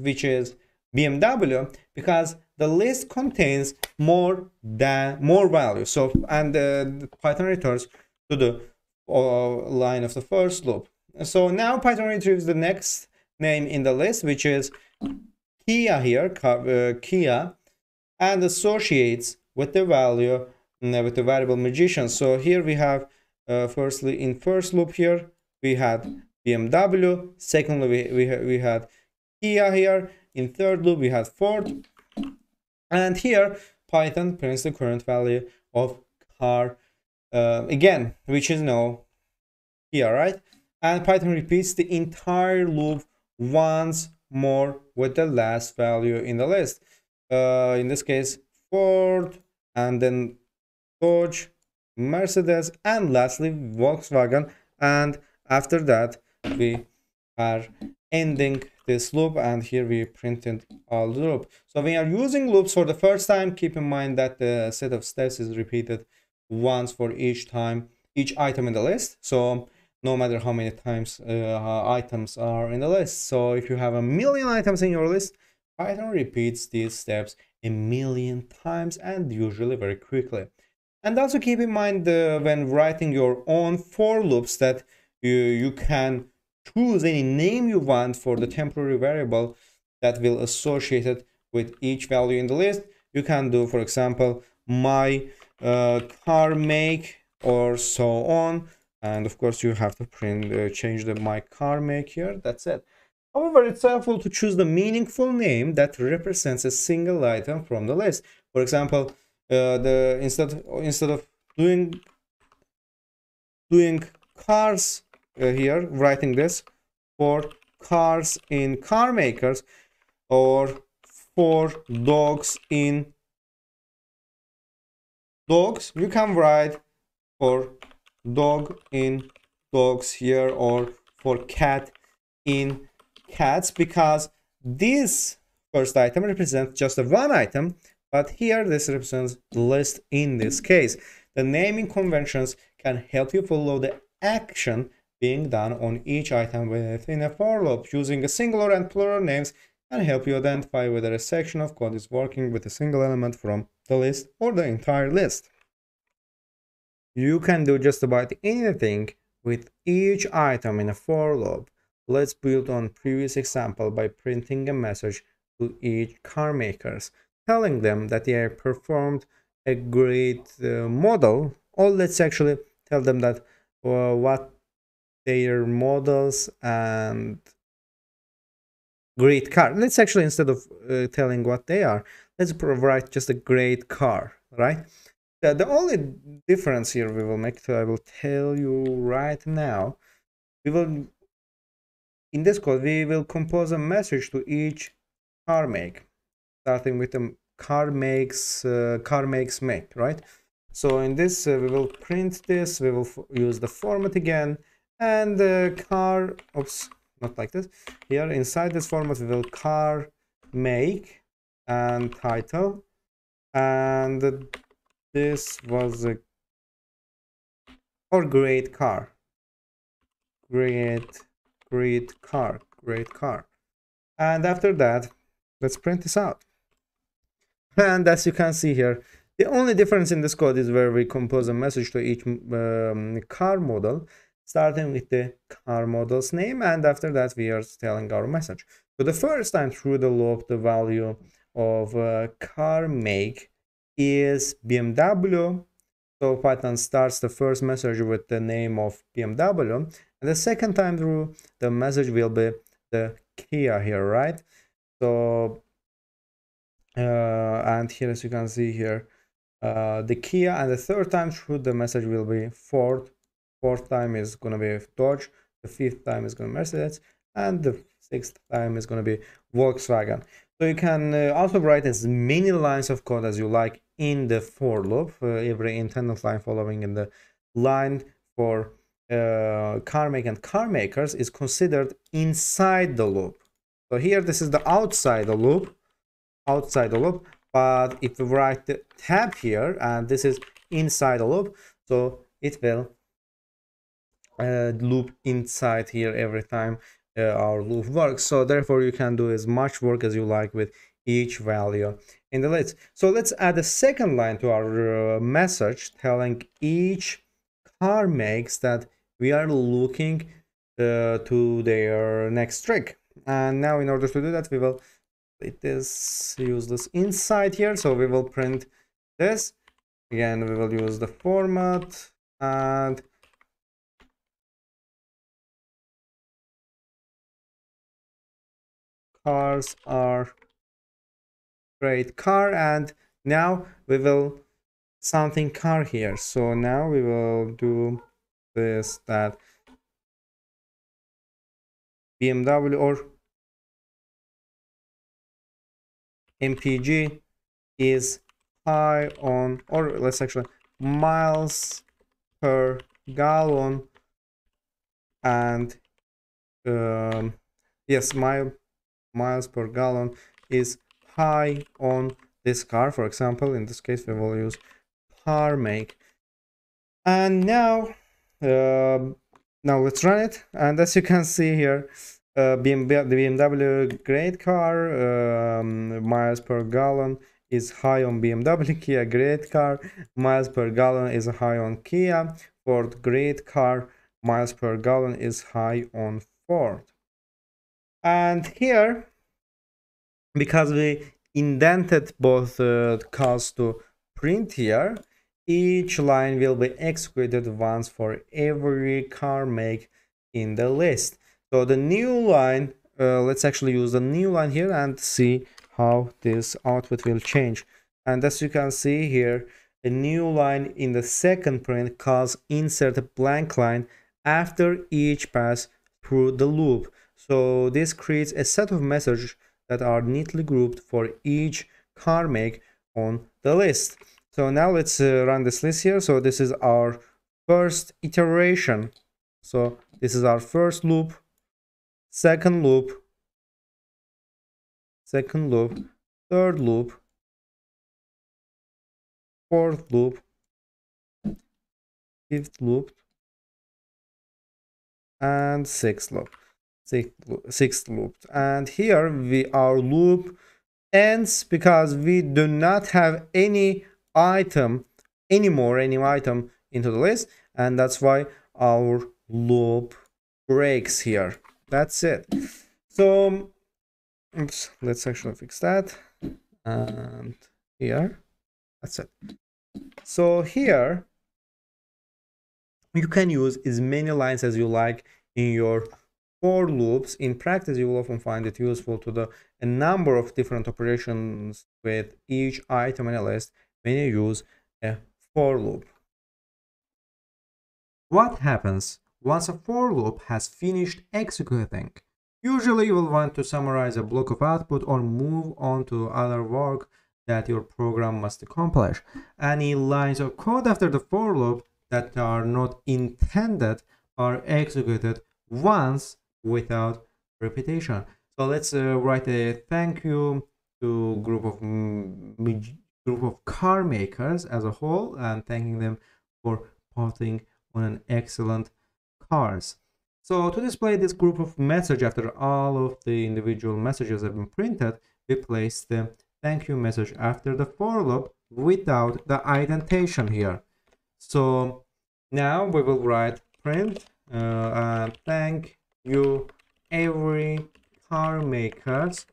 which is bmw because the list contains more than more value. So and uh, python returns to the uh, line of the first loop. So now python retrieves the next name in the list which is kia here uh, kia and associates with the value mm, with the variable magician. So here we have uh, firstly in first loop here we had bmw secondly we, we, we had kia here. In third loop we had ford. And here python prints the current value of car uh, again which is no here right? And python repeats the entire loop once more with the last value in the list uh, in this case Ford and then Dodge Mercedes and lastly Volkswagen. And after that we are ending this loop and here we printed all the loop. So we are using loops for the first time. Keep in mind that the set of steps is repeated once for each time each item in the list. So no matter how many times uh, items are in the list. So if you have a million items in your list python repeats these steps a million times and usually very quickly and also keep in mind uh, when writing your own for loops that you, you can choose any name you want for the temporary variable that will associate it with each value in the list. You can do, for example, my uh, car make or so on. And of course, you have to print, uh, change the my car make here. That's it. However, it's helpful to choose the meaningful name that represents a single item from the list. For example, uh, the instead instead of doing doing cars uh, here writing this for cars in car makers or for dogs in dogs you can write for dog in dogs here or for cat in cats because this first item represents just one item but here this represents the list in this case. The naming conventions can help you follow the action being done on each item within a for loop. Using a singular and plural names can help you identify whether a section of code is working with a single element from the list or the entire list. You can do just about anything with each item in a for loop. Let's build on previous example by printing a message to each car makers telling them that they have performed a great uh, model or let's actually tell them that uh, what their models and great car let's actually instead of uh, telling what they are let's provide just a great car right? The, the only difference here we will make so i will tell you right now we will in this code we will compose a message to each car make starting with the car makes uh, car makes make right? So in this uh, we will print this we will use the format again and the car oops not like this. Here inside this format we will car make and title and this was a or great car. Great great car great car. And after that let's print this out. And as you can see here the only difference in this code is where we compose a message to each um, car model starting with the car model's name and after that we are telling our message. So the first time through the loop the value of uh, car make is bmw so python starts the first message with the name of bmw and the second time through the message will be the kia here right? So uh, and here as you can see here uh, the Kia. And the third time through the message will be Ford. Fourth time is going to be Dodge. The fifth time is going to be Mercedes. And the sixth time is going to be Volkswagen. So you can uh, also write as many lines of code as you like in the for loop. Uh, every intended line following in the line for uh, car make and car makers is considered inside the loop. So here this is the outside the loop outside the loop but if we write the tab here and this is inside the loop so it will uh, loop inside here every time uh, our loop works. So therefore you can do as much work as you like with each value in the list. So let's add a second line to our uh, message telling each car makes that we are looking uh, to their next trick. And now in order to do that we will it is useless inside here. So we will print this. Again we will use the format and cars are great car. And now we will something car here. So now we will do this that bmw or mpg is high on or let's actually miles per gallon. And um, yes mile miles per gallon is high on this car for example in this case we will use car make. And now uh, now let's run it. And as you can see here uh, BMW, the BMW great car um, miles per gallon is high on BMW Kia great car miles per gallon is high on Kia Ford great car miles per gallon is high on Ford. And here because we indented both uh, cars to print here each line will be executed once for every car make in the list. So the new line uh, let's actually use the new line here and see how this output will change. And as you can see here a new line in the second print calls insert a blank line after each pass through the loop. So this creates a set of messages that are neatly grouped for each car make on the list. So now let's uh, run this list here. So this is our first iteration. So this is our first loop, second loop, second loop, third loop, fourth loop, fifth loop, and sixth loop sixth loop and here we our loop ends because we do not have any item anymore any item into the list and that's why our loop breaks here. That's it. So um, oops let's actually fix that. And here that's it. So here you can use as many lines as you like in your for loops. In practice you will often find it useful to do a number of different operations with each item in a list when you use a for loop. What happens once a for loop has finished executing? Usually you will want to summarize a block of output or move on to other work that your program must accomplish. Any lines of code after the for loop that are not intended are executed once without repetition. So let's uh, write a thank you to group of group of car makers as a whole and thanking them for putting on an excellent cars. So to display this group of message after all of the individual messages have been printed, we place the thank you message after the for loop without the indentation here. So now we will write print uh, and thank you every car makers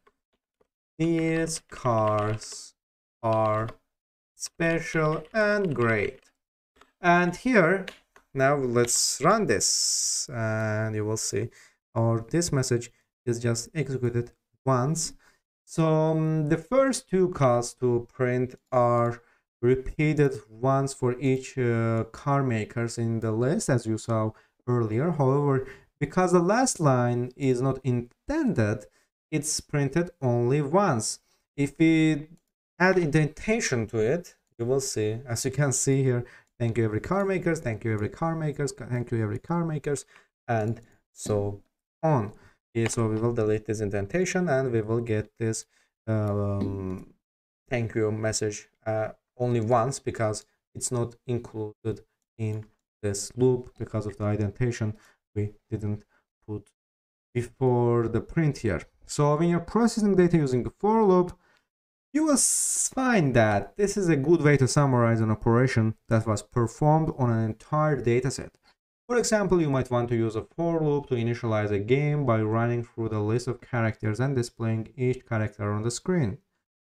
these cars are special and great. And here now let's run this. And you will see or this message is just executed once. So um, the first two calls to print are repeated once for each uh, car makers in the list as you saw earlier. However because the last line is not intended, it's printed only once. If we add indentation to it, you will see, as you can see here, thank you every car makers, thank you every car makers, thank you every car makers, and so on. So we will delete this indentation and we will get this um, thank you message uh, only once because it's not included in this loop because of the indentation we didn't put before the print here. So when you're processing data using the for loop, you will find that this is a good way to summarize an operation that was performed on an entire dataset. For example, you might want to use a for loop to initialize a game by running through the list of characters and displaying each character on the screen.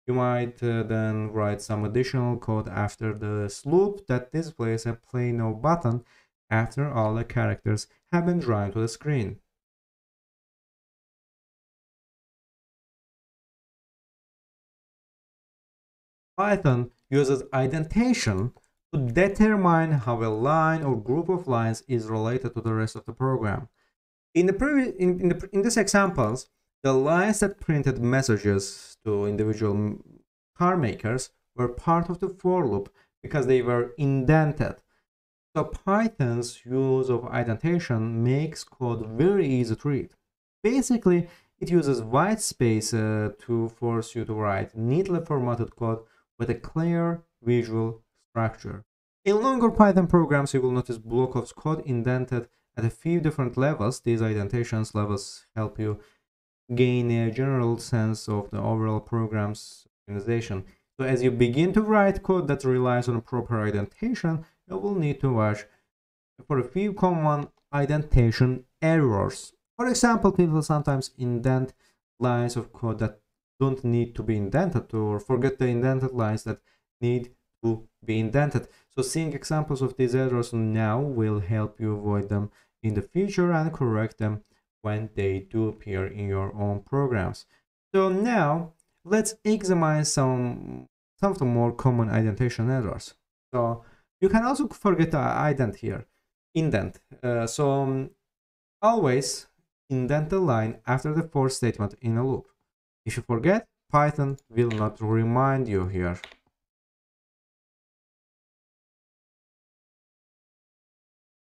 You might uh, then write some additional code after this loop that displays a play now button after all the characters have been drawn to the screen. Python uses indentation to determine how a line or group of lines is related to the rest of the program. In, the in, in, the, in these examples, the lines that printed messages to individual car makers were part of the for loop because they were indented. So Python's use of indentation makes code very easy to read. Basically, it uses white space uh, to force you to write neatly formatted code with a clear visual structure. In longer Python programs, you will notice block of code indented at a few different levels. These indentations levels help you gain a general sense of the overall program's organization. So as you begin to write code that relies on proper indentation, you will need to watch for a few common indentation errors. For example, people sometimes indent lines of code that don't need to be indented or forget the indented lines that need to be indented. So seeing examples of these errors now will help you avoid them in the future and correct them when they do appear in your own programs. So now let's examine some, some of the more common indentation errors. So you can also forget the ident here, indent. Uh, so um, always indent the line after the for statement in a loop. If you forget, Python will not remind you here.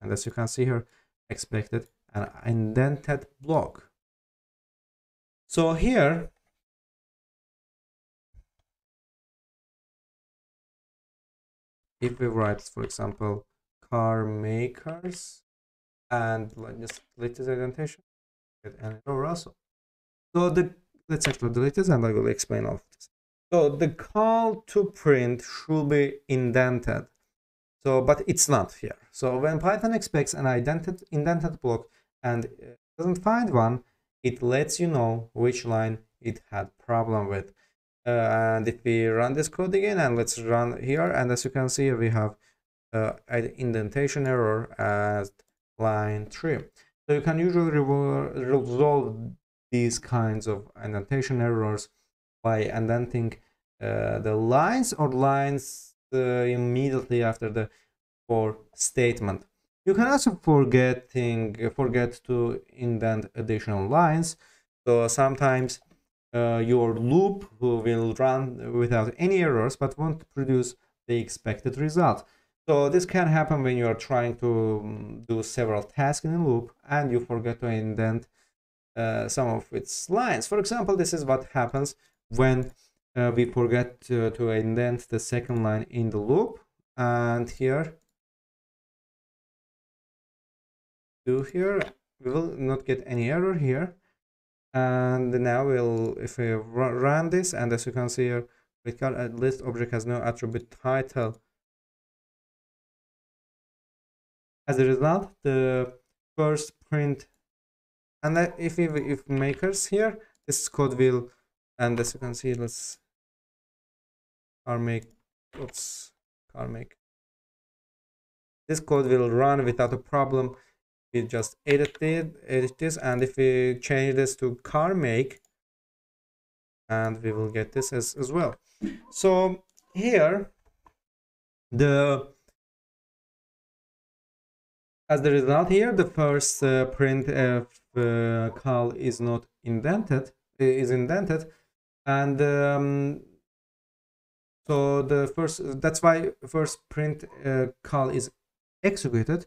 and as you can see here expected an indented block so here if we write for example car makers and like just latest indentation get an error also so the let's actually delete this and i will explain all of this so the call to print should be indented so, but it's not here. So when Python expects an indented, indented block and uh, doesn't find one, it lets you know which line it had problem with. Uh, and if we run this code again and let's run here and as you can see we have uh, an indentation error at line 3 so you can usually resolve these kinds of indentation errors by indenting uh, the lines or lines immediately after the for statement. You can also forgetting forget to indent additional lines. So sometimes uh, your loop will run without any errors but won't produce the expected result. So this can happen when you are trying to mm, do several tasks in a loop and you forget to indent uh, some of its lines. For example, this is what happens when uh, we forget to, to indent the second line in the loop. And here do here we will not get any error here. And now we'll if we run this and as you can see here at list object has no attribute title. As a result the first print and if we if makers here this code will and as you can see let's car make oops car make. This code will run without a problem. We just edit it edit this and if we change this to car make and we will get this as, as well. So here the as the result here the first uh, printf uh, call is not indented is indented. And um, so the first that's why first print uh, call is executed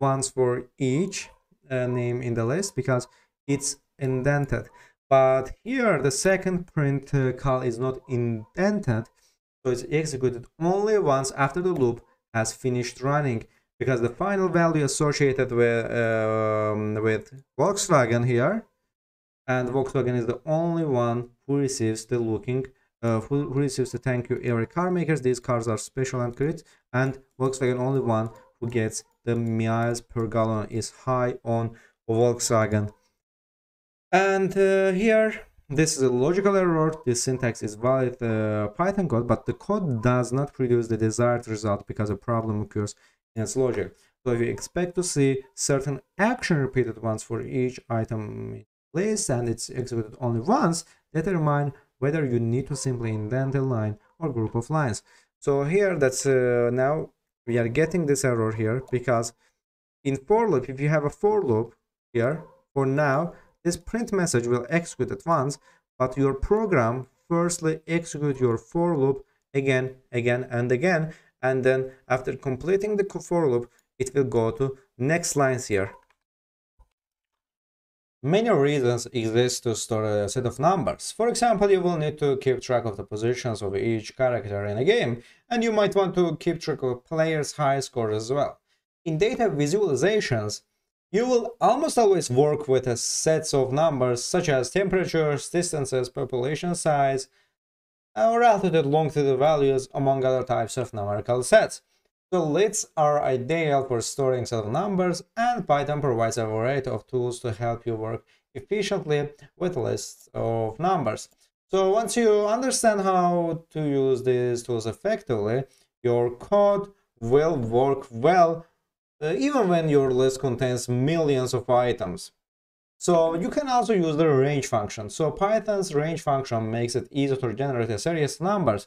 once for each uh, name in the list because it's indented. But here the second print uh, call is not indented. So it's executed only once after the loop has finished running because the final value associated with um, with Volkswagen here and Volkswagen is the only one who receives the looking uh, who, receives the thank you every car makers. These cars are special and great and Volkswagen only one who gets the miles per gallon is high on Volkswagen. And uh, here this is a logical error. This syntax is valid uh, Python code but the code does not produce the desired result because a problem occurs logic so you expect to see certain action repeated once for each item in list and it's executed only once, determine whether you need to simply indent a line or group of lines. So here that's uh, now we are getting this error here because in for loop, if you have a for loop here, for now, this print message will execute at once, but your program firstly execute your for loop again, again, and again, and then after completing the for loop, it will go to next lines here. Many reasons exist to store a set of numbers. For example, you will need to keep track of the positions of each character in a game, and you might want to keep track of players' high scores as well. In data visualizations, you will almost always work with a sets of numbers such as temperatures, distances, population size, or altitude, longitude values, among other types of numerical sets. So lists are ideal for storing set of numbers and Python provides a variety of tools to help you work efficiently with lists of numbers. So once you understand how to use these tools effectively, your code will work well uh, even when your list contains millions of items. So you can also use the range function. So Python's range function makes it easy to generate a series of numbers.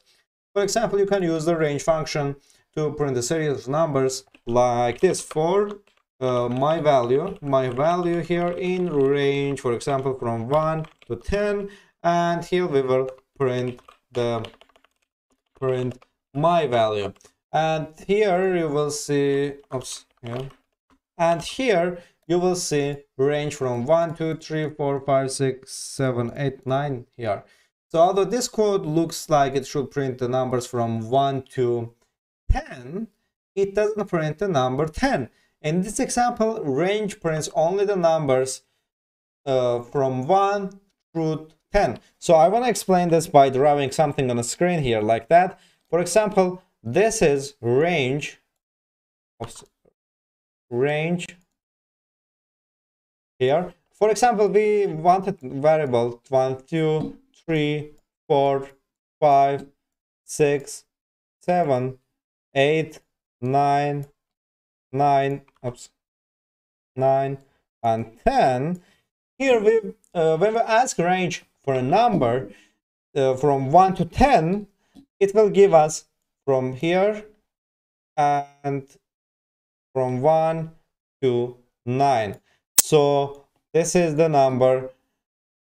For example, you can use the range function to print a series of numbers like this for uh, my value my value here in range for example from 1 to 10 and here we will print the print my value and here you will see oops yeah and here you will see range from 1 2 3 4 5 6 7 8 9 here so although this code looks like it should print the numbers from 1 to 10, it doesn't print the number 10. In this example, range prints only the numbers uh, from 1 through 10. So I want to explain this by drawing something on the screen here like that. For example, this is range range here. For example, we wanted variable 1, 2, 3, 4, 5, 6, 7, 8 9 9 oops 9 and 10 here we uh, when we ask range for a number uh, from 1 to 10 it will give us from here and from 1 to 9 so this is the number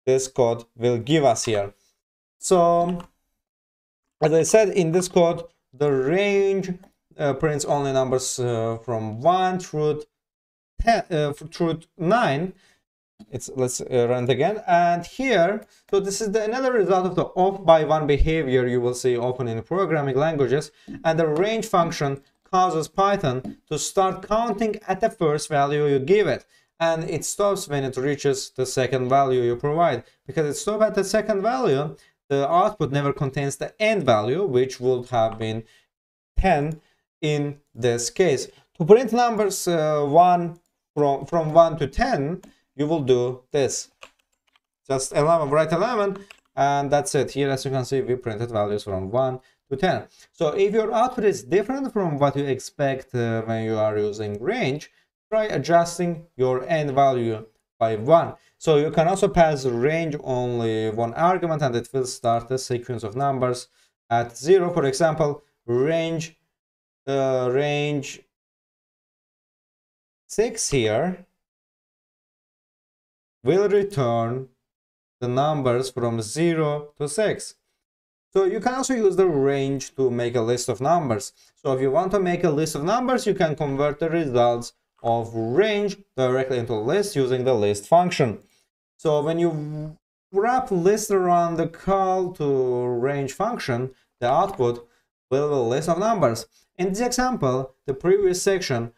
this code will give us here. So as i said in this code the range uh, prints only numbers uh, from 1 through 10 uh, through 9 it's let's uh, run it again. And here so this is the, another result of the off by one behavior you will see often in programming languages. And the range function causes python to start counting at the first value you give it and it stops when it reaches the second value you provide because it stops at the second value the output never contains the end value, which would have been 10 in this case. To print numbers uh, 1 from, from 1 to 10, you will do this. Just 11, write 11, and that's it. Here, as you can see, we printed values from 1 to 10. So if your output is different from what you expect uh, when you are using range, try adjusting your end value by 1. So you can also pass range only one argument and it will start a sequence of numbers at 0. For example, range uh, range 6 here will return the numbers from 0 to 6. So you can also use the range to make a list of numbers. So if you want to make a list of numbers, you can convert the results of range directly into list using the list function. So when you wrap list around the call to range function, the output will be a list of numbers. In this example, the previous section,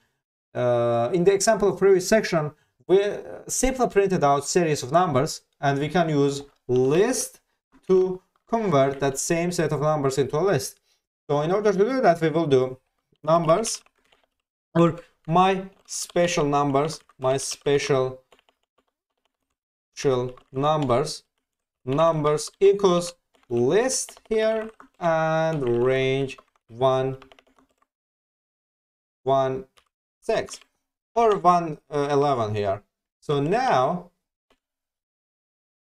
uh, in the example of previous section, we simply printed out series of numbers and we can use list to convert that same set of numbers into a list. So in order to do that, we will do numbers or my special numbers, my special numbers numbers equals list here and range 1 1 6 or 1 uh, 11 here. So now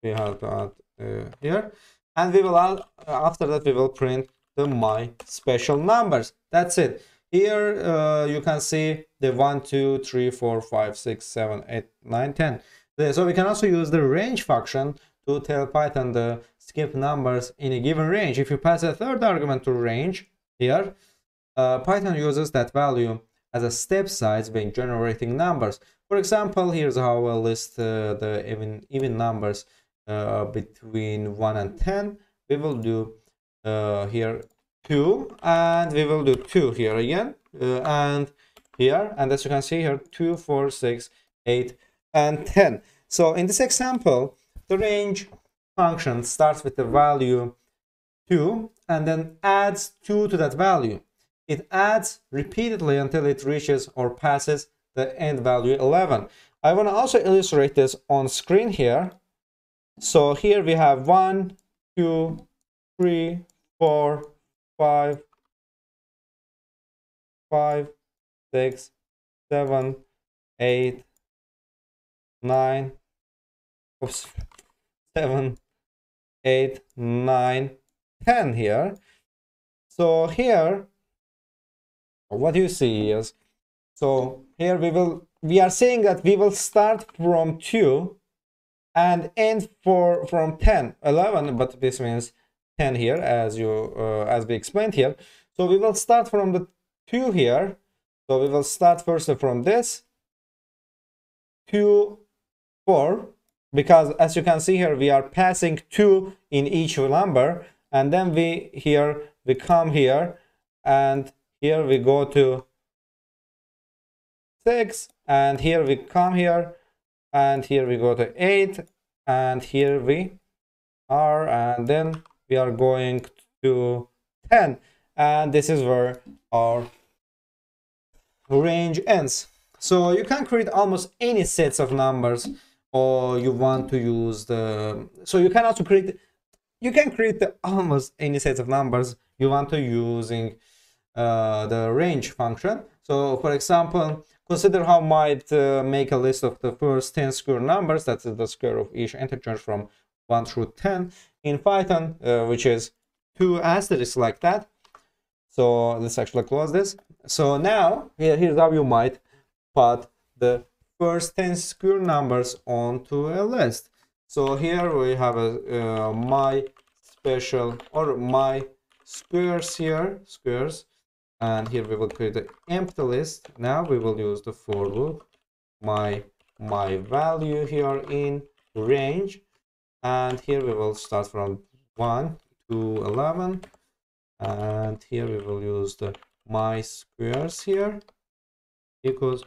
we have to add uh, here and we will add, after that we will print the my special numbers. That's it. Here uh, you can see the 1 2 3 4 5 6 7 8 9 10 So we can also use the range function to tell Python the skip numbers in a given range. If you pass a third argument to range here, uh, Python uses that value as a step size when generating numbers. For example, here's how I'll list uh, the even, even numbers uh, between 1 and 10. We will do uh, here 2 and we will do 2 here again uh, and here and as you can see here 2, 4, 6, 8 and 10. So in this example, the range function starts with the value 2 and then adds 2 to that value. It adds repeatedly until it reaches or passes the end value 11. I want to also illustrate this on screen here. So here we have 1, 2, 3, 4, 5, 5, 6, 7, 8, 9, oops, 7, 8, 9, 10 here. So here, what you see is, so here we will, we are saying that we will start from 2 and end for from 10, 11, but this means 10 here as you, uh, as we explained here. So we will start from the 2 here. So we will start first from this. 2, 4 because as you can see here we are passing 2 in each number and then we here we come here and here we go to 6 and here we come here and here we go to 8 and here we are and then we are going to 10 and this is where our range ends. So you can create almost any sets of numbers or you want to use the so you can also create you can create the, almost any set of numbers you want to using uh, the range function. So for example consider how might uh, make a list of the first 10 square numbers. That's the square of each integer from 1 through 10 in python uh, which is two asterisks like that. So let's actually close this so now here, here's how you might put the first 10 square numbers onto a list. So here we have a uh, my special or my squares here, squares, and here we will create an empty list. Now we will use the for loop, my my value here in range, and here we will start from 1 to 11, and here we will use the my squares here equals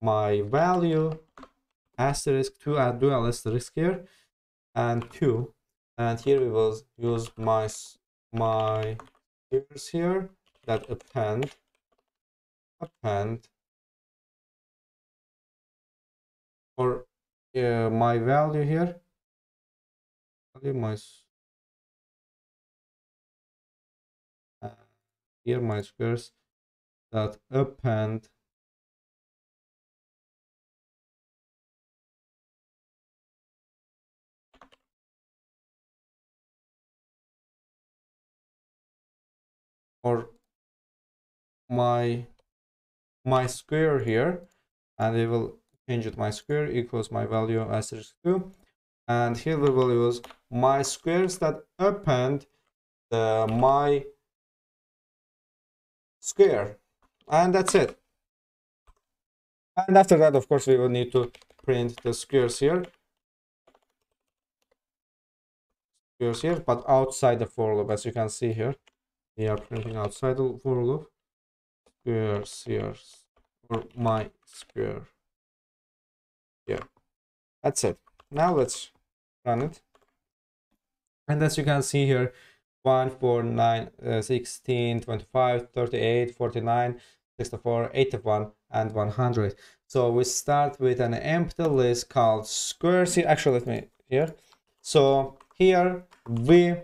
my value asterisk 2 add dual asterisk here and 2 and here we will use my my here's here that append append or uh, my value here. My uh, here my squares that append or my my square here and we will change it. My square equals my value asterisk 2 and here we will use my squares that append the my square and that's it. And after that of course we will need to print the squares here. Squares here but outside the for loop as you can see here. We are printing outside the for loop. Squares here or my square. Yeah. That's it. Now let's run it. And as you can see here 1 4 9 uh, 16 25 38 49 64 81 and 100 so we start with an empty list called squares actually let me here. So here we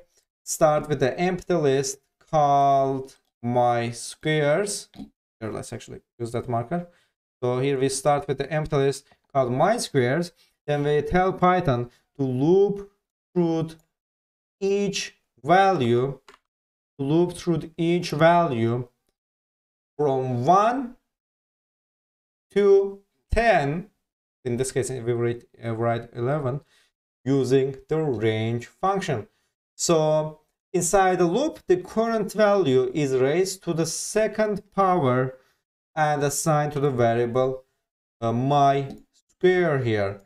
start with the empty list called my squares. Here let's actually use that marker. So here we start with the empty list called my squares. Then we tell python to loop through each value to loop through each value from 1 to 10 in this case we write, uh, write 11 using the range function. So inside the loop the current value is raised to the second power and assigned to the variable uh, my square here.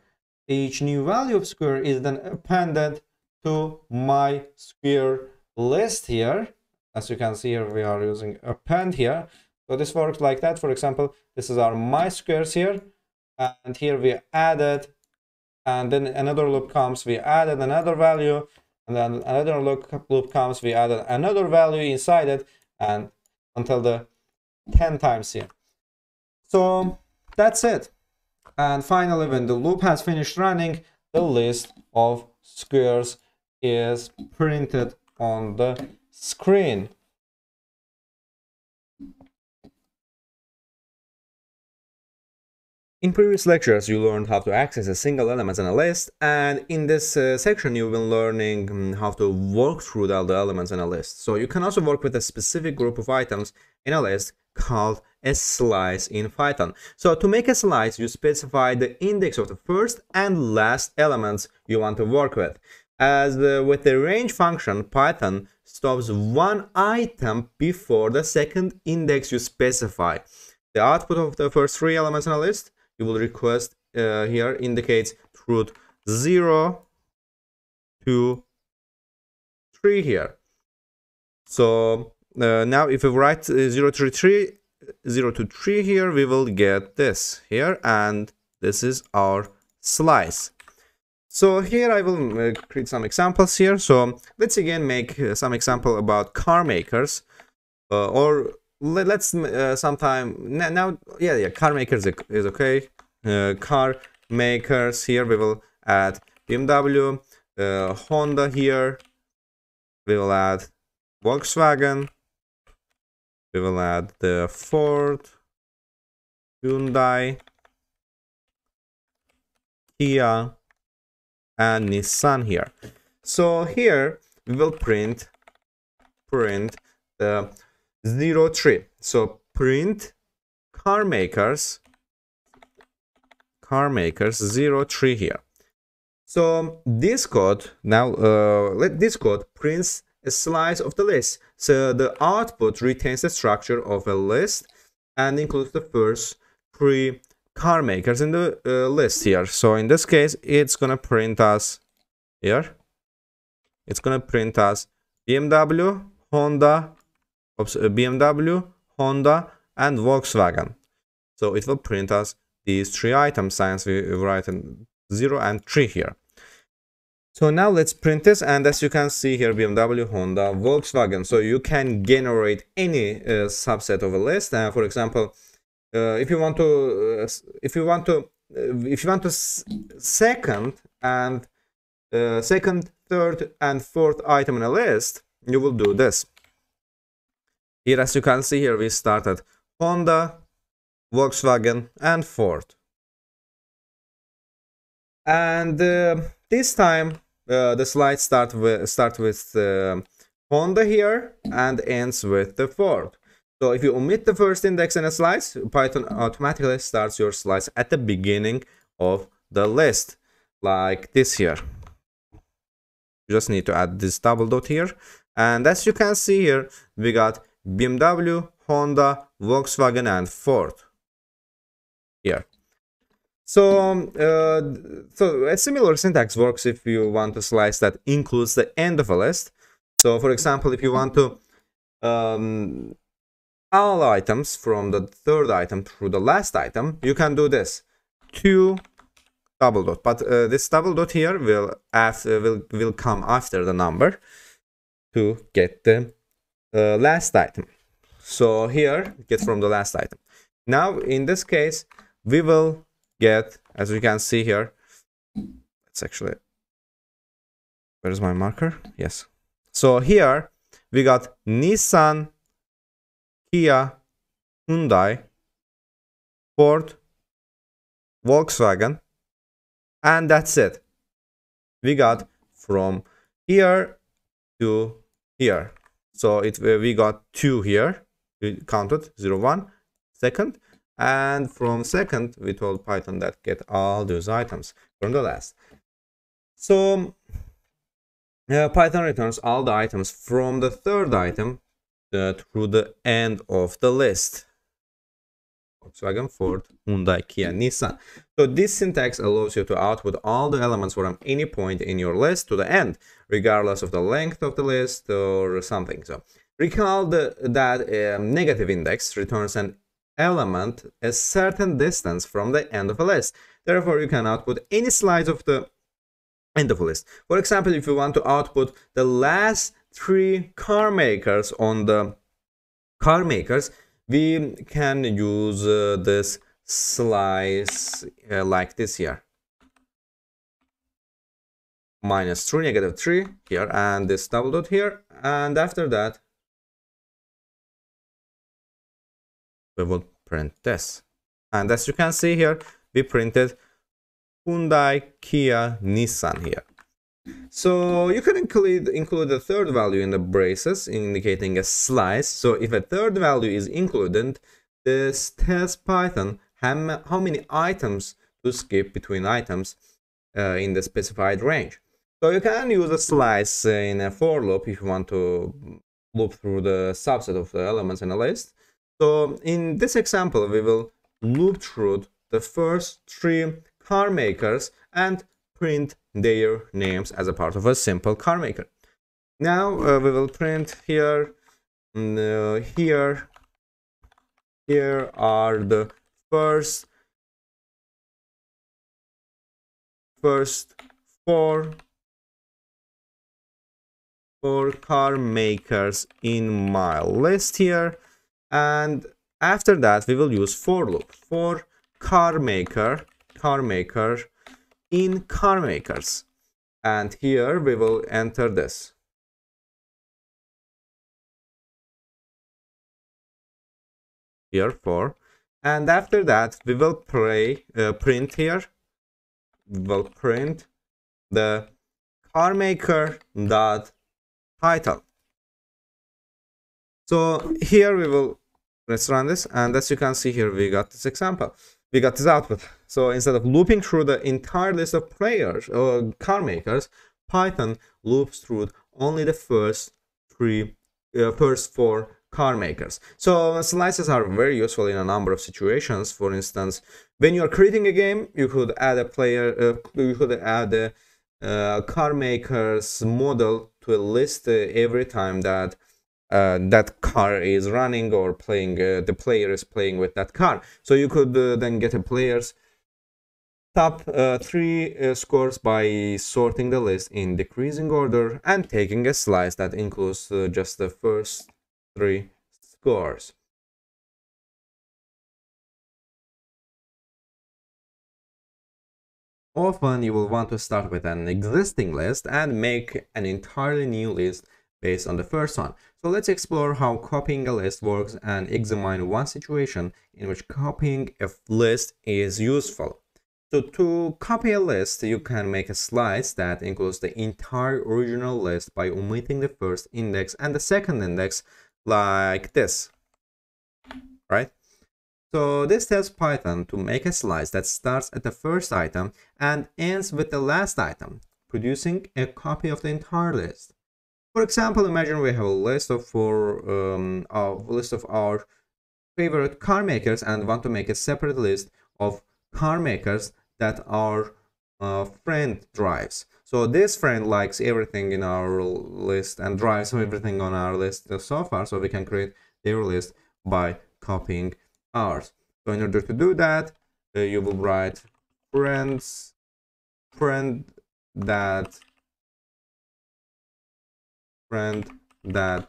Each new value of square is then appended to my square list here. As you can see here we are using append here so this works like that. For example this is our my squares here. And here we added and then another loop comes we added another value. And then another loop, comes we added another value inside it and until the 10 times here. So that's it. And finally when the loop has finished running the list of squares is printed on the screen In previous lectures, you learned how to access a single element in a list, and in this uh, section, you've been learning um, how to work through all the elements in a list. So you can also work with a specific group of items in a list called a slice in Python. So to make a slice, you specify the index of the first and last elements you want to work with. As the, with the range function, Python stops one item before the second index you specify. The output of the first three elements in a list you will request uh, here indicates truth 0 to 3 here. So uh, now if we write uh, 0 to 3 0 to 3 here we will get this here and this is our slice. So here I will uh, create some examples here. So let's again make uh, some example about car makers uh, or let, us uh, sometime now yeah yeah car makers is okay. Uh, car makers here we will add bmw uh, honda here. We will add volkswagen. We will add the ford hyundai kia and nissan here. So here we will print print the zero three. So print car makers, car makers zero three here. So this code now uh, let this code prints a slice of the list. So the output retains the structure of a list and includes the first three car makers in the uh, list here. So in this case, it's gonna print us here. It's gonna print us BMW, Honda, uh, BMW, Honda, and Volkswagen. So it will print us these three items since we write in 0 and 3 here. So now let's print this and as you can see here BMW, Honda, Volkswagen. So you can generate any uh, subset of a list. Uh, for example, uh, if you want to, uh, if you want to, uh, if you want to second and uh, second, third, and fourth item in a list, you will do this. Here, as you can see here, we started Honda, Volkswagen, and Ford. And uh, this time, uh, the slide start with start with uh, Honda here and ends with the Ford. So if you omit the first index in a slice, Python automatically starts your slice at the beginning of the list, like this here. You just need to add this double dot here. And as you can see here, we got BMW, Honda, Volkswagen, and Ford. Here. So, um, uh, so a similar syntax works if you want a slice that includes the end of a list. So, for example, if you want to um, all items from the third item through the last item, you can do this. Two double dot, but uh, this double dot here will after, will will come after the number to get the uh, last item. So here, get from the last item. Now, in this case, we will get, as we can see here, it's actually, where's my marker? Yes. So here, we got Nissan, Kia, Hyundai, Ford, Volkswagen, and that's it. We got from here to here. So it we got two here. We counted zero one second, and from second we told python that get all those items from the last so uh, python returns all the items from the third item uh, through the end of the list Volkswagen, Ford, Hyundai, Kia, Nissan. So this syntax allows you to output all the elements from any point in your list to the end, regardless of the length of the list or something. So recall the, that um, negative index returns an element a certain distance from the end of a list. Therefore, you can output any slice of the end of a list. For example, if you want to output the last three car makers on the car makers, we can use uh, this slice uh, like this here. Minus 3 negative 3 here and this double dot here and after that we will print this. And as you can see here we printed Hyundai Kia Nissan here. So you can include, include a third value in the braces, indicating a slice. So if a third value is included, this test Python how, how many items to skip between items uh, in the specified range. So you can use a slice in a for loop if you want to loop through the subset of the elements in a list. So in this example, we will loop through the first three car makers and print their names as a part of a simple car maker. Now uh, we will print here, mm, uh, here, here are the first, first four, four car makers in my list here. And after that, we will use for loop for car maker, car maker in car makers and here we will enter this here for and after that we will uh, print here. We will print the car maker dot title so here we will let's run this. And as you can see here we got this example. We got this output. So instead of looping through the entire list of players or car makers, Python loops through only the first three, uh, first four car makers. So slices are very useful in a number of situations. For instance, when you are creating a game, you could add a player, uh, you could add a uh, car maker's model to a list uh, every time that uh, that car is running or playing uh, the player is playing with that car so you could then get a player's top three scores by sorting the list in decreasing order and taking a slice that includes just the first three scores Often you will want to start with an existing list and make an entirely new list based on the first one. So let's explore how copying a list works and examine one situation in which copying a list is useful. So to copy a list, you can make a slice that includes the entire original list by omitting the first index and the second index like this, right? So this tells Python to make a slice that starts at the first item and ends with the last item, producing a copy of the entire list. For example, imagine we have a list of for um, a list of our favorite car makers and want to make a separate list of car makers that our uh, friend drives. So this friend likes everything in our list and drives everything on our list so far. So we can create their list by copying ours. So in order to do that, uh, you will write friends friend that friend that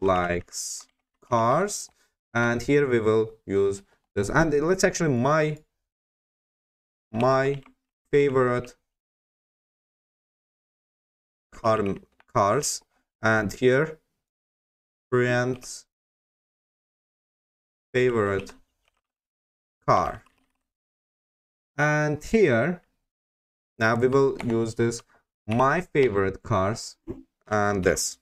likes cars and here we will use this and let's actually my my favorite car cars. And here print favorite car. And here now we will use this my favorite cars and this.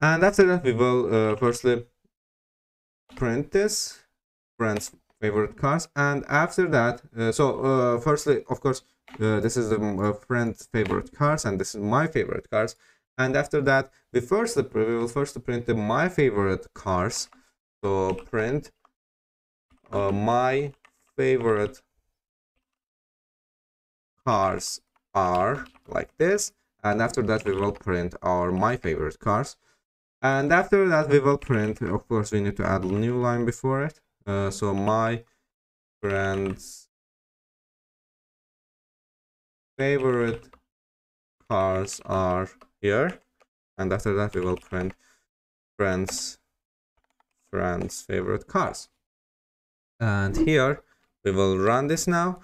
And after that we will uh, firstly print this print favorite cars. And after that uh, so uh, firstly of course uh, this is the uh, friend's favorite cars and this is my favorite cars. And after that we first we will first print the my favorite cars. So print uh, my favorite cars are like this. And after that we will print our my favorite cars. And after that we will print of course we need to add a new line before it. Uh, so my friends favorite cars are here. And after that we will print friends friends favorite cars. And here we will run this now.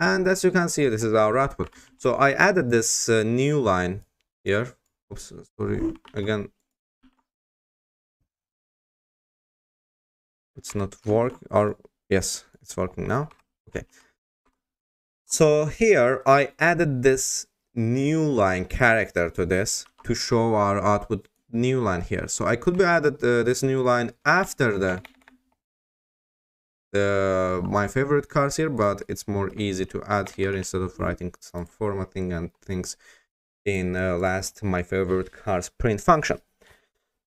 And as you can see this is our output. So i added this uh, new line here. Oops sorry again. It's not work or yes it's working now. Okay so here i added this new line character to this to show our output new line here. So i could be added uh, this new line after the the my favorite cars here but it's more easy to add here instead of writing some formatting and things in uh, last my favorite cars print function.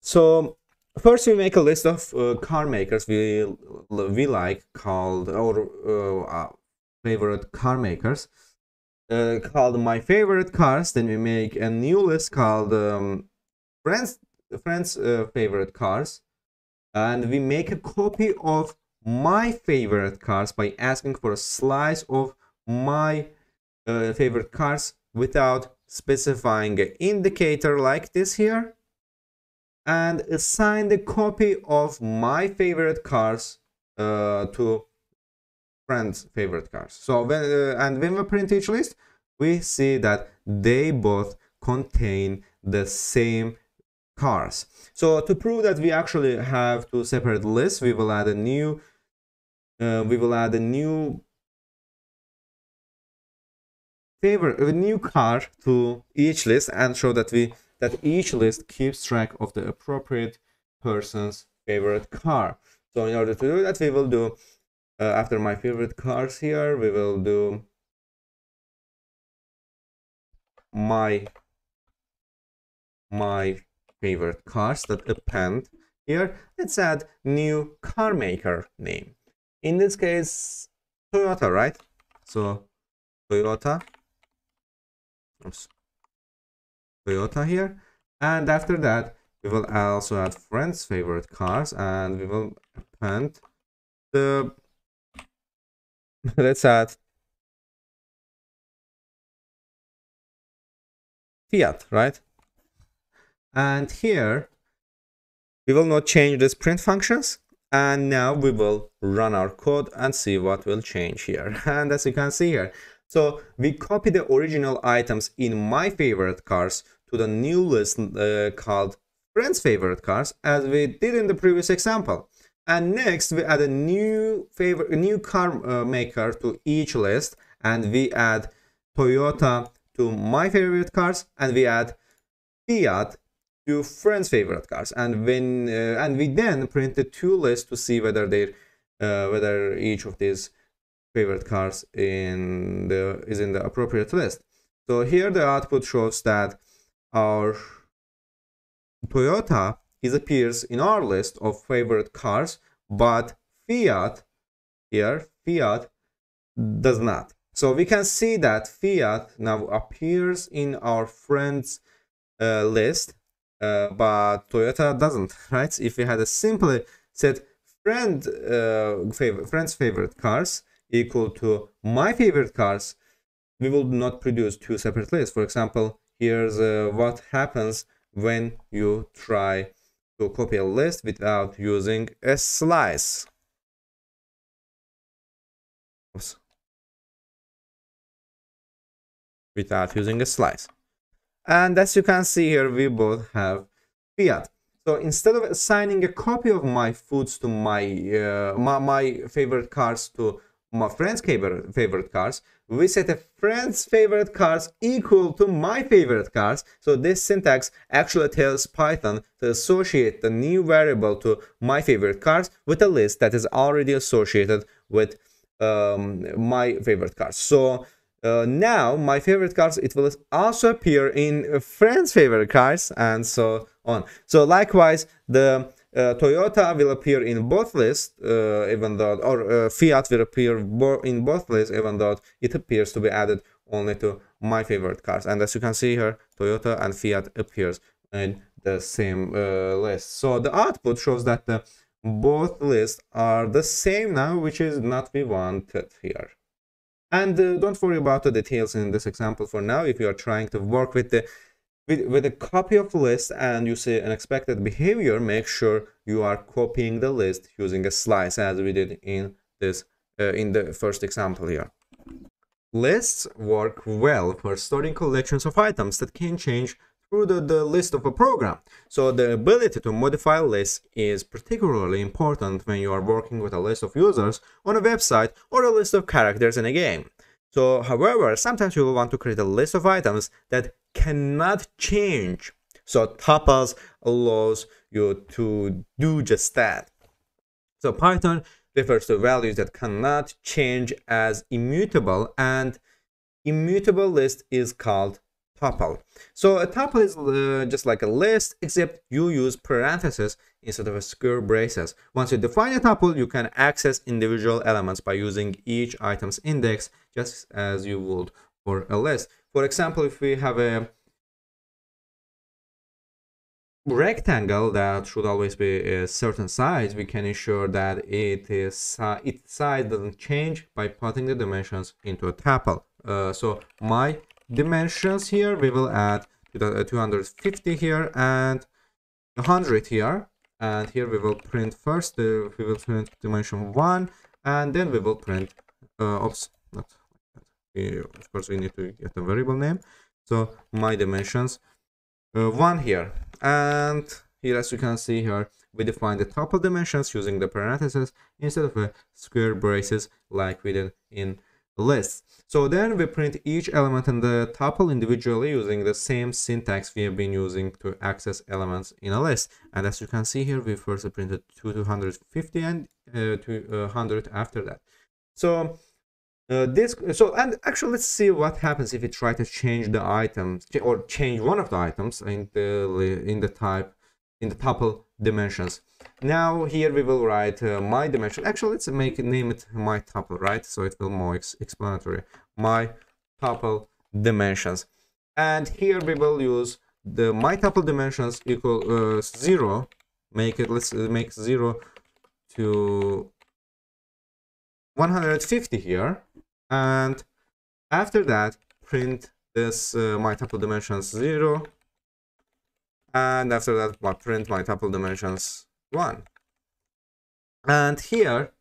So first we make a list of uh, car makers we we like called or uh, favorite car makers uh, called my favorite cars. Then we make a new list called um, friends friends uh, favorite cars. And we make a copy of my favorite cars by asking for a slice of my uh, favorite cars without specifying an indicator like this here. And assign the copy of my favorite cars uh, to friends favorite cars. So when uh, and when we print each list we see that they both contain the same cars. So to prove that we actually have two separate lists we will add a new uh, we will add a new favor a new car to each list and show that we that each list keeps track of the appropriate person's favorite car. So in order to do that we will do uh, after my favorite cars here we will do my my favorite cars that append here. Let's add new car maker name. In this case Toyota right? So Toyota. Oops. Toyota here. And after that we will also add friends favorite cars and we will append the let's add Fiat right? And here we will not change this print functions. And now we will run our code and see what will change here. And as you can see here so we copy the original items in my favorite cars to the new list uh, called friends favorite cars as we did in the previous example and next we add a new favorite a new car uh, maker to each list. And we add toyota to my favorite cars. And we add fiat to friends favorite cars. And when uh, and we then print the two lists to see whether they uh, whether each of these favorite cars in the is in the appropriate list. So here the output shows that our toyota is appears in our list of favorite cars but fiat here fiat does not so we can see that fiat now appears in our friends uh, list uh, but Toyota doesn't, right? If we had a simply said friend uh, favorite, friend's favorite cars equal to my favorite cars, we would not produce two separate lists. For example, here's uh, what happens when you try to copy a list without using a slice. Oops. Without using a slice. And as you can see here, we both have fiat. So instead of assigning a copy of my foods to my, uh, my, my favorite cars to my friend's favorite, favorite cars, we set a friend's favorite cars equal to my favorite cars. So this syntax actually tells Python to associate the new variable to my favorite cars with a list that is already associated with um, my favorite cars. So uh, now my favorite cars it will also appear in friends favorite cars and so on so likewise the uh, Toyota will appear in both lists, uh, even though, or uh, Fiat will appear bo in both lists, even though it appears to be added only to my favorite cars. And as you can see here, Toyota and Fiat appears in the same uh, list. So the output shows that the both lists are the same now, which is not we wanted here. And uh, don't worry about the details in this example for now. If you are trying to work with the with, with a copy of list and you see an expected behavior, make sure you are copying the list using a slice as we did in this uh, in the first example here. Lists work well for storing collections of items that can change through the, the list of a program. So the ability to modify lists is particularly important when you are working with a list of users on a website or a list of characters in a game. So, however, sometimes you will want to create a list of items that cannot change. So tuples allows you to do just that. So Python refers to values that cannot change as immutable and immutable list is called tuple. So a tuple is uh, just like a list except you use parentheses instead of square braces. Once you define a tuple, you can access individual elements by using each item's index just as you would for a list. For example, if we have a rectangle that should always be a certain size, we can ensure that it is uh, its size doesn't change by putting the dimensions into a tuple. Uh, so my dimensions here, we will add 250 here and 100 here. And here we will print first, uh, we will print dimension 1 and then we will print, uh, oops, not of course we need to get a variable name. So my dimensions uh, one here. And here as you can see here we define the tuple dimensions using the parentheses instead of a square braces like we did in lists. So then we print each element in the tuple individually using the same syntax we have been using to access elements in a list. And as you can see here we first printed 250 and uh, 200 after that. So uh, this so and actually let's see what happens if we try to change the items or change one of the items in the in the type in the tuple dimensions. Now here we will write uh, my dimension. Actually let's make name it my tuple right? So it will more ex explanatory. My tuple dimensions. And here we will use the my tuple dimensions equal uh, zero. Make it let's make zero to 150 here and after that print this uh, my tuple dimensions 0 and after that I print my tuple dimensions 1 and here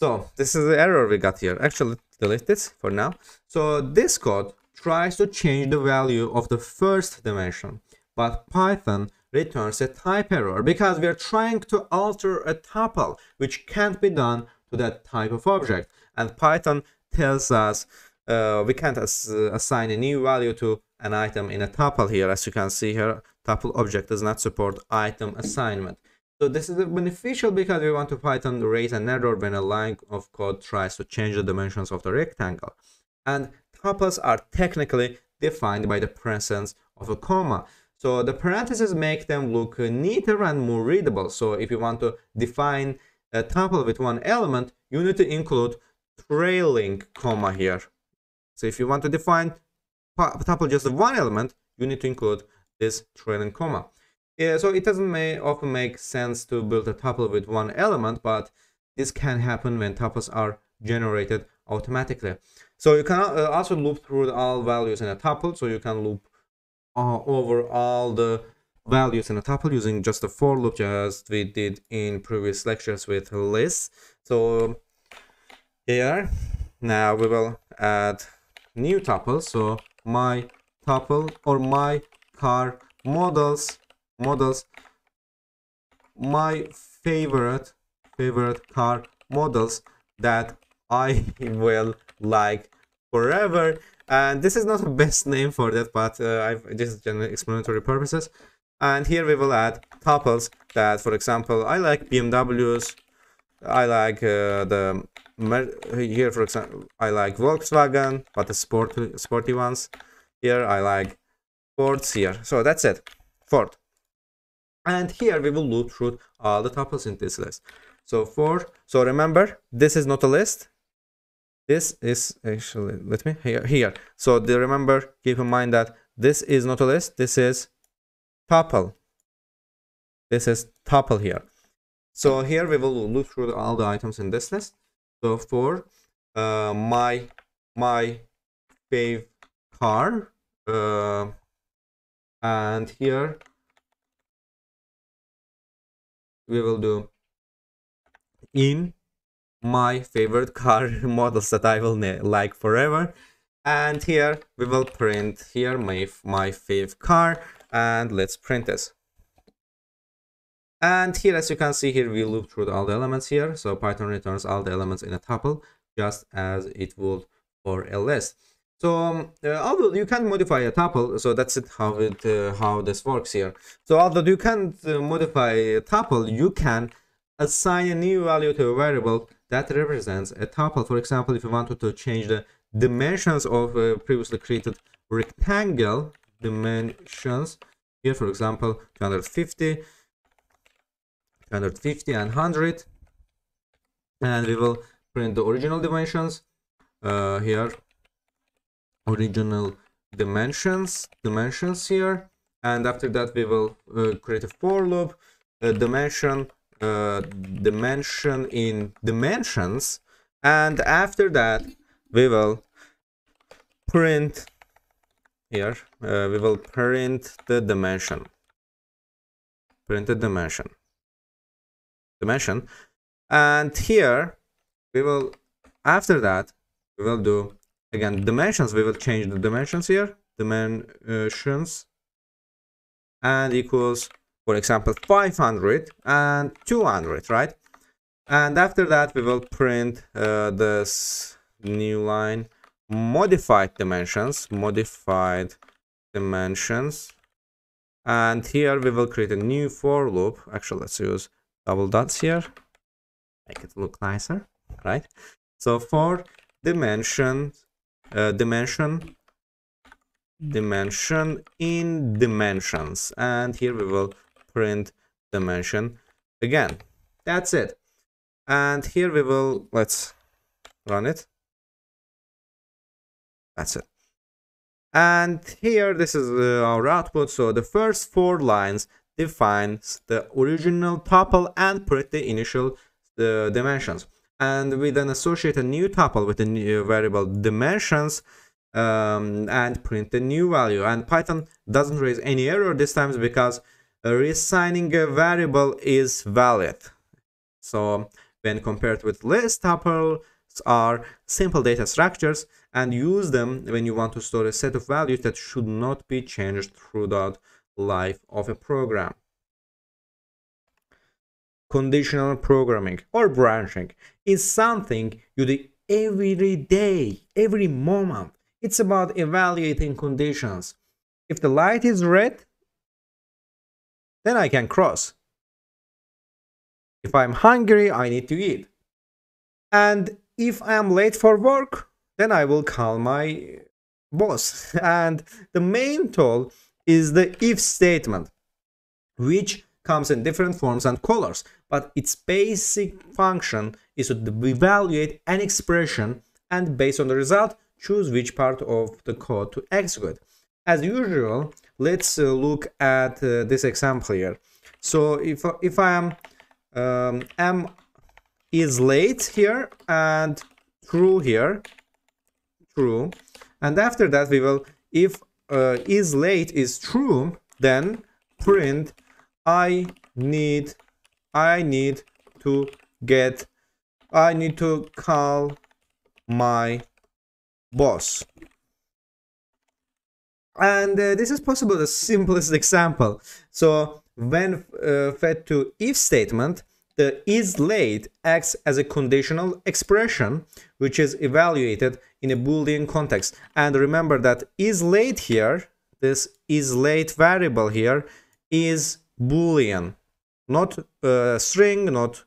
so this is the error we got here. Actually delete this for now. So this code tries to change the value of the first dimension but python returns a type error because we are trying to alter a tuple which can't be done to that type of object. And python tells us uh, we can't as, assign a new value to an item in a tuple here. As you can see here, tuple object does not support item assignment. So this is beneficial because we want to Python raise an error when a line of code tries to change the dimensions of the rectangle. And tuples are technically defined by the presence of a comma. So the parentheses make them look neater and more readable. So if you want to define a tuple with one element, you need to include trailing comma here. So if you want to define a tuple just one element, you need to include this trailing comma. Yeah, so it doesn't may often make sense to build a tuple with one element, but this can happen when tuples are generated automatically. So you can uh, also loop through all values in a tuple, so you can loop uh, over all the values in a tuple using just a for loop just we did in previous lectures with lists. So here now we will add new tuple so my tuple or my car models models my favorite favorite car models that I will like forever. And this is not the best name for that, but uh, I've, this is just explanatory purposes. And here we will add tuples that, for example, I like BMWs. I like uh, the here, for example, I like Volkswagen, but the sport sporty ones. Here I like Fords here. So that's it. Ford. And here we will loop through all the tuples in this list. So for so remember this is not a list. This is actually let me here here. So the, remember keep in mind that this is not a list. This is tuple. This is tuple here. So here we will loop through all the items in this list. So for uh, my my fave car uh, and here we will do in my favorite car models that I will like forever. And here we will print here my my fave car and let's print this and here as you can see here we loop through all the elements here so python returns all the elements in a tuple just as it would for a list so um, uh, although you can modify a tuple, so that's it how it uh, how this works here. So although you can't uh, modify a tuple, you can assign a new value to a variable that represents a tuple. For example, if you wanted to change the dimensions of a previously created rectangle dimensions, here for example 250, 250 and 100, and we will print the original dimensions uh, here. Original dimensions dimensions here. And after that we will uh, create a for loop a dimension uh, dimension in dimensions. And after that we will print here uh, we will print the dimension. Print the dimension dimension. And here we will after that we will do again dimensions. We will change the dimensions here. Dimensions and equals for example 500 and 200 right? And after that we will print uh, this new line modified dimensions modified dimensions. And here we will create a new for loop. Actually let's use double dots here. Make it look nicer right? So for dimension uh, dimension dimension in dimensions. And here we will print dimension again. That's it. And here we will let's run it. That's it. And here this is uh, our output. So the first four lines defines the original tuple and print the initial uh, dimensions. And we then associate a new tuple with the new variable dimensions um, and print the new value. And python doesn't raise any error this time because reassigning a variable is valid. So when compared with list tuples are simple data structures and use them when you want to store a set of values that should not be changed throughout life of a program conditional programming or branching is something you do every day, every moment. It's about evaluating conditions. If the light is red, then I can cross. If I'm hungry, I need to eat. And if I am late for work, then I will call my boss. And the main tool is the if statement, which comes in different forms and colors, but its basic function is to evaluate an expression and based on the result, choose which part of the code to execute. As usual, let's uh, look at uh, this example here. So if, if I am um, m is late here and true here, true, and after that we will, if uh, is late is true, then print I need I need to get I need to call my boss. And uh, this is possible the simplest example. So when uh, fed to if statement the is late acts as a conditional expression which is evaluated in a boolean context. And remember that is late here this is late variable here is boolean. Not a string not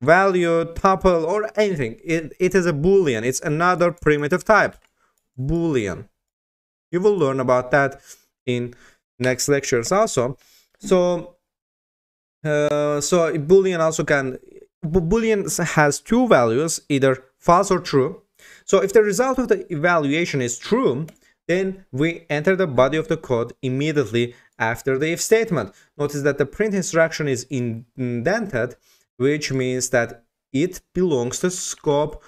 value tuple or anything. It, it is a boolean. It's another primitive type boolean. You will learn about that in next lectures also. So uh, so boolean also can boolean has two values either false or true. So if the result of the evaluation is true then we enter the body of the code immediately after the if statement. Notice that the print instruction is indented which means that it belongs to scope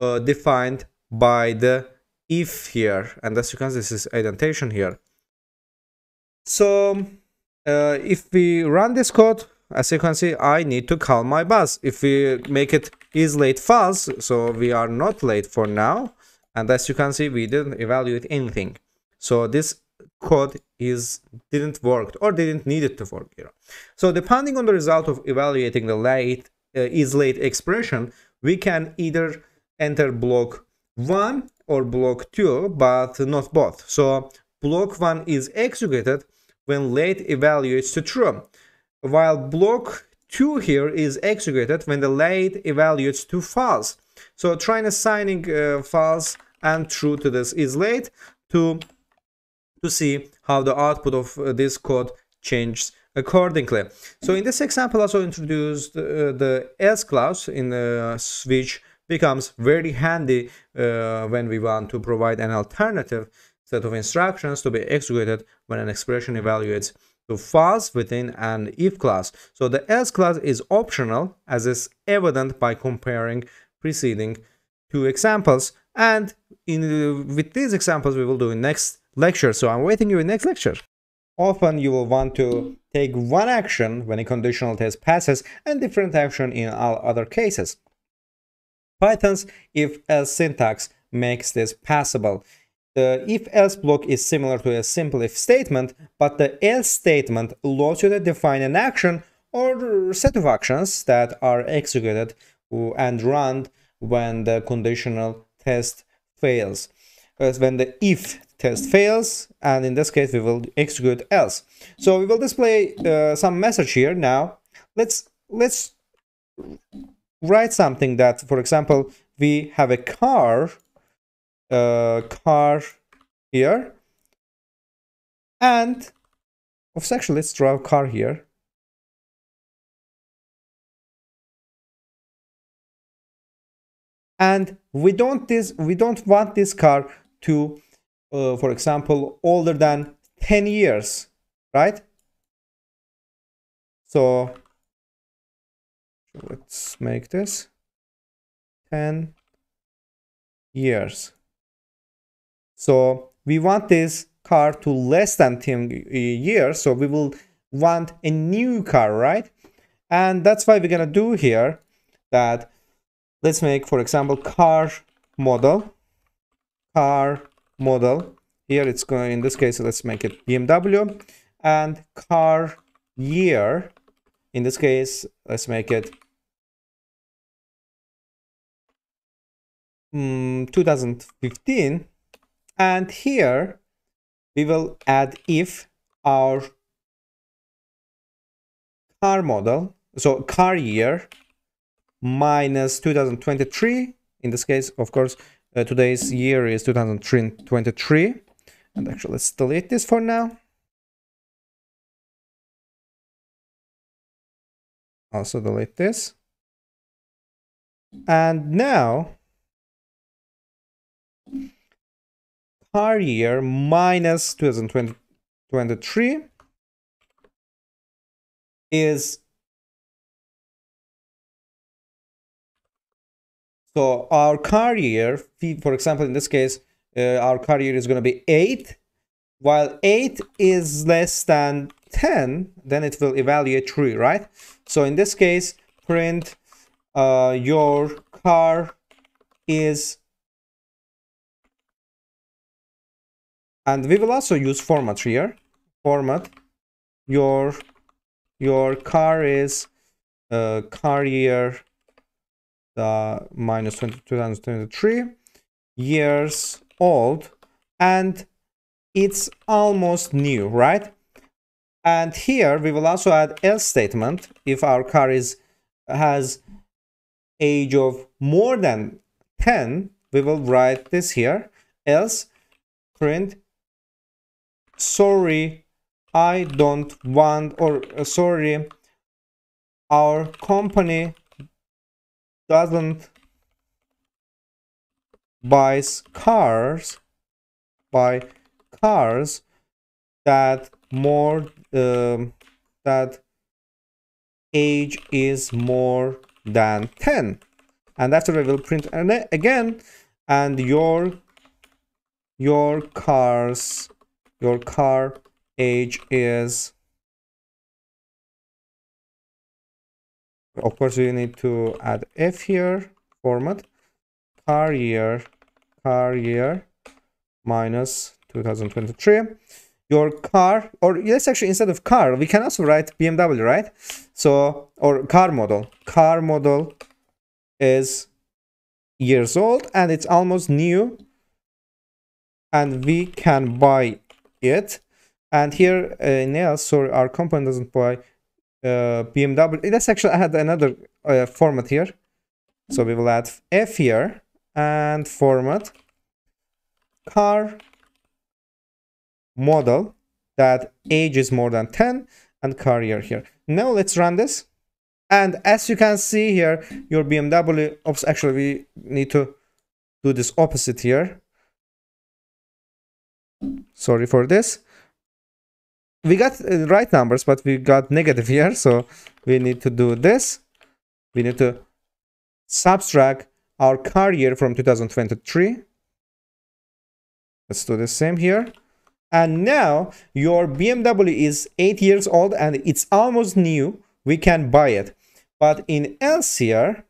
uh, defined by the if here. And as you can see this is indentation here. So uh, if we run this code as you can see i need to call my bus if we make it is late false so we are not late for now. And as you can see we didn't evaluate anything. So this code is didn't work or didn't need it to work here so depending on the result of evaluating the late uh, is late expression we can either enter block 1 or block 2 but not both. So block 1 is executed when late evaluates to true while block 2 here is executed when the late evaluates to false. So trying assigning uh, false and true to this is late to, to see how the output of uh, this code changes accordingly. So in this example also introduced uh, the else clause in the switch becomes very handy uh, when we want to provide an alternative set of instructions to be executed when an expression evaluates to false within an if class. So the else clause is optional as is evident by comparing preceding two examples and in with these examples we will do in next lecture. So I'm waiting you in next lecture. Often you will want to take one action when a conditional test passes and different action in all other cases. Python's if-else syntax makes this possible. The if-else block is similar to a simple if statement, but the else statement allows you to define an action or set of actions that are executed and run when the conditional test fails. As when the if test fails, and in this case we will execute else. So we will display uh, some message here now. Let's let's write something that, for example, we have a car uh, car here. And of section let's draw a car here. And we don't this we don't want this car to uh, for example older than 10 years right? So let's make this 10 years so we want this car to less than 10 years. So we will want a new car, right? And that's why we're going to do here that let's make, for example, car model, car model. Here it's going, in this case, let's make it BMW and car year. In this case, let's make it um, 2015 and here we will add if our car model so car year minus 2023 in this case of course uh, today's year is 2023 and actually let's delete this for now. Also delete this. And now car year minus 2023 is so our car year for example in this case uh, our car year is going to be 8 while 8 is less than 10 then it will evaluate 3 right? So in this case print uh, your car is and we will also use format here. Format. Your your car is uh, car year uh, minus 20, 2023 years old. And it's almost new right? And here we will also add else statement. If our car is has age of more than 10 we will write this here. Else print sorry i don't want or uh, sorry our company doesn't buys cars buy cars that more um, that age is more than 10 and after we will print and again and your your cars your car age is of course we need to add f here format car year car year minus 2023 your car or yes actually instead of car we can also write bmw right? So or car model. Car model is years old and it's almost new. And we can buy it and here uh, in else sorry our company doesn't buy uh, bmw let's actually add another uh, format here. So we will add f here and format car model that age is more than 10 and car year here. Now let's run this. And as you can see here your bmw oops actually we need to do this opposite here sorry for this. We got uh, right numbers but we got negative here so we need to do this. We need to subtract our car year from 2023 let's do the same here. And now your bmw is eight years old and it's almost new. We can buy it. But in else here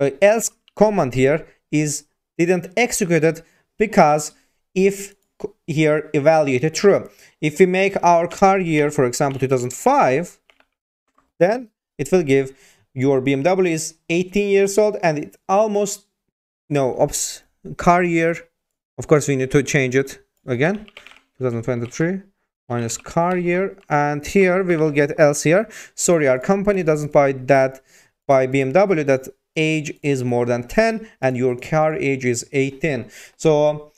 uh, else command here is didn't execute it because if here evaluated true if we make our car year for example 2005 then it will give your bmw is 18 years old and it almost no oops car year of course we need to change it again 2023 minus car year and here we will get here sorry our company doesn't buy that by bmw that age is more than 10 and your car age is 18 so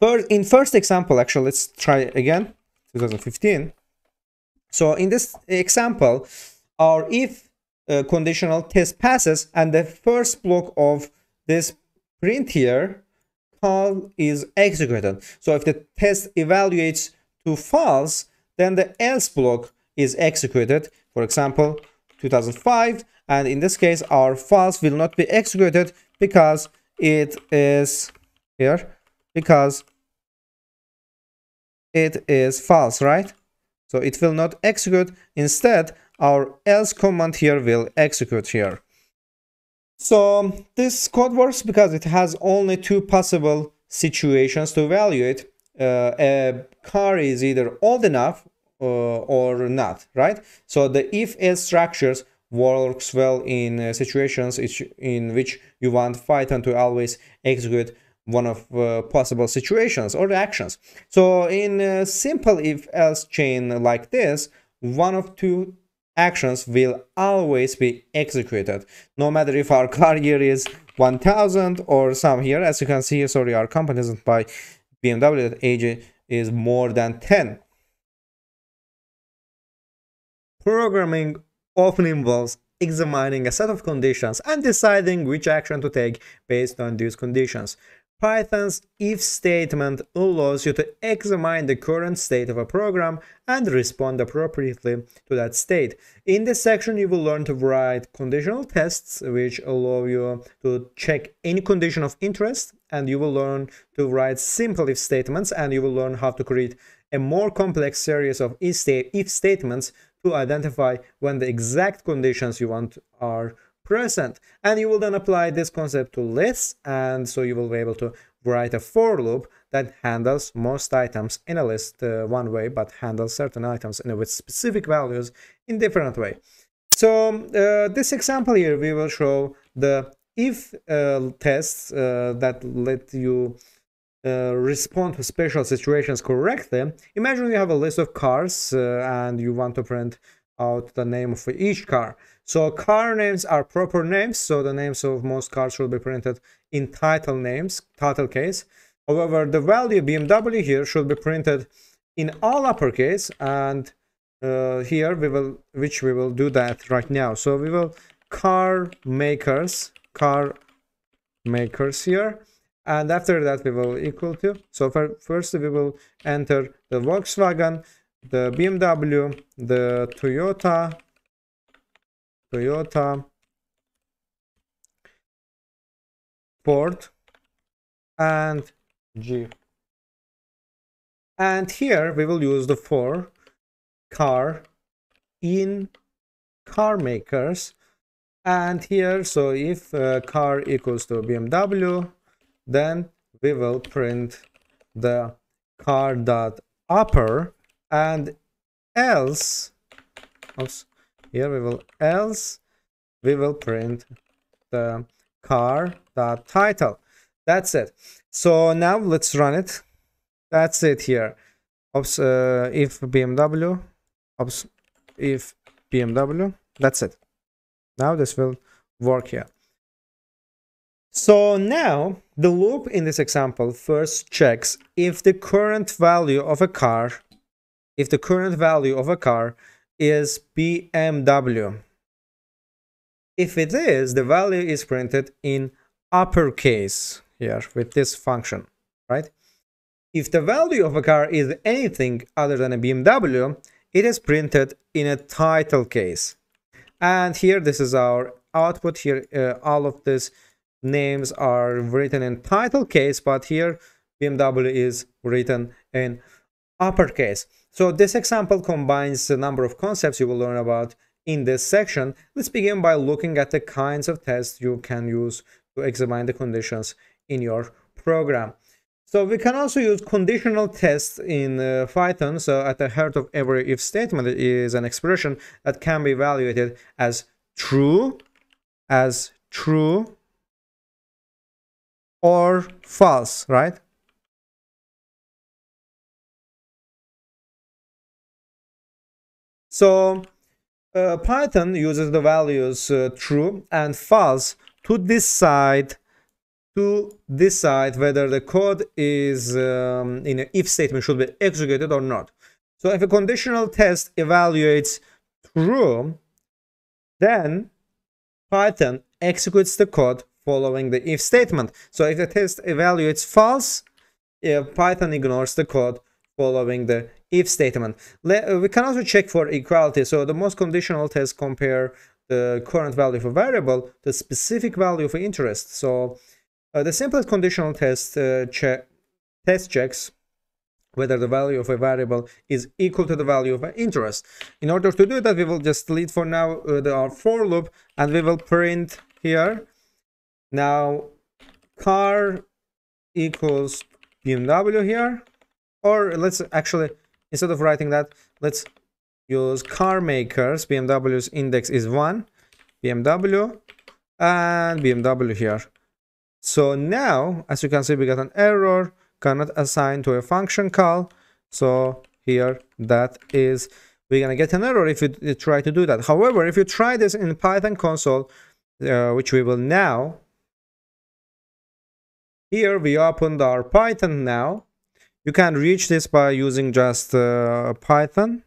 first in first example actually let's try again 2015 so in this example our if uh, conditional test passes and the first block of this print here call is executed. So if the test evaluates to false, then the else block is executed. For example, 2005. And in this case, our false will not be executed because it is here, because it is false, right? So it will not execute. Instead, our else command here will execute here. So this code works because it has only two possible situations to evaluate uh, a car is either old enough or not, right? So the if-else structures works well in uh, situations in which you want Python to always execute one of uh, possible situations or actions. So in a simple if-else chain like this, one of two actions will always be executed, no matter if our car year is 1000 or some here. As you can see, sorry, our company isn't buy BMW that age is more than 10. Programming often involves examining a set of conditions and deciding which action to take based on these conditions. Python's if statement allows you to examine the current state of a program and respond appropriately to that state. In this section, you will learn to write conditional tests, which allow you to check any condition of interest, and you will learn to write simple if statements, and you will learn how to create a more complex series of if statements to identify when the exact conditions you want are present and you will then apply this concept to lists and so you will be able to write a for loop that handles most items in a list uh, one way, but handles certain items in with specific values in different way. So uh, this example here, we will show the if uh, tests uh, that let you uh, respond to special situations correctly. Imagine you have a list of cars uh, and you want to print out the name of each car. So car names are proper names, so the names of most cars should be printed in title names, title case. However, the value BMW here should be printed in all uppercase and uh, here we will, which we will do that right now. So we will car makers, car makers here. And after that we will equal to, so for, first we will enter the Volkswagen, the BMW, the Toyota, Toyota, Ford, and G. And here we will use the for car in car makers. And here, so if uh, car equals to BMW, then we will print the car dot upper and else oops, here we will else we will print the car dot title that's it. So now let's run it. That's it here. Oops uh, if bmw oops if bmw that's it. Now this will work here so now the loop in this example first checks if the current value of a car if the current value of a car is BMW. If it is, the value is printed in uppercase here with this function, right? If the value of a car is anything other than a BMW, it is printed in a title case. And here, this is our output here. Uh, all of these names are written in title case, but here BMW is written in uppercase. So this example combines a number of concepts you will learn about in this section. Let's begin by looking at the kinds of tests you can use to examine the conditions in your program. So we can also use conditional tests in uh, Python. So at the heart of every if statement is an expression that can be evaluated as true, as true, or false, right? So uh, Python uses the values uh, true and false to decide to decide whether the code is um, in an if statement should be executed or not. So if a conditional test evaluates true, then Python executes the code following the if statement. So if the test evaluates false, Python ignores the code following the if statement. Uh, we can also check for equality. So the most conditional tests compare the current value of a variable the specific value of interest. So uh, the simplest conditional test uh, check test checks whether the value of a variable is equal to the value of an interest. In order to do that, we will just delete for now uh, the, our for loop and we will print here. Now, car equals BMW here. Or let's actually instead of writing that let's use car makers. Bmw's index is 1 bmw and bmw here. So now as you can see we got an error. Cannot assign to a function call. So here that is we're gonna get an error if you, try to do that. However if you try this in python console uh, which we will now here we opened our python now you can reach this by using just uh, Python.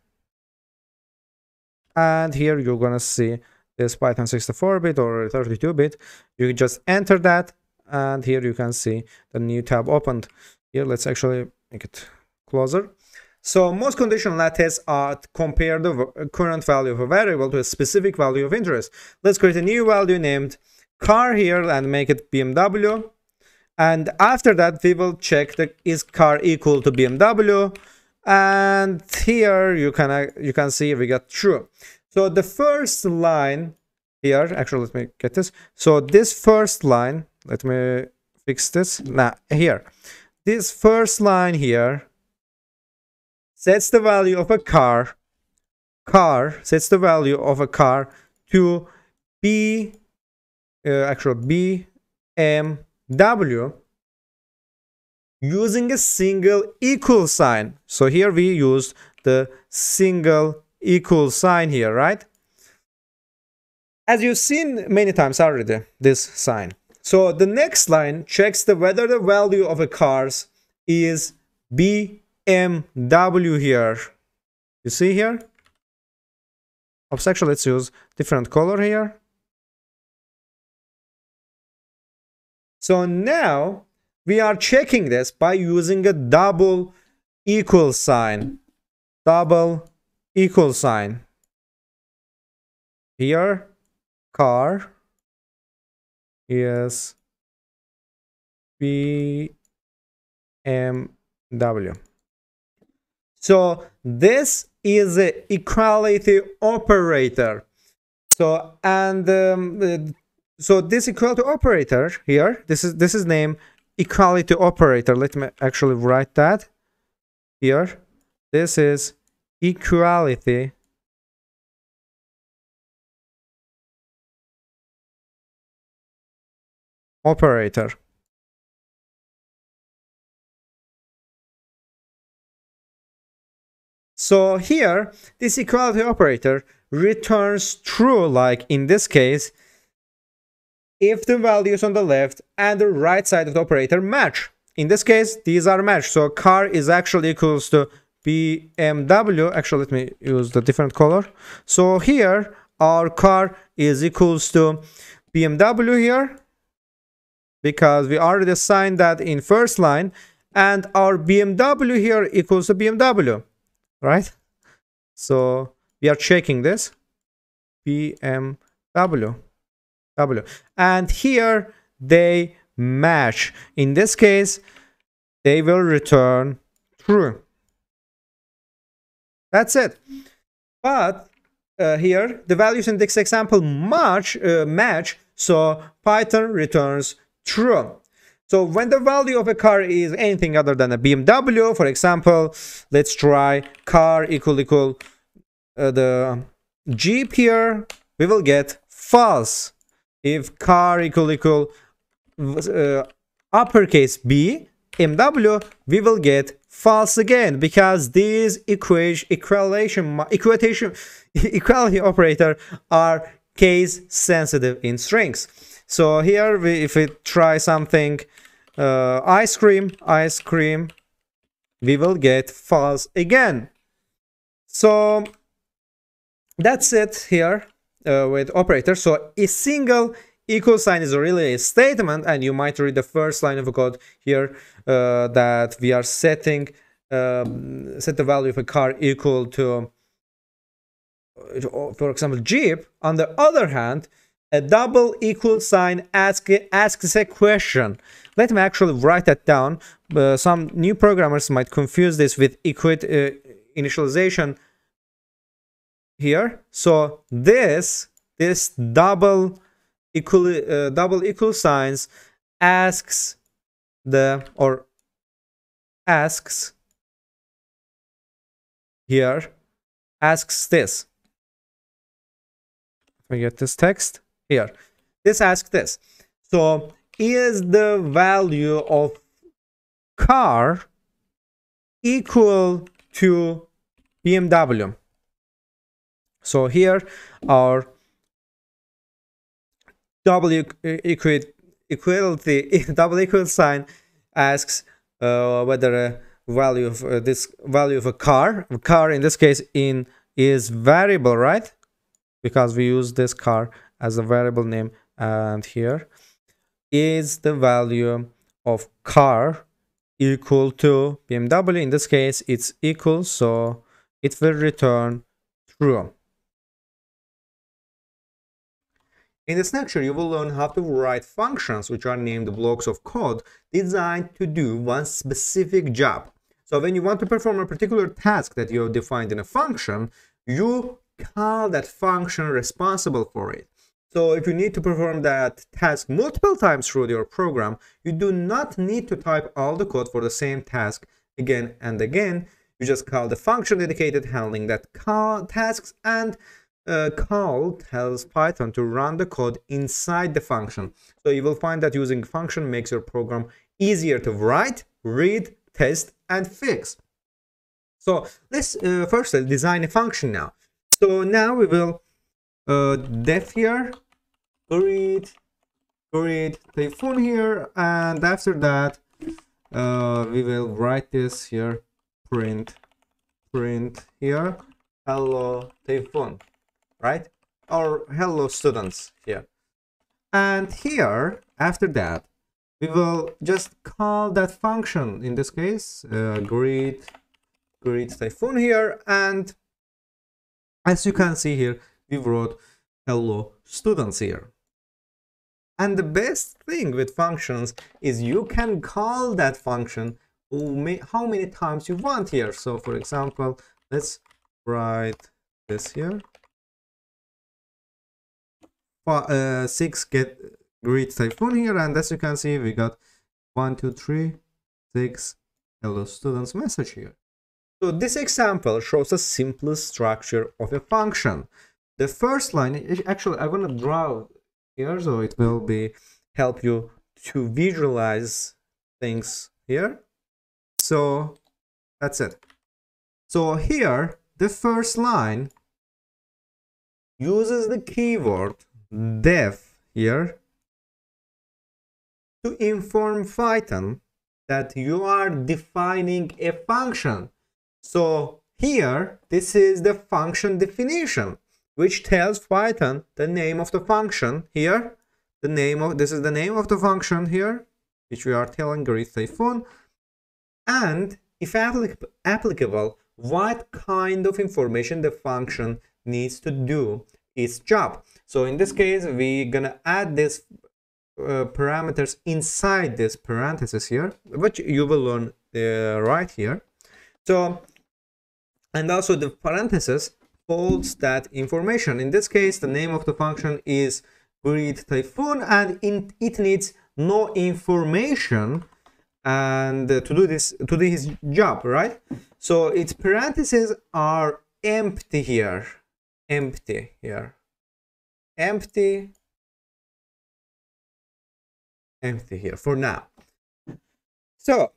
And here you're to see this Python 64-bit or 32-bit. You just enter that and here you can see the new tab opened. Here, let's actually make it closer. So most conditional tests are compare the current value of a variable to a specific value of interest. Let's create a new value named car here and make it BMW and after that we will check the is car equal to BMW and here you can you can see we got true. So the first line here actually let me get this. So this first line let me fix this. Now here. This first line here sets the value of a car car sets the value of a car to b uh, actual bmw using a single equal sign so here we used the single equal sign here right as you've seen many times already this sign so the next line checks the whether the value of a cars is BMW here. You see here? Oops, actually let's use different color here. So now we are checking this by using a double equal sign. Double equal sign. Here, car is BMW. So this is a equality operator. So and um, so this equality operator here, this is this is name equality operator. Let me actually write that here. This is equality operator. So here, this equality operator returns true, like in this case, if the values on the left and the right side of the operator match. In this case, these are matched. So car is actually equals to BMW. Actually, let me use the different color. So here, our car is equals to BMW here because we already assigned that in first line and our BMW here equals to BMW, right? So we are checking this BMW. W. And here they match. In this case, they will return true. That's it. But uh, here, the values in this example match, uh, match, so Python returns true. So when the value of a car is anything other than a BMW, for example, let's try car equal equal uh, the Jeep here, we will get false. If car equal equal uh, uppercase B, MW, we will get false again because these equation, equation, equality operator are case sensitive in strings. So here, we, if we try something, uh, ice cream, ice cream, we will get false again. So that's it here uh, with operator. So a single equal sign is really a statement, and you might read the first line of code here uh, that we are setting um, set the value of a car equal to, uh, for example, Jeep. On the other hand, a double equal sign ask, asks a question. Let me actually write that down. Uh, some new programmers might confuse this with equate uh, initialization here. So this this double equal uh, double equal signs asks the or asks here asks this. We get this text here. This asks this. So is the value of car equal to BMW? So here our double equal equality double equal sign asks uh, whether a value of uh, this value of a car a car in this case in is variable right? Because we use this car as a variable name and here is the value of car equal to BMW in this case it's equal so it will return true In this lecture, you will learn how to write functions which are named blocks of code designed to do one specific job. So when you want to perform a particular task that you have defined in a function, you call that function responsible for it. So if you need to perform that task multiple times through your program, you do not need to type all the code for the same task again and again. You just call the function dedicated handling that tasks and uh, call tells Python to run the code inside the function. So you will find that using function makes your program easier to write, read, test, and fix. So let's uh, first design a function now. So now we will uh, def here, greet, greet typhoon here, and after that uh, we will write this here, print, print here, hello typhoon, right? Or hello students here. And here, after that, we will just call that function, in this case, uh, greet, greet typhoon here, and as you can see here, we wrote hello students here. And the best thing with functions is you can call that function how many times you want here. So for example, let's write this here. Uh, six get greet typhoon here and as you can see we got one two three six hello students message here. So this example shows the simplest structure of a function. The first line actually i want to draw here so it will be help you to visualize things here. So that's it. So here the first line uses the keyword def here to inform Python that you are defining a function. So here this is the function definition which tells Python the name of the function here. The name of this is the name of the function here, which we are telling greet typhoon, and if applicable, what kind of information the function needs to do its job. So in this case, we're gonna add this uh, parameters inside this parenthesis here, which you will learn uh, right here. So, and also the parenthesis holds that information. In this case, the name of the function is greet typhoon and in, it needs no information and to do this to do his job right so its parentheses are empty here empty here empty empty here for now so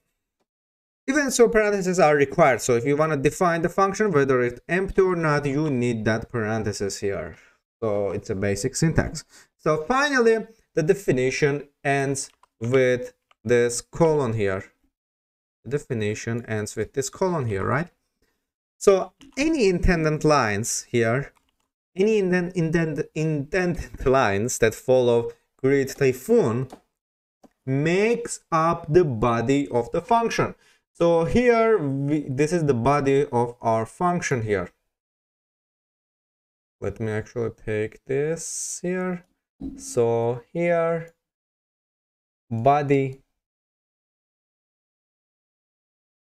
even so, parentheses are required. So if you want to define the function, whether it's empty or not, you need that parenthesis here. So it's a basic syntax. So finally, the definition ends with this colon here. The definition ends with this colon here, right? So any intended lines here, any indent, indent, indented lines that follow greet typhoon makes up the body of the function. So here, we, this is the body of our function here. Let me actually take this here. So here, body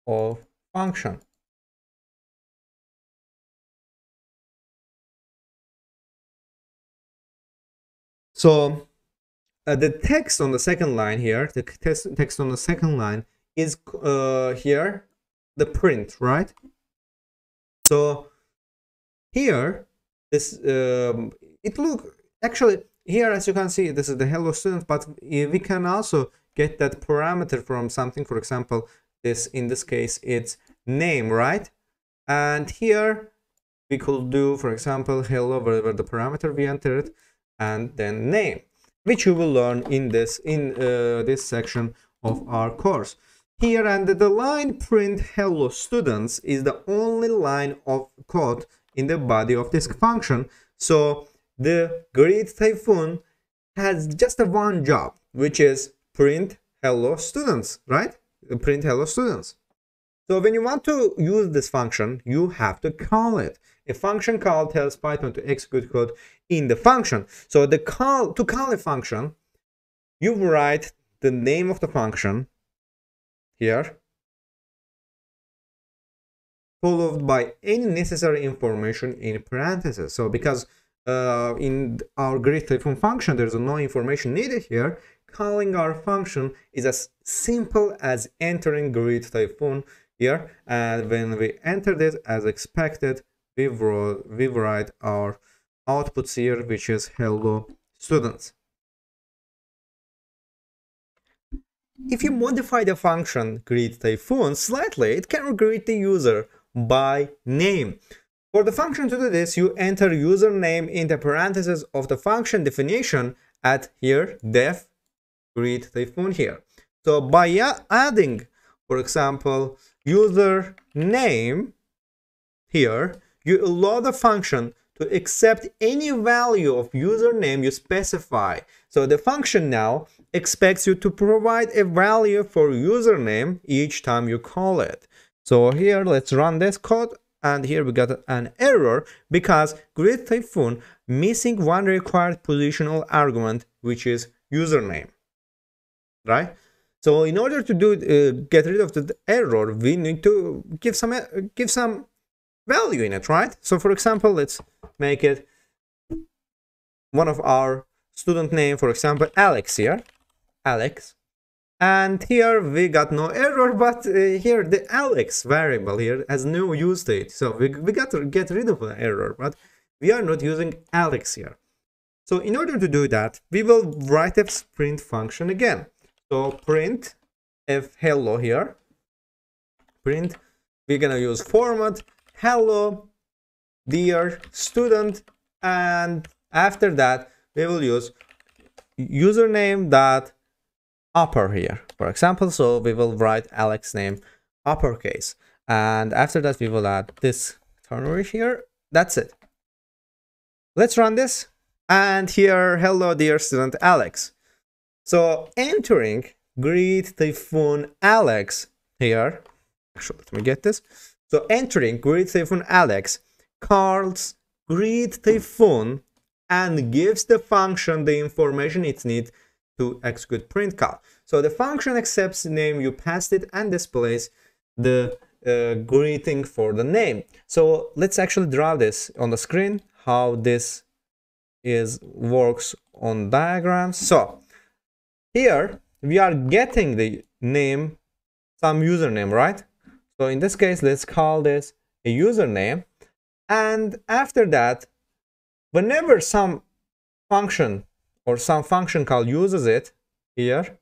of function. So uh, the text on the second line here, the text, on the second line is uh, here the print right? So here this um, it look actually here as you can see this is the hello student but we can also get that parameter from something for example this in this case it's name right? And here we could do for example hello whatever the parameter we entered and then name which you will learn in this in uh, this section of our course here and the line print hello students is the only line of code in the body of this function. So the greet typhoon has just a one job, which is print hello students, right? Print hello students. So when you want to use this function, you have to call it. A function call tells Python to execute code in the function. So the call to call a function, you write the name of the function here followed by any necessary information in parentheses so because uh, in our greet typhoon function, there's no information needed here. Calling our function is as simple as entering grid typhoon here. And when we enter this as expected, we, wrote, we write our outputs here, which is hello students. If you modify the function greet typhoon slightly, it can greet the user by name. For the function to do this, you enter username in the parentheses of the function definition at here def greet typhoon here. So by adding, for example, user name here, you allow the function to accept any value of username you specify. So the function now expects you to provide a value for username each time you call it. So here, let's run this code. And here we got an error because Greet Typhoon missing one required positional argument, which is username, right? So in order to do uh, get rid of the error, we need to give some uh, give some value in it, right? So for example, let's make it one of our student name, for example, Alex here, Alex. And here we got no error, but uh, here the Alex variable here has no use state. So we, we got to get rid of the error, but we are not using Alex here. So in order to do that, we will write a print function again. So print if hello here, print, we're gonna use format hello dear student and after that we will use username dot upper here for example. So we will write alex name uppercase. And after that we will add this ternary here. That's it. Let's run this. And here hello dear student alex. So entering greet typhoon alex here. Actually let me get this. So entering greet typhoon alex calls greet typhoon and gives the function the information it needs to execute print call. So the function accepts the name you passed it and displays the uh, greeting for the name. So let's actually draw this on the screen, how this is works on diagrams. So here we are getting the name, some username, right? So in this case, let's call this a username and after that, whenever some function or some function call uses it here,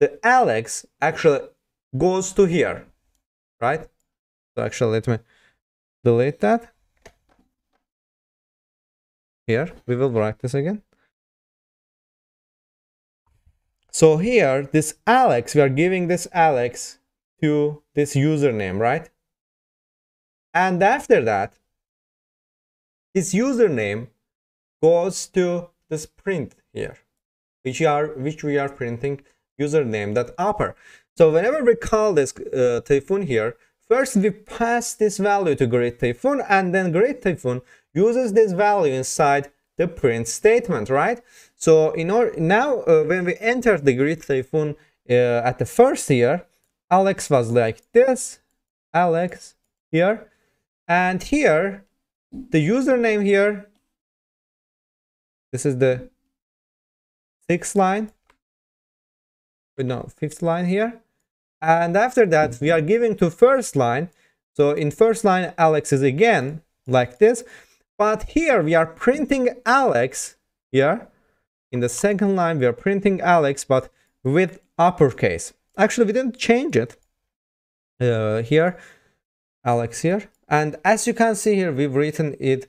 the Alex actually goes to here, right? So actually, let me delete that. Here, we will write this again. So here, this Alex, we are giving this Alex to this username, right? And after that, his username goes to this print here, which are which we are printing username that upper. So whenever we call this uh, Typhoon here, first we pass this value to Greet Typhoon, and then Greet Typhoon uses this value inside the print statement, right? So in order now, uh, when we enter the Greet Typhoon uh, at the first here, Alex was like this, Alex here, and here the username here this is the sixth line. But no fifth line here. And after that we are giving to first line. So in first line alex is again like this. But here we are printing alex here. In the second line we are printing alex but with uppercase. Actually we didn't change it uh, here. Alex here and as you can see here, we've written it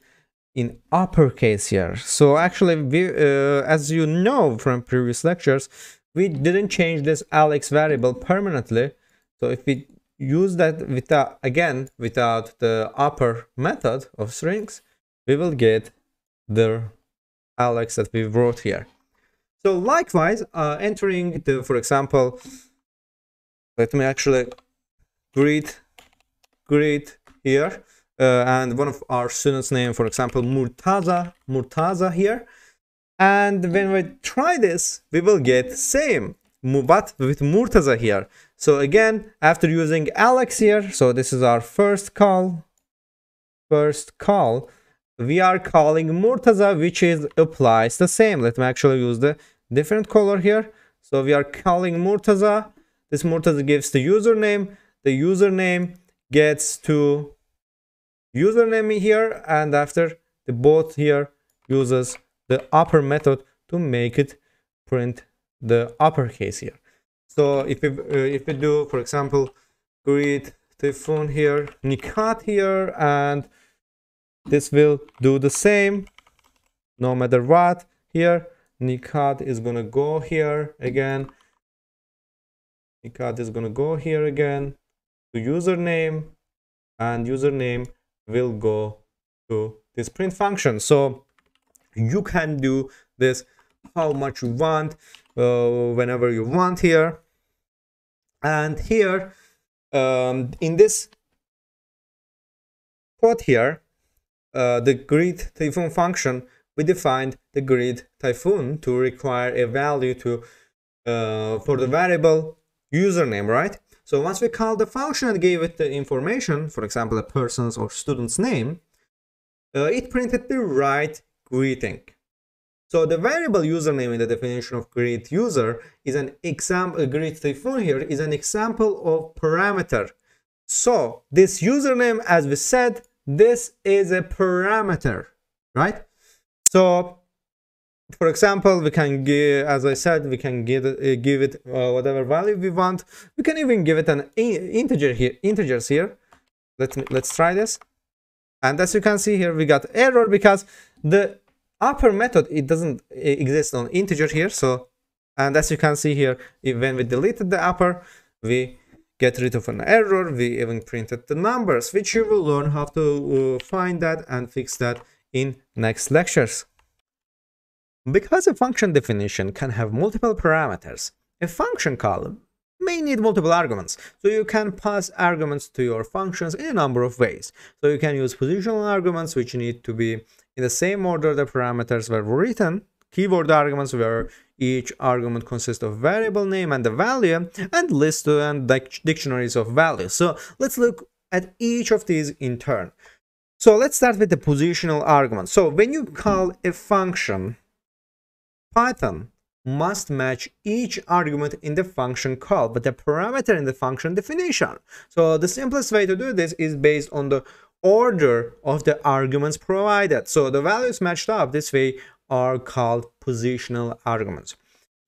in uppercase here. So actually, we, uh, as you know from previous lectures, we didn't change this Alex variable permanently. So if we use that without, again, without the upper method of strings, we will get the Alex that we wrote here. So likewise, uh, entering the, for example, let me actually greet, greet here. Uh, and one of our students name for example Murtaza Murtaza here. And when we try this we will get same. But with Murtaza here. So again after using Alex here so this is our first call. First call. We are calling Murtaza which is applies the same. Let me actually use the different color here. So we are calling Murtaza. This Murtaza gives the username. The username gets to username here and after the bot here uses the upper method to make it print the uppercase here. So if we uh, if we do for example greet typhoon here nikat here and this will do the same no matter what here nikat is gonna go here again. Nikat is gonna go here again to username and username will go to this print function. So you can do this how much you want uh, whenever you want here. And here um, in this quote here uh, the grid typhoon function we defined the grid typhoon to require a value to uh, for the variable username right so once we call the function and gave it the information, for example, a person's or student's name, uh, it printed the right greeting. So the variable username in the definition of greet user is an example, greet typhoon here is an example of parameter. So this username, as we said, this is a parameter, right? So for example we can give as i said we can give uh, give it uh, whatever value we want. We can even give it an integer here integers here. Let's let's try this. And as you can see here we got error because the upper method it doesn't exist on integer here. So and as you can see here when we deleted the upper we get rid of an error. We even printed the numbers which you will learn how to uh, find that and fix that in next lectures because a function definition can have multiple parameters, a function call may need multiple arguments. So you can pass arguments to your functions in a number of ways. So you can use positional arguments which need to be in the same order the parameters were written, keyword arguments where each argument consists of variable name and the value, and list and dictionaries of values. So let's look at each of these in turn. So let's start with the positional argument. So when you call a function Python must match each argument in the function call, but the parameter in the function definition. So the simplest way to do this is based on the order of the arguments provided. So the values matched up this way are called positional arguments.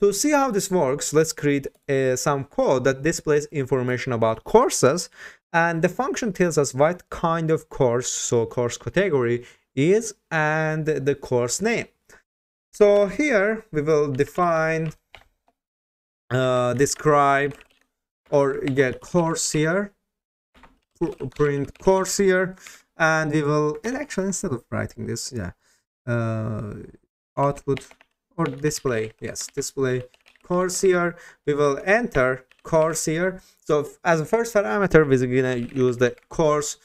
To see how this works, let's create uh, some code that displays information about courses and the function tells us what kind of course, so course category is and the course name. So here we will define, uh, describe, or get course here, print course here, and we will, and actually instead of writing this, yeah, uh, output or display, yes, display course here, we will enter course here. So as a first parameter, we're gonna use the course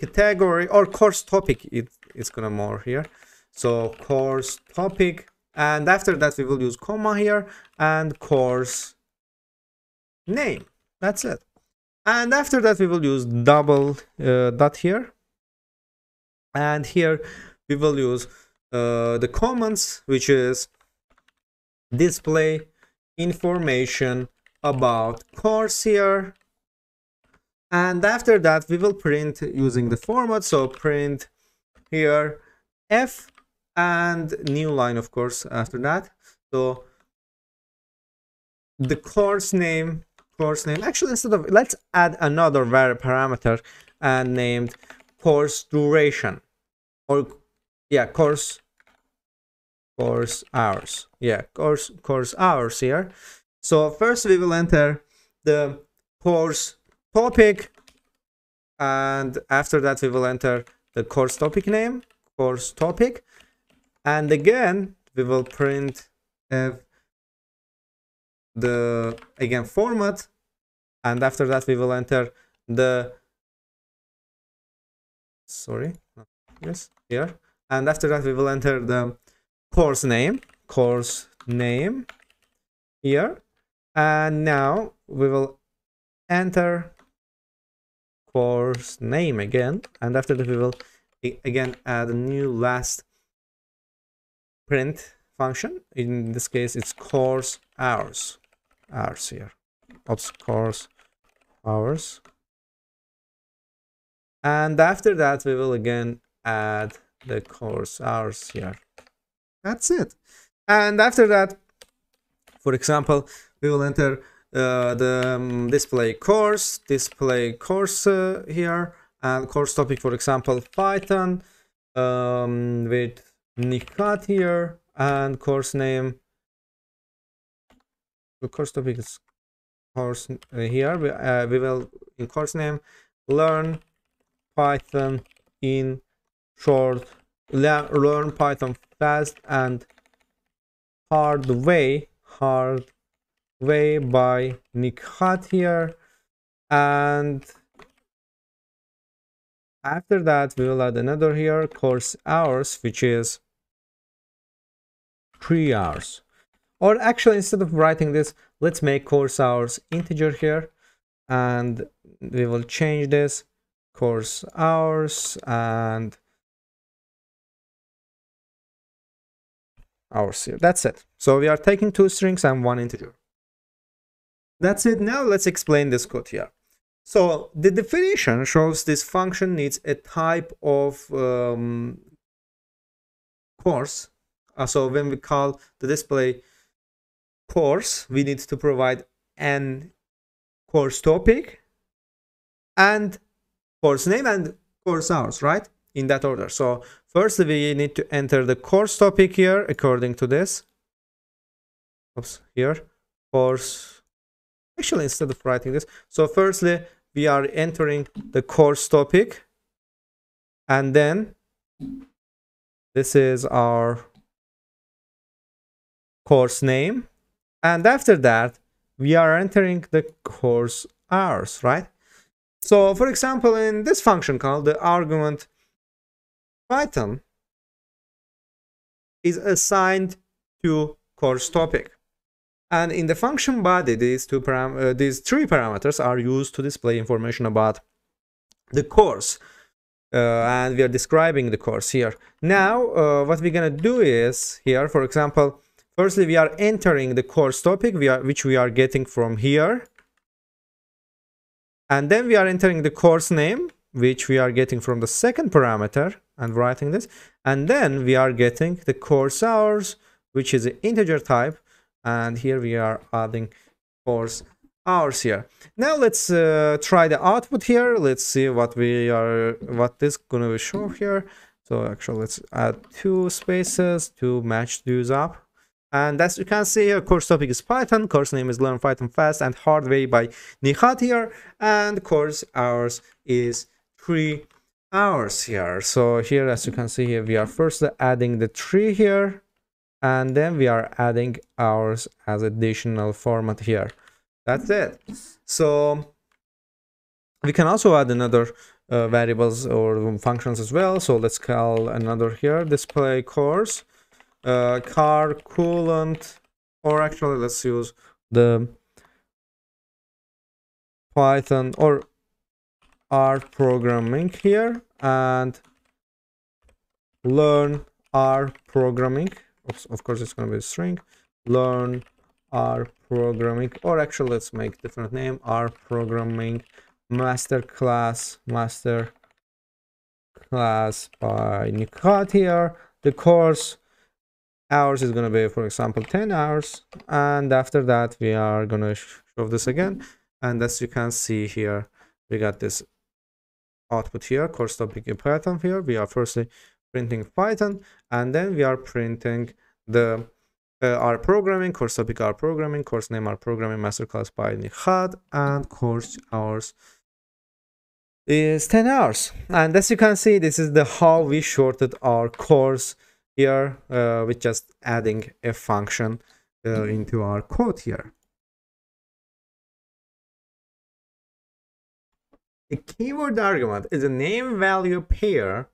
category or course topic, it, it's gonna more here. So course topic and after that we will use comma here and course name. That's it. And after that we will use double uh, dot here. And here we will use uh, the comments which is display information about course here. And after that we will print using the format. So print here f and new line of course after that. So the course name course name actually instead of let's add another parameter and named course duration. Or yeah course course hours. Yeah course course hours here. So first we will enter the course topic and after that we will enter the course topic name course topic and again we will print the again format. And after that we will enter the sorry yes here. And after that we will enter the course name course name here. And now we will enter course name again. And after that we will again add a new last print function. In this case, it's course hours. Hours here. Oops, course hours. And after that, we will again add the course hours here. That's it. And after that, for example, we will enter uh, the um, display course, display course uh, here, and course topic, for example, Python um, with Nihat here, and course name. The course topic is course uh, here. We, uh, we will in course name learn Python in short, learn Python fast and hard way, hard way by Nihat here. And after that, we will add another here, course hours, which is three hours. Or actually, instead of writing this, let's make course hours integer here. And we will change this course hours and hours here. That's it. So we are taking two strings and one integer. That's it. Now let's explain this code here. So the definition shows this function needs a type of um, course. Uh, so when we call the display course, we need to provide an course topic and course name and course hours, right? In that order. So first we need to enter the course topic here according to this. Oops, here. Course. Actually, instead of writing this. So firstly, we are entering the course topic. And then this is our course name. And after that, we are entering the course hours, right? So for example, in this function call, the argument Python is assigned to course topic. And in the function body, these two param uh, these three parameters are used to display information about the course. Uh, and we are describing the course here. Now, uh, what we're gonna do is here, for example, firstly, we are entering the course topic, we are, which we are getting from here. And then we are entering the course name which we are getting from the second parameter. And writing this. And then we are getting the course hours which is an integer type. And here we are adding course hours here. Now let's uh, try the output here. Let's see what we are what this gonna show here. So actually let's add two spaces to match these up and as you can see, course topic is Python, course name is Learn Python Fast and Hard Way by Nihat here, and course hours is three hours here. So here, as you can see here, we are first adding the three here, and then we are adding hours as additional format here. That's it. So we can also add another uh, variables or functions as well. So let's call another here, display course uh, car coolant or actually let's use the python or r programming here and learn r programming. Oops, of course it's going to be a string. Learn r programming or actually let's make different name r programming master class master class by Nikat here. The course hours is going to be for example 10 hours and after that we are going to show this again and as you can see here we got this output here course topic in python here we are firstly printing python and then we are printing the uh, R programming, course topic our programming, course name our programming, masterclass by Nihat, and course hours is 10 hours. And as you can see, this is the how we shorted our course here uh, with just adding a function uh, into our code here. A keyword argument is a name value pair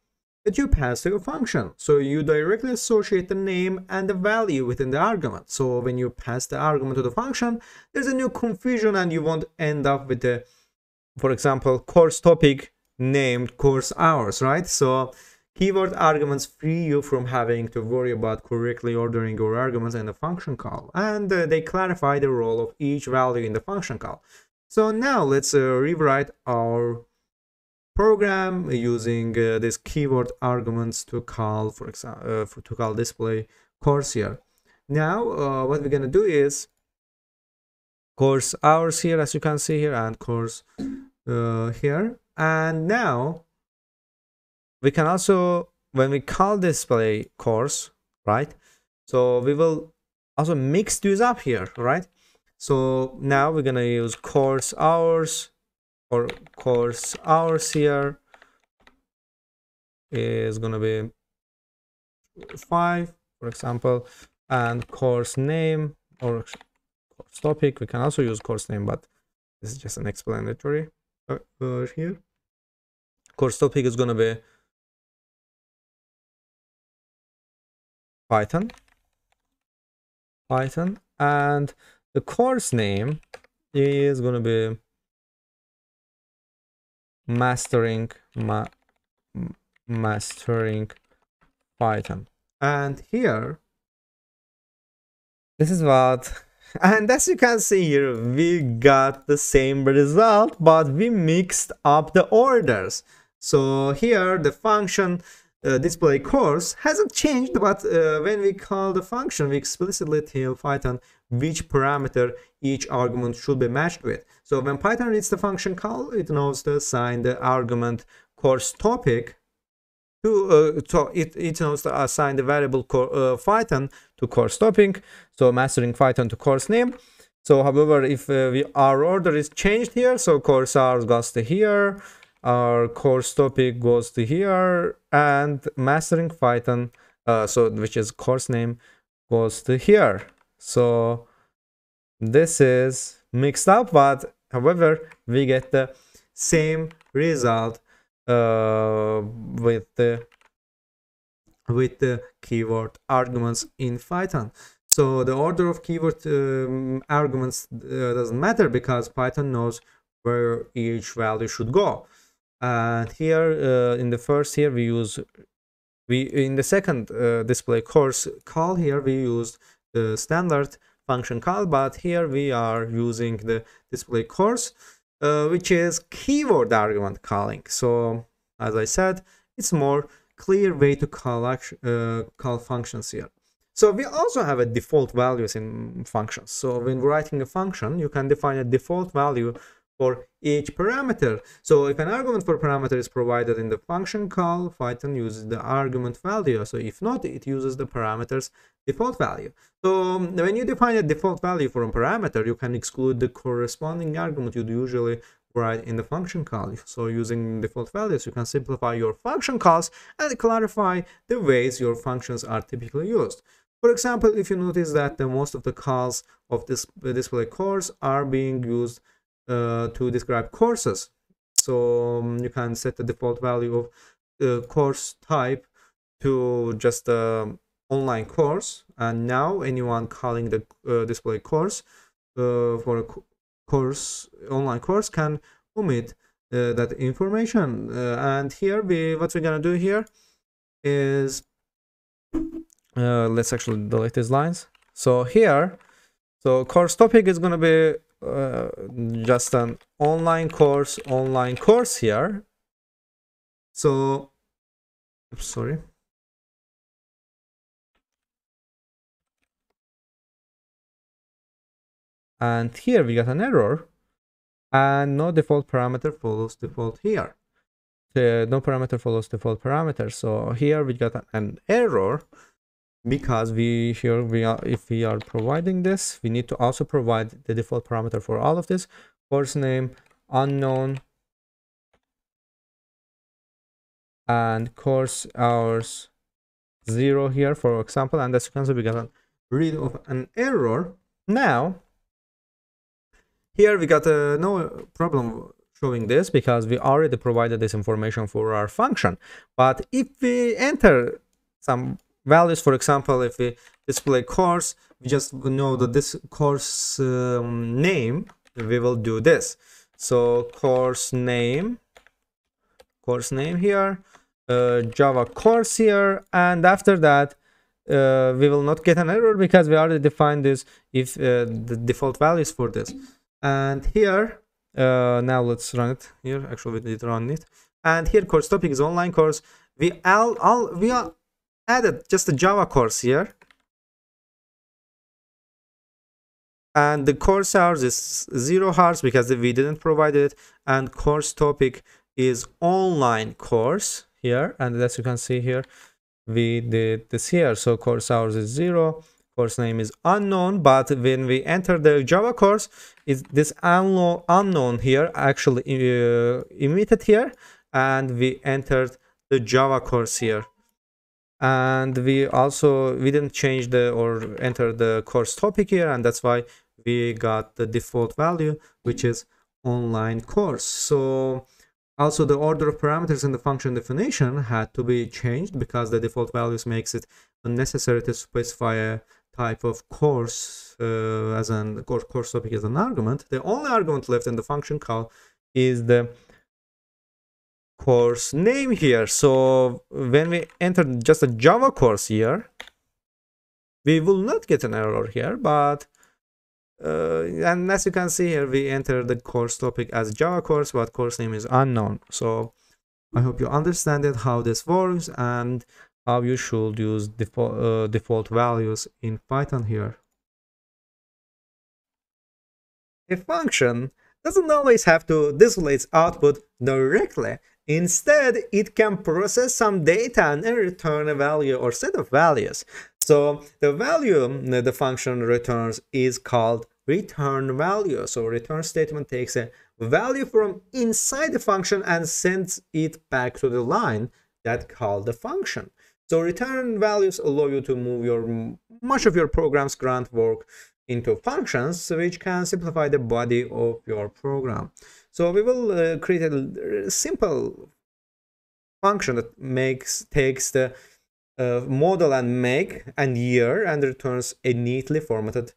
that you pass to a function. So you directly associate the name and the value within the argument. So when you pass the argument to the function, there's a new confusion and you won't end up with the, for example, course topic named course hours, right? So Keyword arguments free you from having to worry about correctly ordering your arguments in the function call, and uh, they clarify the role of each value in the function call. So now let's uh, rewrite our program using uh, this keyword arguments to call, for example, uh, to call display course here. Now uh, what we're gonna do is course hours here, as you can see here, and course uh, here. And now we can also when we call display course right? So we will also mix these up here right? So now we're gonna use course hours or course hours here is gonna be five for example and course name or course topic. We can also use course name but this is just an explanatory uh, here. Course topic is gonna be Python. Python. And the course name is going to be mastering ma mastering Python. And here, this is what, and as you can see here, we got the same result, but we mixed up the orders. So here the function uh, display course hasn't changed but uh, when we call the function we explicitly tell python which parameter each argument should be matched with. So when python reads the function call it knows to assign the argument course topic to, uh, to it, it knows to assign the variable uh, python to course topic so mastering python to course name. So however if uh, we, our order is changed here so course hours goes to here our course topic goes to here and mastering python uh, so which is course name goes to here. So this is mixed up but however we get the same result uh, with the with the keyword arguments in python. So the order of keyword um, arguments uh, doesn't matter because python knows where each value should go and here uh, in the first here we use we in the second uh, display course call here we used the standard function call but here we are using the display course uh, which is keyword argument calling. So as i said it's more clear way to call uh, call functions here. So we also have a default values in functions. So when writing a function you can define a default value for each parameter. So if an argument for parameter is provided in the function call, Python uses the argument value. So if not, it uses the parameter's default value. So um, when you define a default value for a parameter, you can exclude the corresponding argument you'd usually write in the function call. So using default values, you can simplify your function calls and clarify the ways your functions are typically used. For example, if you notice that the most of the calls of this display course are being used uh, to describe courses. So um, you can set the default value of the course type to just an online course. And now anyone calling the uh, display course uh, for a course, online course can omit uh, that information. Uh, and here we, what we're gonna do here is, uh, let's actually delete these lines. So here, so course topic is gonna be uh, just an online course online course here. So oops, sorry. And here we got an error. And no default parameter follows default here. The no parameter follows default parameter. So here we got an error because we here we are if we are providing this we need to also provide the default parameter for all of this. Course name unknown and course hours zero here for example. And as you can see we got rid of an error. Now here we got uh, no problem showing this because we already provided this information for our function. But if we enter some values. For example, if we display course, we just know that this course um, name, we will do this. So course name, course name here, uh, java course here and after that uh, we will not get an error because we already defined this if uh, the default values for this and here uh, now let's run it here actually we did run it and here course topic is online course we all, all we are added just a java course here. And the course hours is zero hours because we didn't provide it. And course topic is online course here. And as you can see here we did this here. So course hours is zero course name is unknown. But when we enter the java course is this unknown unknown here actually uh, emitted here. And we entered the java course here and we also we didn't change the or enter the course topic here and that's why we got the default value which is online course. So also the order of parameters in the function definition had to be changed because the default values makes it unnecessary to specify a type of course uh, as an course topic as an argument. The only argument left in the function call is the course name here. So when we enter just a java course here we will not get an error here but uh, and as you can see here we enter the course topic as java course but course name is unknown. So i hope you understand it how this works and how you should use default uh, default values in python here. A function doesn't always have to display its output directly Instead, it can process some data and return a value or set of values. So the value that the function returns is called return value. So return statement takes a value from inside the function and sends it back to the line that called the function. So return values allow you to move your much of your program's grunt work into functions which can simplify the body of your program. So we will uh, create a simple function that makes takes the uh, model and make and year and returns a neatly formatted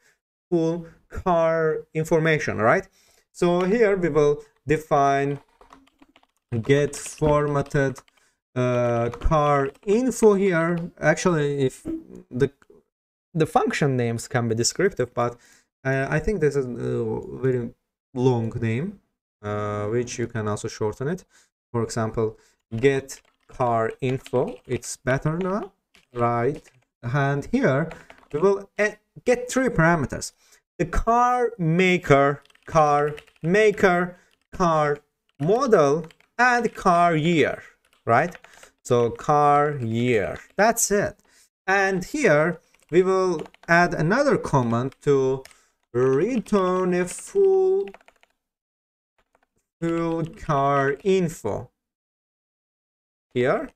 full car information, right? So here we will define get formatted uh, car info here. Actually, if the the function names can be descriptive, but uh, I think this is a very long name uh, which you can also shorten it. For example, get car info. It's better now, right? And here we will get three parameters. The car maker, car maker, car model, and car year, right? So car year, that's it. And here we will add another command to return a full full car info here.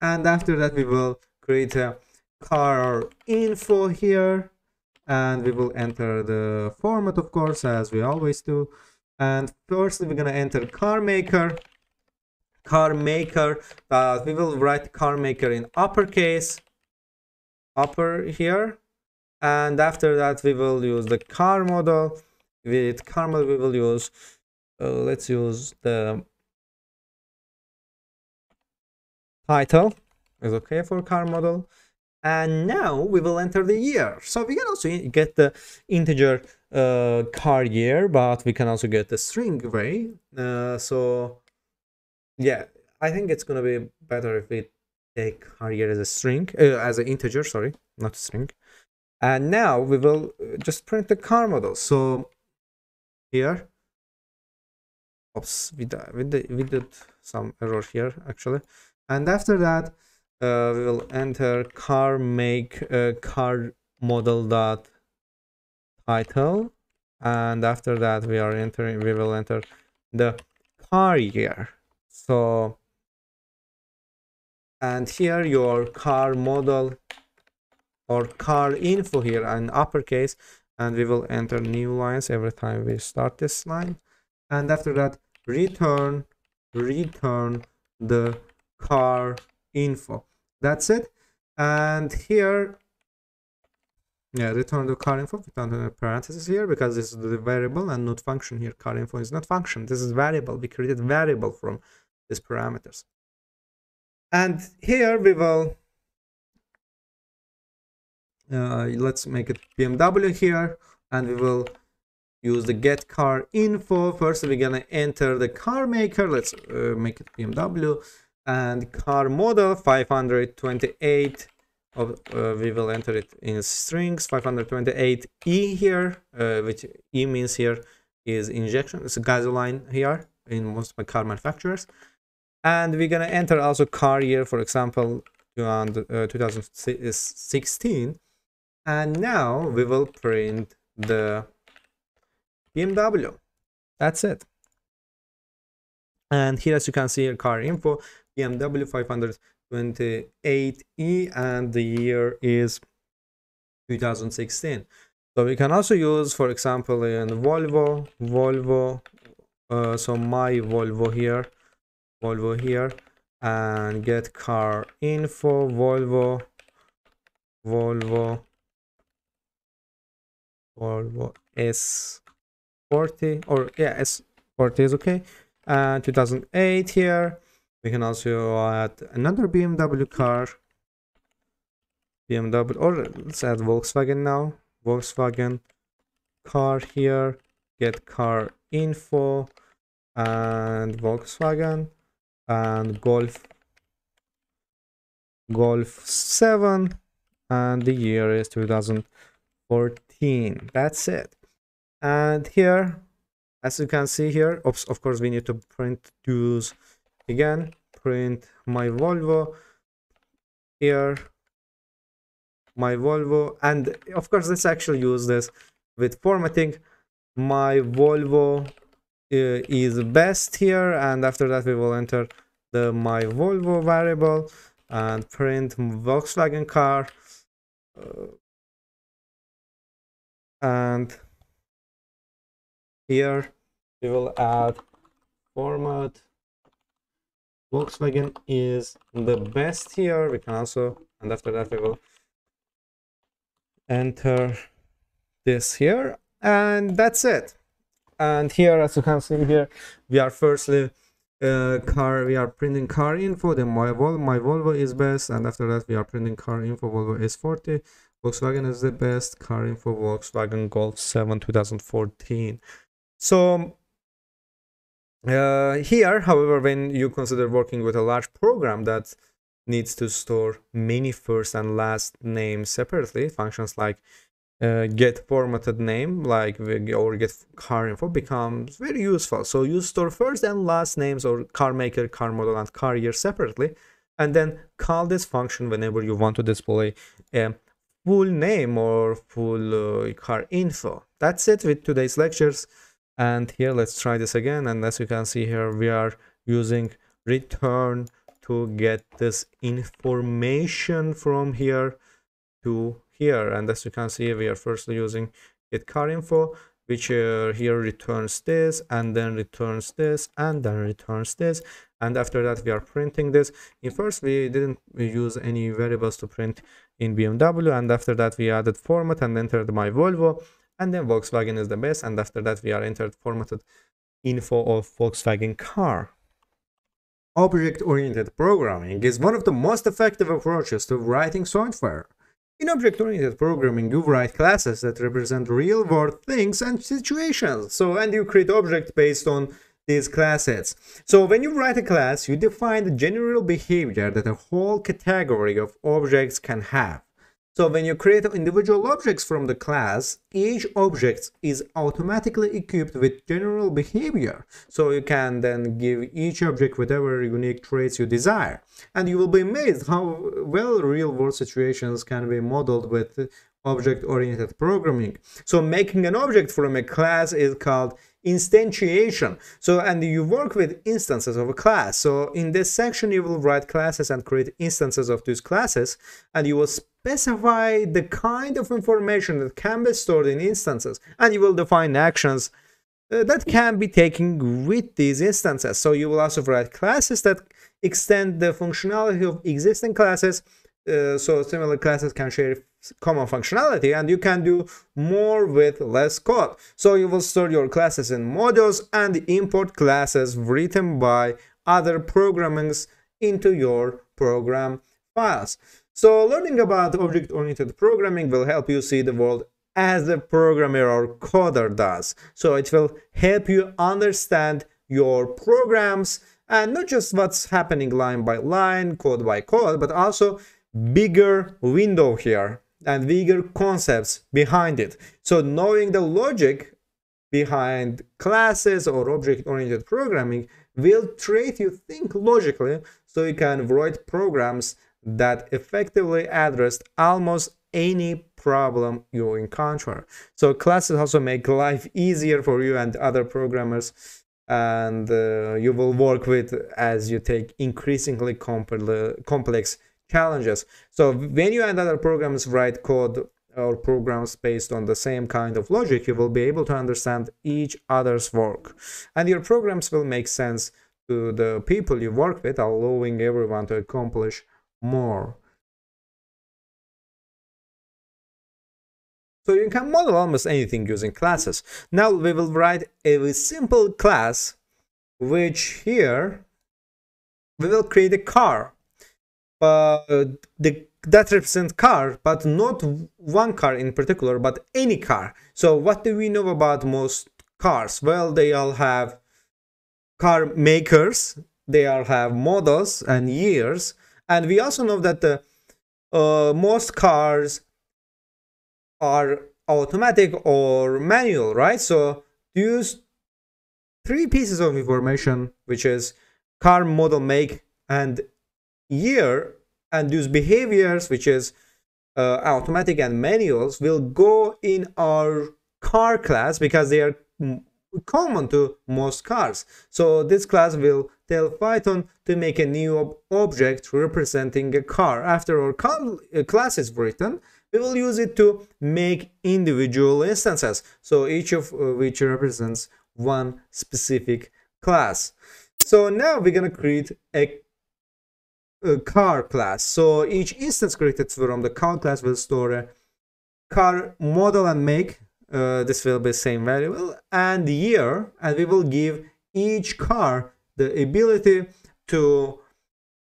And after that we will create a car info here. And we will enter the format of course as we always do. And first we're gonna enter car maker. Car maker but we will write car maker in uppercase upper here. And after that we will use the car model. With car model we will use uh, let's use the title. Is okay for car model. And now we will enter the year. So we can also get the integer uh, car year but we can also get the string array uh, so yeah i think it's gonna be better if we take car year as a string uh, as an integer sorry not string. And now we will just print the car model. So here oops we, we, did, we did some error here actually. And after that uh, we will enter car make uh, car model dot title. And after that we are entering we will enter the car year. So and here your car model or car info here in uppercase. And we will enter new lines every time we start this line and after that return return the car info. That's it. And here yeah return the car info return the parentheses here because this is the variable and not function here. Car info is not function. This is variable. We created variable from these parameters. And here we will uh, let's make it BMW here and we will use the get car info. First we're gonna enter the car maker. Let's uh, make it BMW and car model 528 of uh, we will enter it in strings. 528e here uh, which e means here is injection. It's a gasoline here in most car manufacturers. And we're gonna enter also car year for example around uh, 2016 and now we will print the BMW that's it. And here as you can see car info BMW 528e and the year is 2016 so we can also use for example in Volvo Volvo uh, so my Volvo here Volvo here and get car info Volvo Volvo Volvo S40 or yeah S40 is okay. Uh, and 2008 here. We can also add another BMW car. BMW or let's add Volkswagen now. Volkswagen car here. Get car info. And Volkswagen. And Golf. Golf 7 and the year is 2014 that's it and here as you can see here of, of course we need to print use again. Print my Volvo here. My Volvo. And of course let's actually use this with formatting. My Volvo uh, is best here. And after that we will enter the my Volvo variable and print Volkswagen car. Uh, and here. We will add format. Volkswagen is the best here. We can also and after that we will enter this here and that's it. And here as you can see here we are firstly uh, car we are printing car info then my Volvo my Volvo is best and after that we are printing car info Volvo S40 Volkswagen is the best car info Volkswagen Golf 7 2014 so uh, here however when you consider working with a large program that needs to store many first and last names separately functions like uh, get formatted name like or get car info becomes very useful. So you store first and last names or car maker car model and car year separately and then call this function whenever you want to display a full name or full uh, car info. That's it with today's lectures and here let's try this again. And as you can see here we are using return to get this information from here to here. And as you can see we are firstly using get car info which uh, here returns this and then returns this and then returns this. And after that we are printing this. In first we didn't use any variables to print in BMW and after that we added format and entered my Volvo and then Volkswagen is the best and after that we are entered formatted info of Volkswagen car Object-oriented programming is one of the most effective approaches to writing software. In object-oriented programming, you write classes that represent real-world things and situations. So, and you create objects based on these classes. So when you write a class, you define the general behavior that a whole category of objects can have. So when you create individual objects from the class, each object is automatically equipped with general behavior. So you can then give each object whatever unique traits you desire. And you will be amazed how well real-world situations can be modeled with object-oriented programming. So making an object from a class is called instantiation so and you work with instances of a class so in this section you will write classes and create instances of these classes and you will specify the kind of information that can be stored in instances and you will define actions uh, that can be taken with these instances so you will also write classes that extend the functionality of existing classes uh, so similar classes can share common functionality and you can do more with less code. So you will store your classes in modules and import classes written by other programmings into your program files. So learning about object-oriented programming will help you see the world as a programmer or coder does. So it will help you understand your programs and not just what's happening line by line, code by code, but also bigger window here and bigger concepts behind it. So knowing the logic behind classes or object-oriented programming will treat you think logically so you can write programs that effectively address almost any problem you encounter. So classes also make life easier for you and other programmers and uh, you will work with as you take increasingly complex challenges. So when you and other programs write code or programs based on the same kind of logic, you will be able to understand each other's work. And your programs will make sense to the people you work with, allowing everyone to accomplish more. So you can model almost anything using classes. Now we will write a simple class, which here we will create a car. Uh, the, that represents car, but not one car in particular, but any car. So what do we know about most cars? Well, they all have car makers, they all have models and years, and we also know that the uh, most cars are automatic or manual, right? So use three pieces of information, which is car model, make, and year, and use behaviors, which is uh, automatic and manuals, will go in our car class because they are common to most cars. So this class will tell Python to make a new ob object representing a car. After our class is written, we will use it to make individual instances. So each of uh, which represents one specific class. So now we're going to create a, a car class. So each instance created from the car class will store a car model and make uh, this will be same variable and year and we will give each car the ability to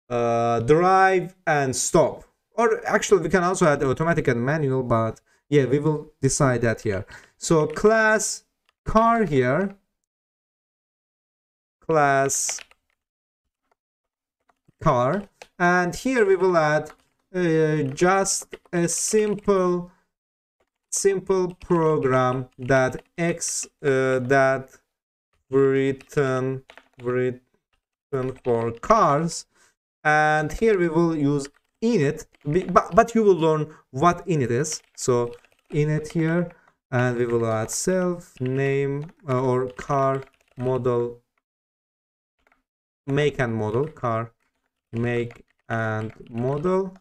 uh, drive and stop. Or actually we can also add automatic and manual but yeah we will decide that here. So class car here class car and here we will add uh, just a simple simple program that x uh, that written written for cars. And here we will use init but, but you will learn what init is. So init here and we will add self name uh, or car model. Make and model car make and model.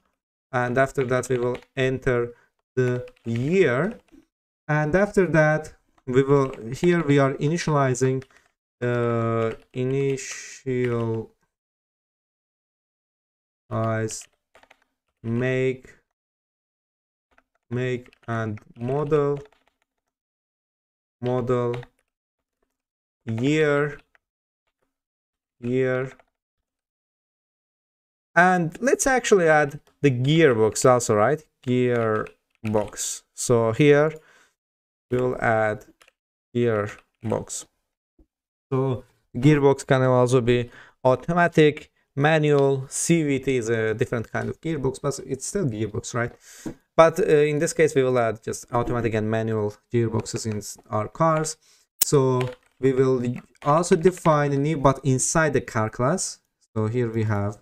And after that we will enter the year. And after that we will here we are initializing uh, initial as make make and model model year year. And let's actually add the gearbox also right? Gear box. So here we'll add gearbox so gearbox can also be automatic manual cvt is a different kind of gearbox but it's still gearbox right? But uh, in this case we will add just automatic and manual gearboxes in our cars. So we will also define a new but inside the car class. So here we have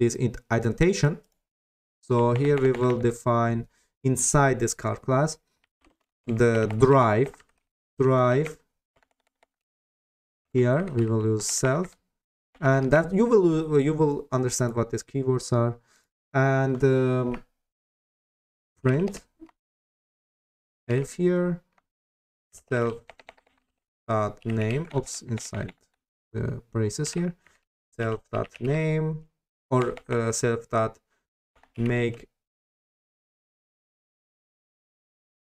this indentation so here we will define inside this car class the drive drive here we will use self and that you will you will understand what these keywords are and um, print if here self dot name oops inside the braces here self dot name or uh, self dot make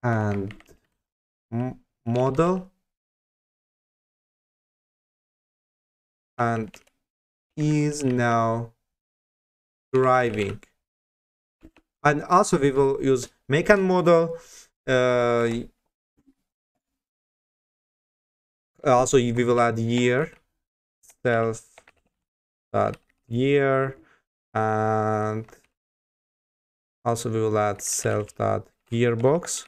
and model and is now driving. And also we will use make and model uh, also we will add year self dot year and also we will add self dot gearbox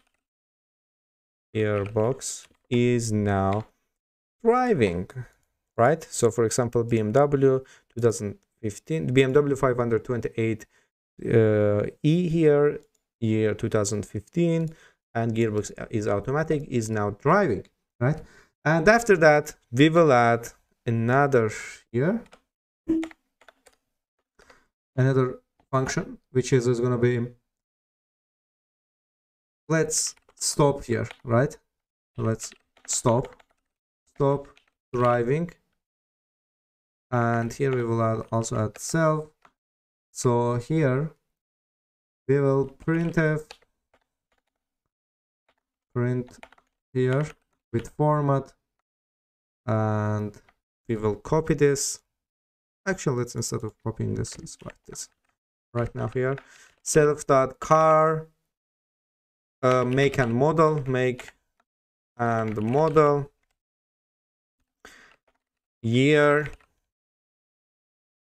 gearbox is now driving right? So for example bmw 2015 bmw 528 uh, e here year 2015 and gearbox is automatic is now driving right? And after that we will add another here. Another function which is, is going to be let's stop here right? Let's stop. Stop driving. And here we will add also add self. So here we will print printf print here with format. And we will copy this. Actually let's instead of copying this let's write this right now here. Self dot car uh, make and model make and model. Year.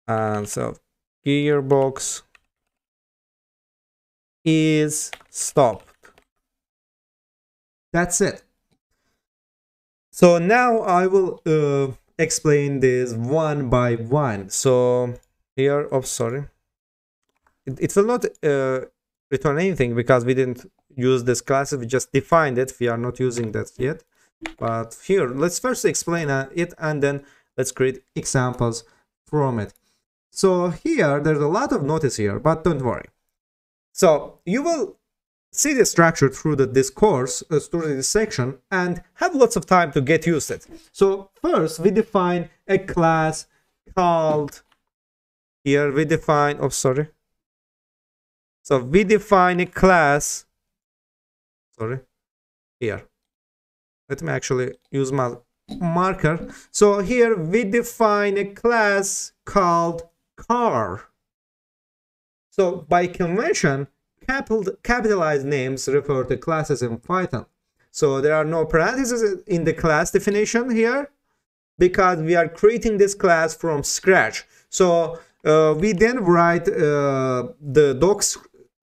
And so gearbox is stopped. That's it. So now i will uh, explain this one by one. So here oh sorry. It, it will not uh, return anything because we didn't use this class. We just defined it. We are not using that yet. But here let's first explain uh, it and then let's create examples from it. So here there's a lot of notice here but don't worry. So you will see the structure through the, this course uh, through this section and have lots of time to get used to it. So first we define a class called here we define oh sorry. So we define a class sorry. Here. Let me actually use my marker. So here we define a class called car. So by convention capital capitalized names refer to classes in python. So there are no parentheses in the class definition here because we are creating this class from scratch. So uh, we then write uh, the doc,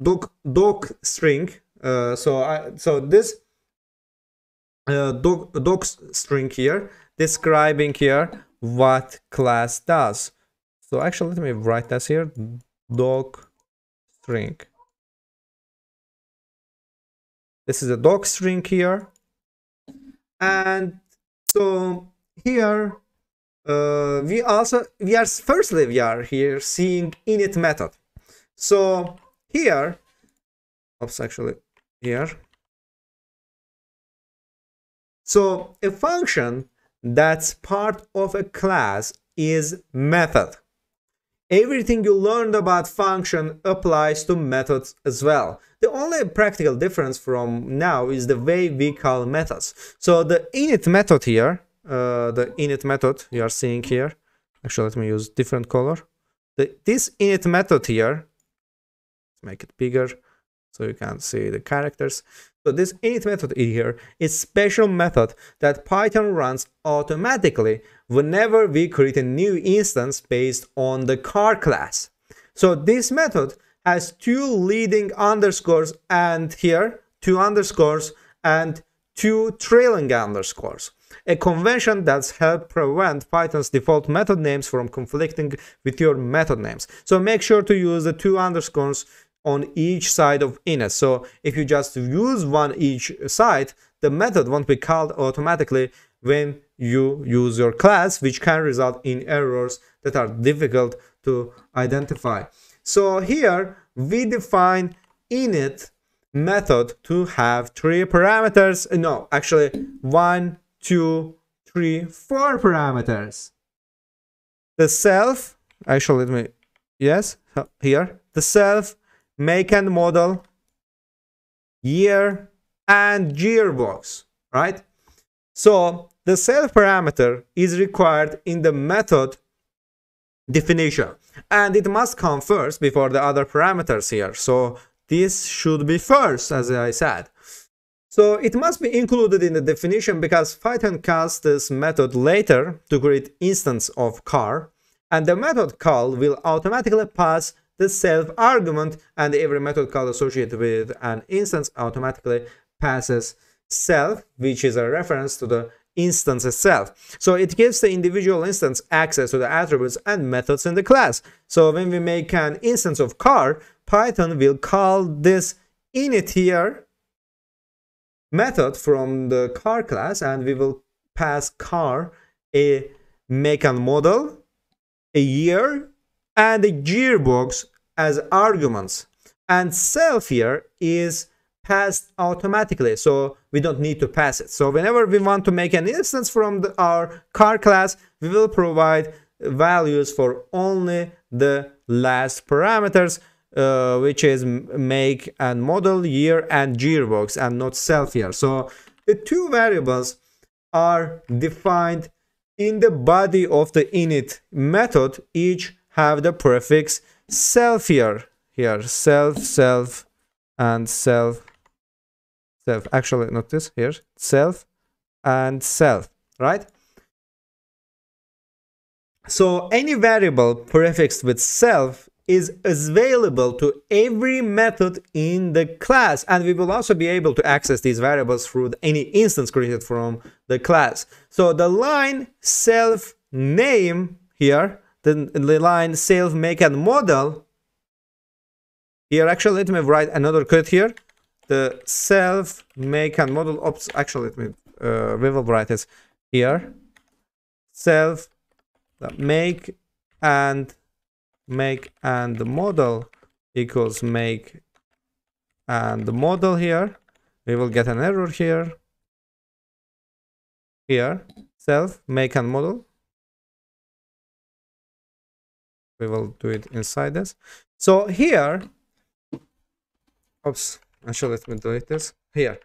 doc, doc string so I, so this uh, doc, doc string here describing here what class does. So actually, let me write this here. Doc string. This is a doc string here. And so here uh, we also we are firstly we are here seeing init method. So here, oops, actually here. So a function that's part of a class is method. Everything you learned about function applies to methods as well. The only practical difference from now is the way we call methods. So the init method here, uh, the init method you are seeing here, actually let me use different color. The, this init method here, make it bigger, so you can see the characters. So this init method here is special method that Python runs automatically whenever we create a new instance based on the car class. So this method has two leading underscores and here two underscores and two trailing underscores. A convention that's helped prevent Python's default method names from conflicting with your method names. So make sure to use the two underscores on each side of init. So if you just use one each side, the method won't be called automatically when you use your class, which can result in errors that are difficult to identify. So here we define init method to have three parameters. No, actually one, two, three, four parameters. The self, actually let me, yes, here, the self make and model, year, and gearbox, right? So the self parameter is required in the method definition. and it must come first before the other parameters here so this should be first as i said so it must be included in the definition because Python calls this method later to create instance of car and the method call will automatically pass the self argument and every method call associated with an instance automatically passes self which is a reference to the instance itself. So it gives the individual instance access to the attributes and methods in the class. So when we make an instance of car, Python will call this init here method from the car class and we will pass car a make and model, a year, and the gearbox as arguments. And self here is passed automatically so we don't need to pass it so whenever we want to make an instance from the, our car class we will provide values for only the last parameters uh, which is make and model year and gearbox and not self here so the two variables are defined in the body of the init method each have the prefix self here here self self and self self. Actually not this here. Self and self right? So any variable prefixed with self is available to every method in the class and we will also be able to access these variables through any instance created from the class. So the line self name here the, the line self make and model here actually let me write another code here. The self make and model ops actually let me uh, we will write this here. Self make and make and model equals make and the model here. We will get an error here. Here self make and model we will do it inside this. So here oops actually let me delete this. Here.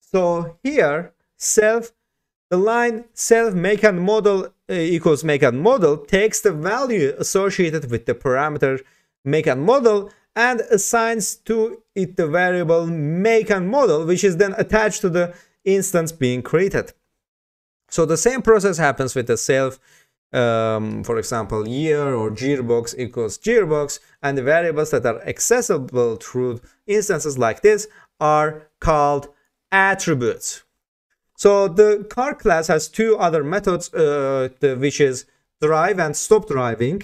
So here self the line self make and model uh, equals make and model takes the value associated with the parameter make and model and assigns to it the variable make and model which is then attached to the instance being created. So the same process happens with the self um, for example, year or gearbox equals gearbox, and the variables that are accessible through instances like this are called attributes. So the car class has two other methods, uh, the, which is drive and stop driving.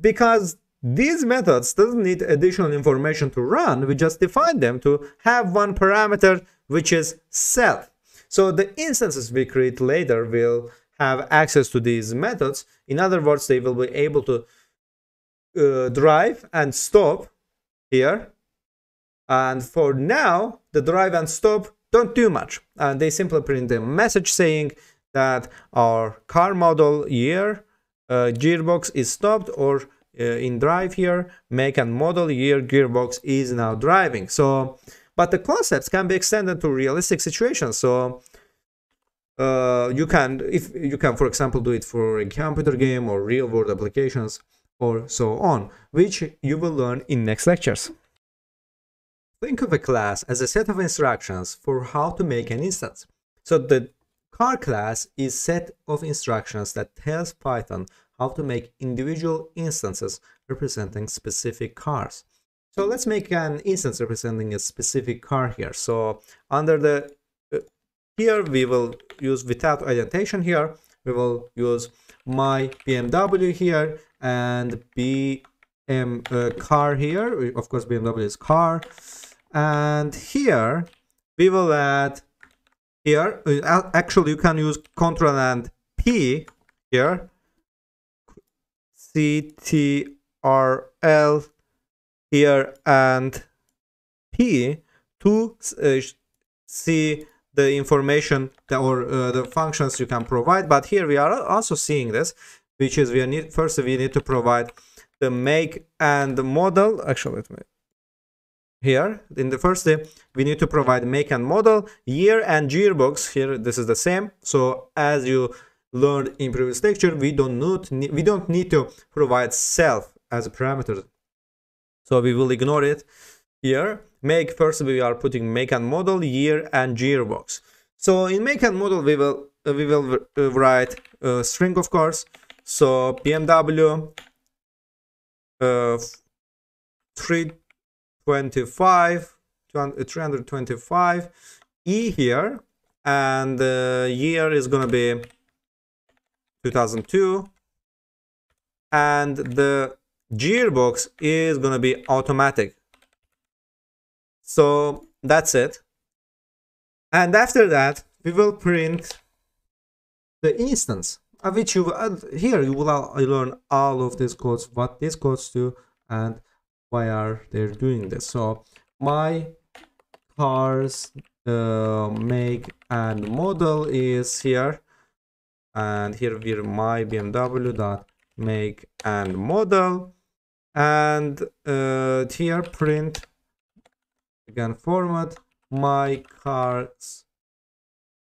Because these methods doesn't need additional information to run, we just define them to have one parameter, which is self. So the instances we create later will have access to these methods. In other words, they will be able to uh, drive and stop here. And for now, the drive and stop don't do much. And they simply print a message saying that our car model year uh, gearbox is stopped or uh, in drive here, make and model year gearbox is now driving. So, but the concepts can be extended to realistic situations. So uh, you can if you can for example do it for a computer game or real world applications or so on which you will learn in next lectures. Think of a class as a set of instructions for how to make an instance. So the car class is set of instructions that tells python how to make individual instances representing specific cars. So let's make an instance representing a specific car here. So under the here we will use without indentation here. We will use my BMW here and BM uh, car here. Of course, BMW is car. And here we will add here. Uh, actually, you can use Control and P here. CTRL here and P to uh, see the information or uh, the functions you can provide but here we are also seeing this which is we need first we need to provide the make and the model actually let me here in the first step we need to provide make and model year and gearbox here this is the same so as you learned in previous lecture, we don't need, we don't need to provide self as a parameter. So we will ignore it here. Make first we are putting make and model, year and gearbox. So in make and model we will uh, we will uh, write a string of course. So BMW uh, 325 325 E here and the year is gonna be 2002 and the gearbox is gonna be automatic so that's it. And after that we will print the instance of which you uh, here you will learn all of these codes what these codes do and why are they doing this. So my cars uh, make and model is here. And here we're my bmw dot make and model. And uh, here print again format my cars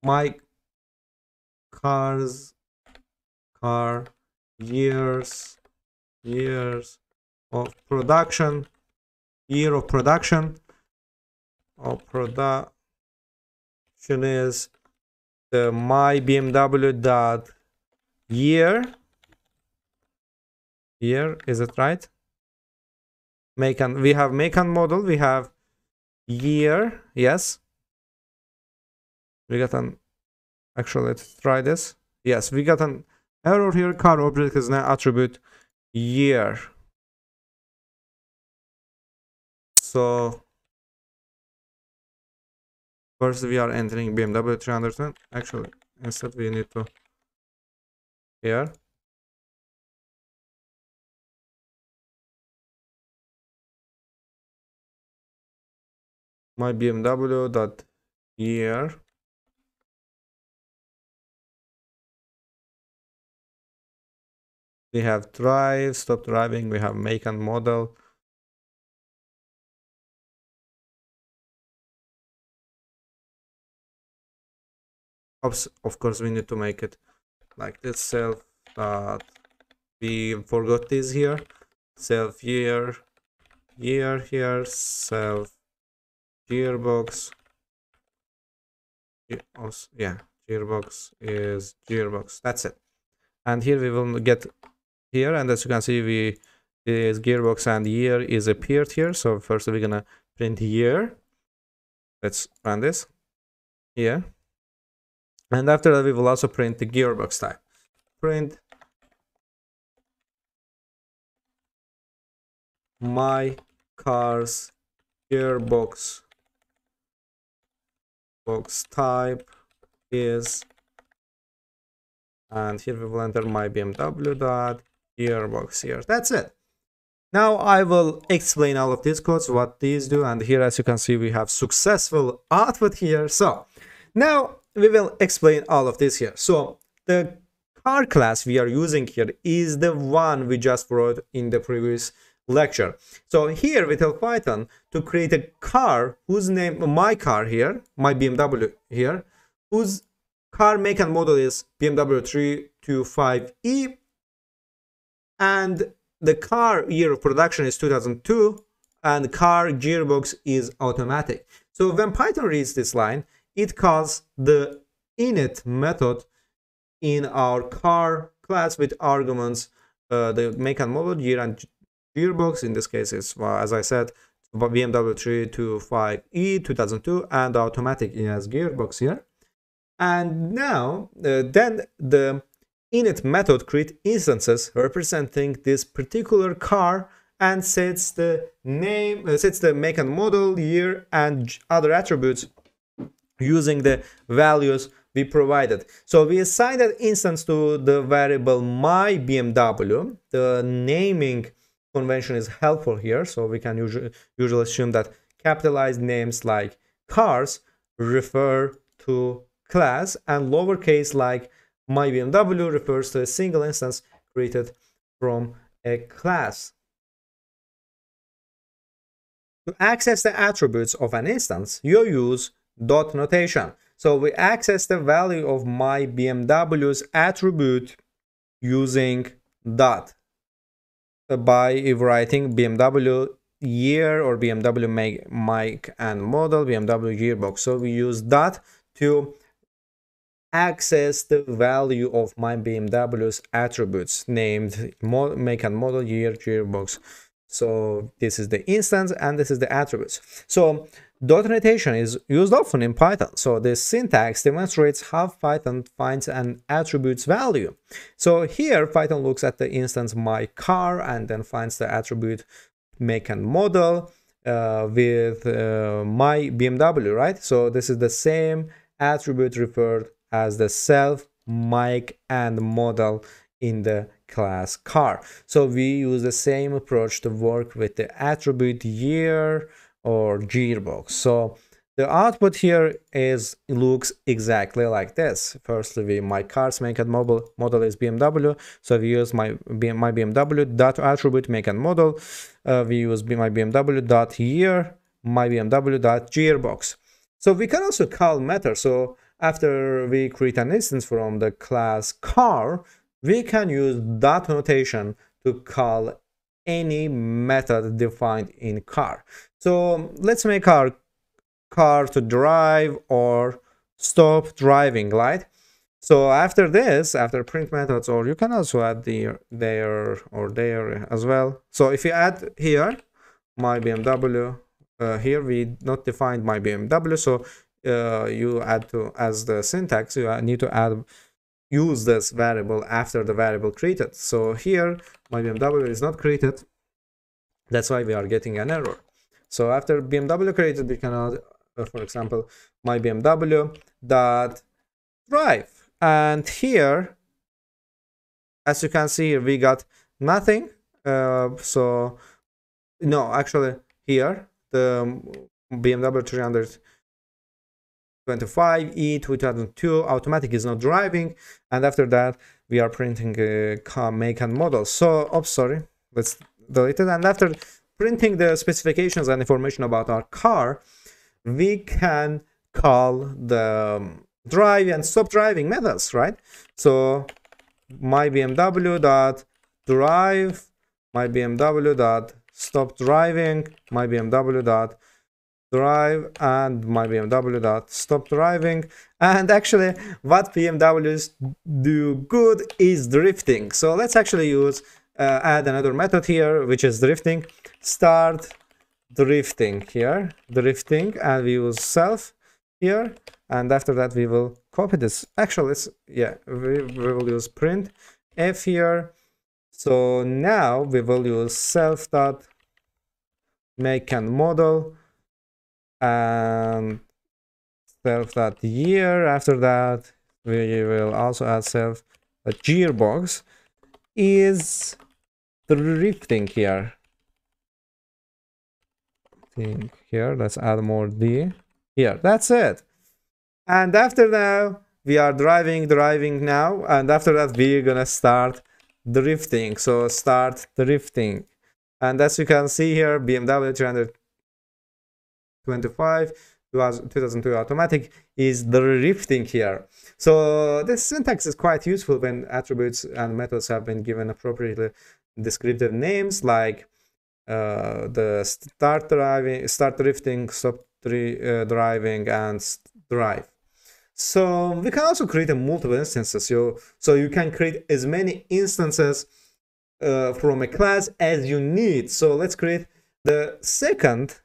my cars car years years of production year of production. Of production is the my BMW dot year. Year is it right? Make and we have make and model. We have year yes we got an actually let's try this yes we got an error here car object is now attribute year so First we are entering BMW 310. Actually, instead we need to here. My BMW dot year. We have drive, stop driving, we have make and model. of course we need to make it like this self dot we forgot this here self year year here self gearbox yeah gearbox is gearbox. That's it. And here we will get here and as you can see we is gearbox and year is appeared here. So first we're gonna print year. Let's run this here. And after that, we will also print the gearbox type. Print my car's gearbox box type is and here we will enter my BMW dot gearbox here. That's it. Now I will explain all of these codes, what these do, and here as you can see we have successful output here. So now we will explain all of this here. So the car class we are using here is the one we just wrote in the previous lecture. So here we tell Python to create a car whose name, my car here, my BMW here, whose car make and model is BMW 325e and the car year of production is 2002 and car gearbox is automatic. So when Python reads this line, it calls the init method in our car class with arguments uh, the make and model year and gearbox in this case is well, as i said bmw 325e 2002 and automatic as gearbox here and now uh, then the init method create instances representing this particular car and sets the name uh, sets the make and model year and other attributes using the values we provided. So we assign that instance to the variable my BMW. The naming convention is helpful here. So we can usually, usually assume that capitalized names like cars refer to class and lowercase like my BMW refers to a single instance created from a class. To access the attributes of an instance, you use dot notation. So we access the value of my BMW's attribute using dot by writing BMW year or BMW make, make and model, BMW gearbox. So we use that to access the value of my BMW's attributes named make and model year gearbox. So this is the instance and this is the attributes. So notation is used often in Python. So the syntax demonstrates how Python finds an attribute's value. So here Python looks at the instance my car and then finds the attribute make and model uh, with uh, my BMW, right? So this is the same attribute referred as the self, make, and model in the class car. So we use the same approach to work with the attribute year or gearbox. So the output here is looks exactly like this. Firstly, we my cars make and model model is BMW. So we use my my BMW dot attribute make and model. Uh, we use my BMW dot year my BMW dot gearbox. So we can also call method. So after we create an instance from the class car, we can use dot notation to call any method defined in car. So let's make our car to drive or stop driving, right? So after this, after print methods, or you can also add the there or there as well. So if you add here, my BMW, uh, here we not defined my BMW, so uh, you add to as the syntax, you need to add use this variable after the variable created. So here my BMW is not created. That's why we are getting an error. So after BMW created, we can uh, for example, my BMW dot drive. And here, as you can see, we got nothing. Uh, so no, actually here, the BMW 300 25e 2002 automatic is not driving and after that we are printing a car make and model so oh sorry let's delete it and after printing the specifications and information about our car we can call the um, drive and stop driving methods right? So my bmw dot drive my bmw dot stop driving my bmw dot drive and my BMW that stop driving. And actually what BMWs do good is drifting. So let's actually use uh, add another method here which is drifting start drifting here drifting and we use self here and after that we will copy this. Actually it's yeah we, we will use print f here. So now we will use self dot make and model and self that year. After that we will also add self a gearbox. Is drifting here here. Let's add more d. Here that's it. And after that we are driving driving now. And after that we're gonna start drifting. So start drifting. And as you can see here bmw 300 25 2002 automatic is drifting here. So this syntax is quite useful when attributes and methods have been given appropriately descriptive names like uh, the start driving start drifting stop uh, driving and drive so we can also create multiple instances so so you can create as many instances uh, from a class as you need so let's create the second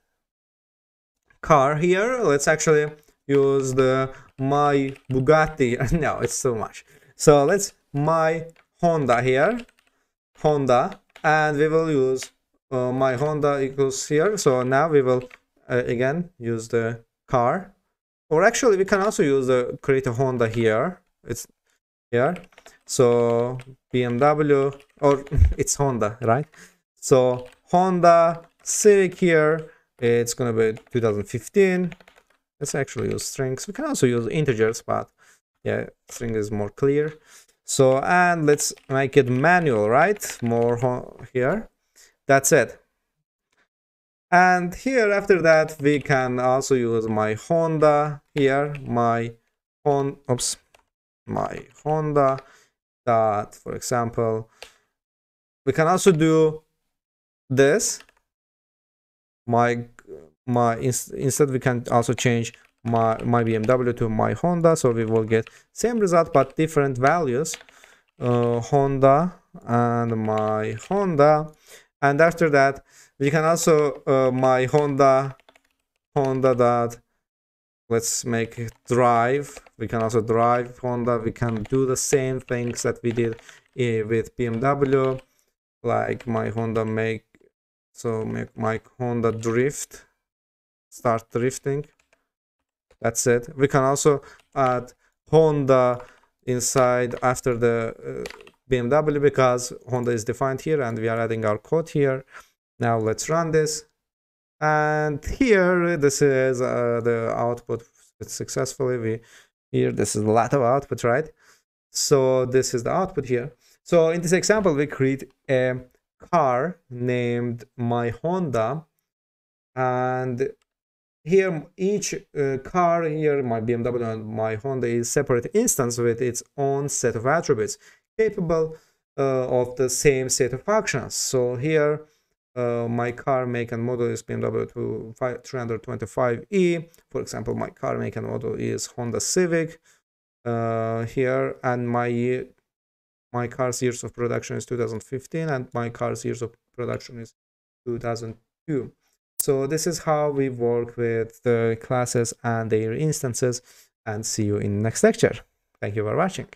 car here. Let's actually use the my Bugatti. no, it's too much. So let's my Honda here. Honda. And we will use uh, my Honda equals here. So now we will uh, again use the car. Or actually we can also use the create a Honda here. It's here. So BMW or it's Honda, right? So Honda Civic here it's gonna be 2015 let's actually use strings we can also use integers but yeah string is more clear so and let's make it manual right more here that's it. And here after that we can also use my honda here my on oops my honda that, for example. We can also do this. My my instead we can also change my my bmw to my honda so we will get same result but different values. Uh, honda and my honda and after that we can also uh, my honda honda dot let's make drive. We can also drive honda. We can do the same things that we did uh, with bmw like my honda make so make my honda drift start drifting. That's it. We can also add honda inside after the uh, bmw because honda is defined here and we are adding our code here. Now let's run this. And here this is uh, the output successfully. We here this is a lot of output right? So this is the output here. So in this example we create a car named my honda. And here each uh, car here my bmw and my honda is separate instance with its own set of attributes capable uh, of the same set of functions so here uh, my car make and model is BMW 325e. For example, my car make and model is Honda Civic uh, here, and my my car's years of production is 2015, and my car's years of production is 2002. So this is how we work with the classes and their instances, and see you in next lecture. Thank you for watching.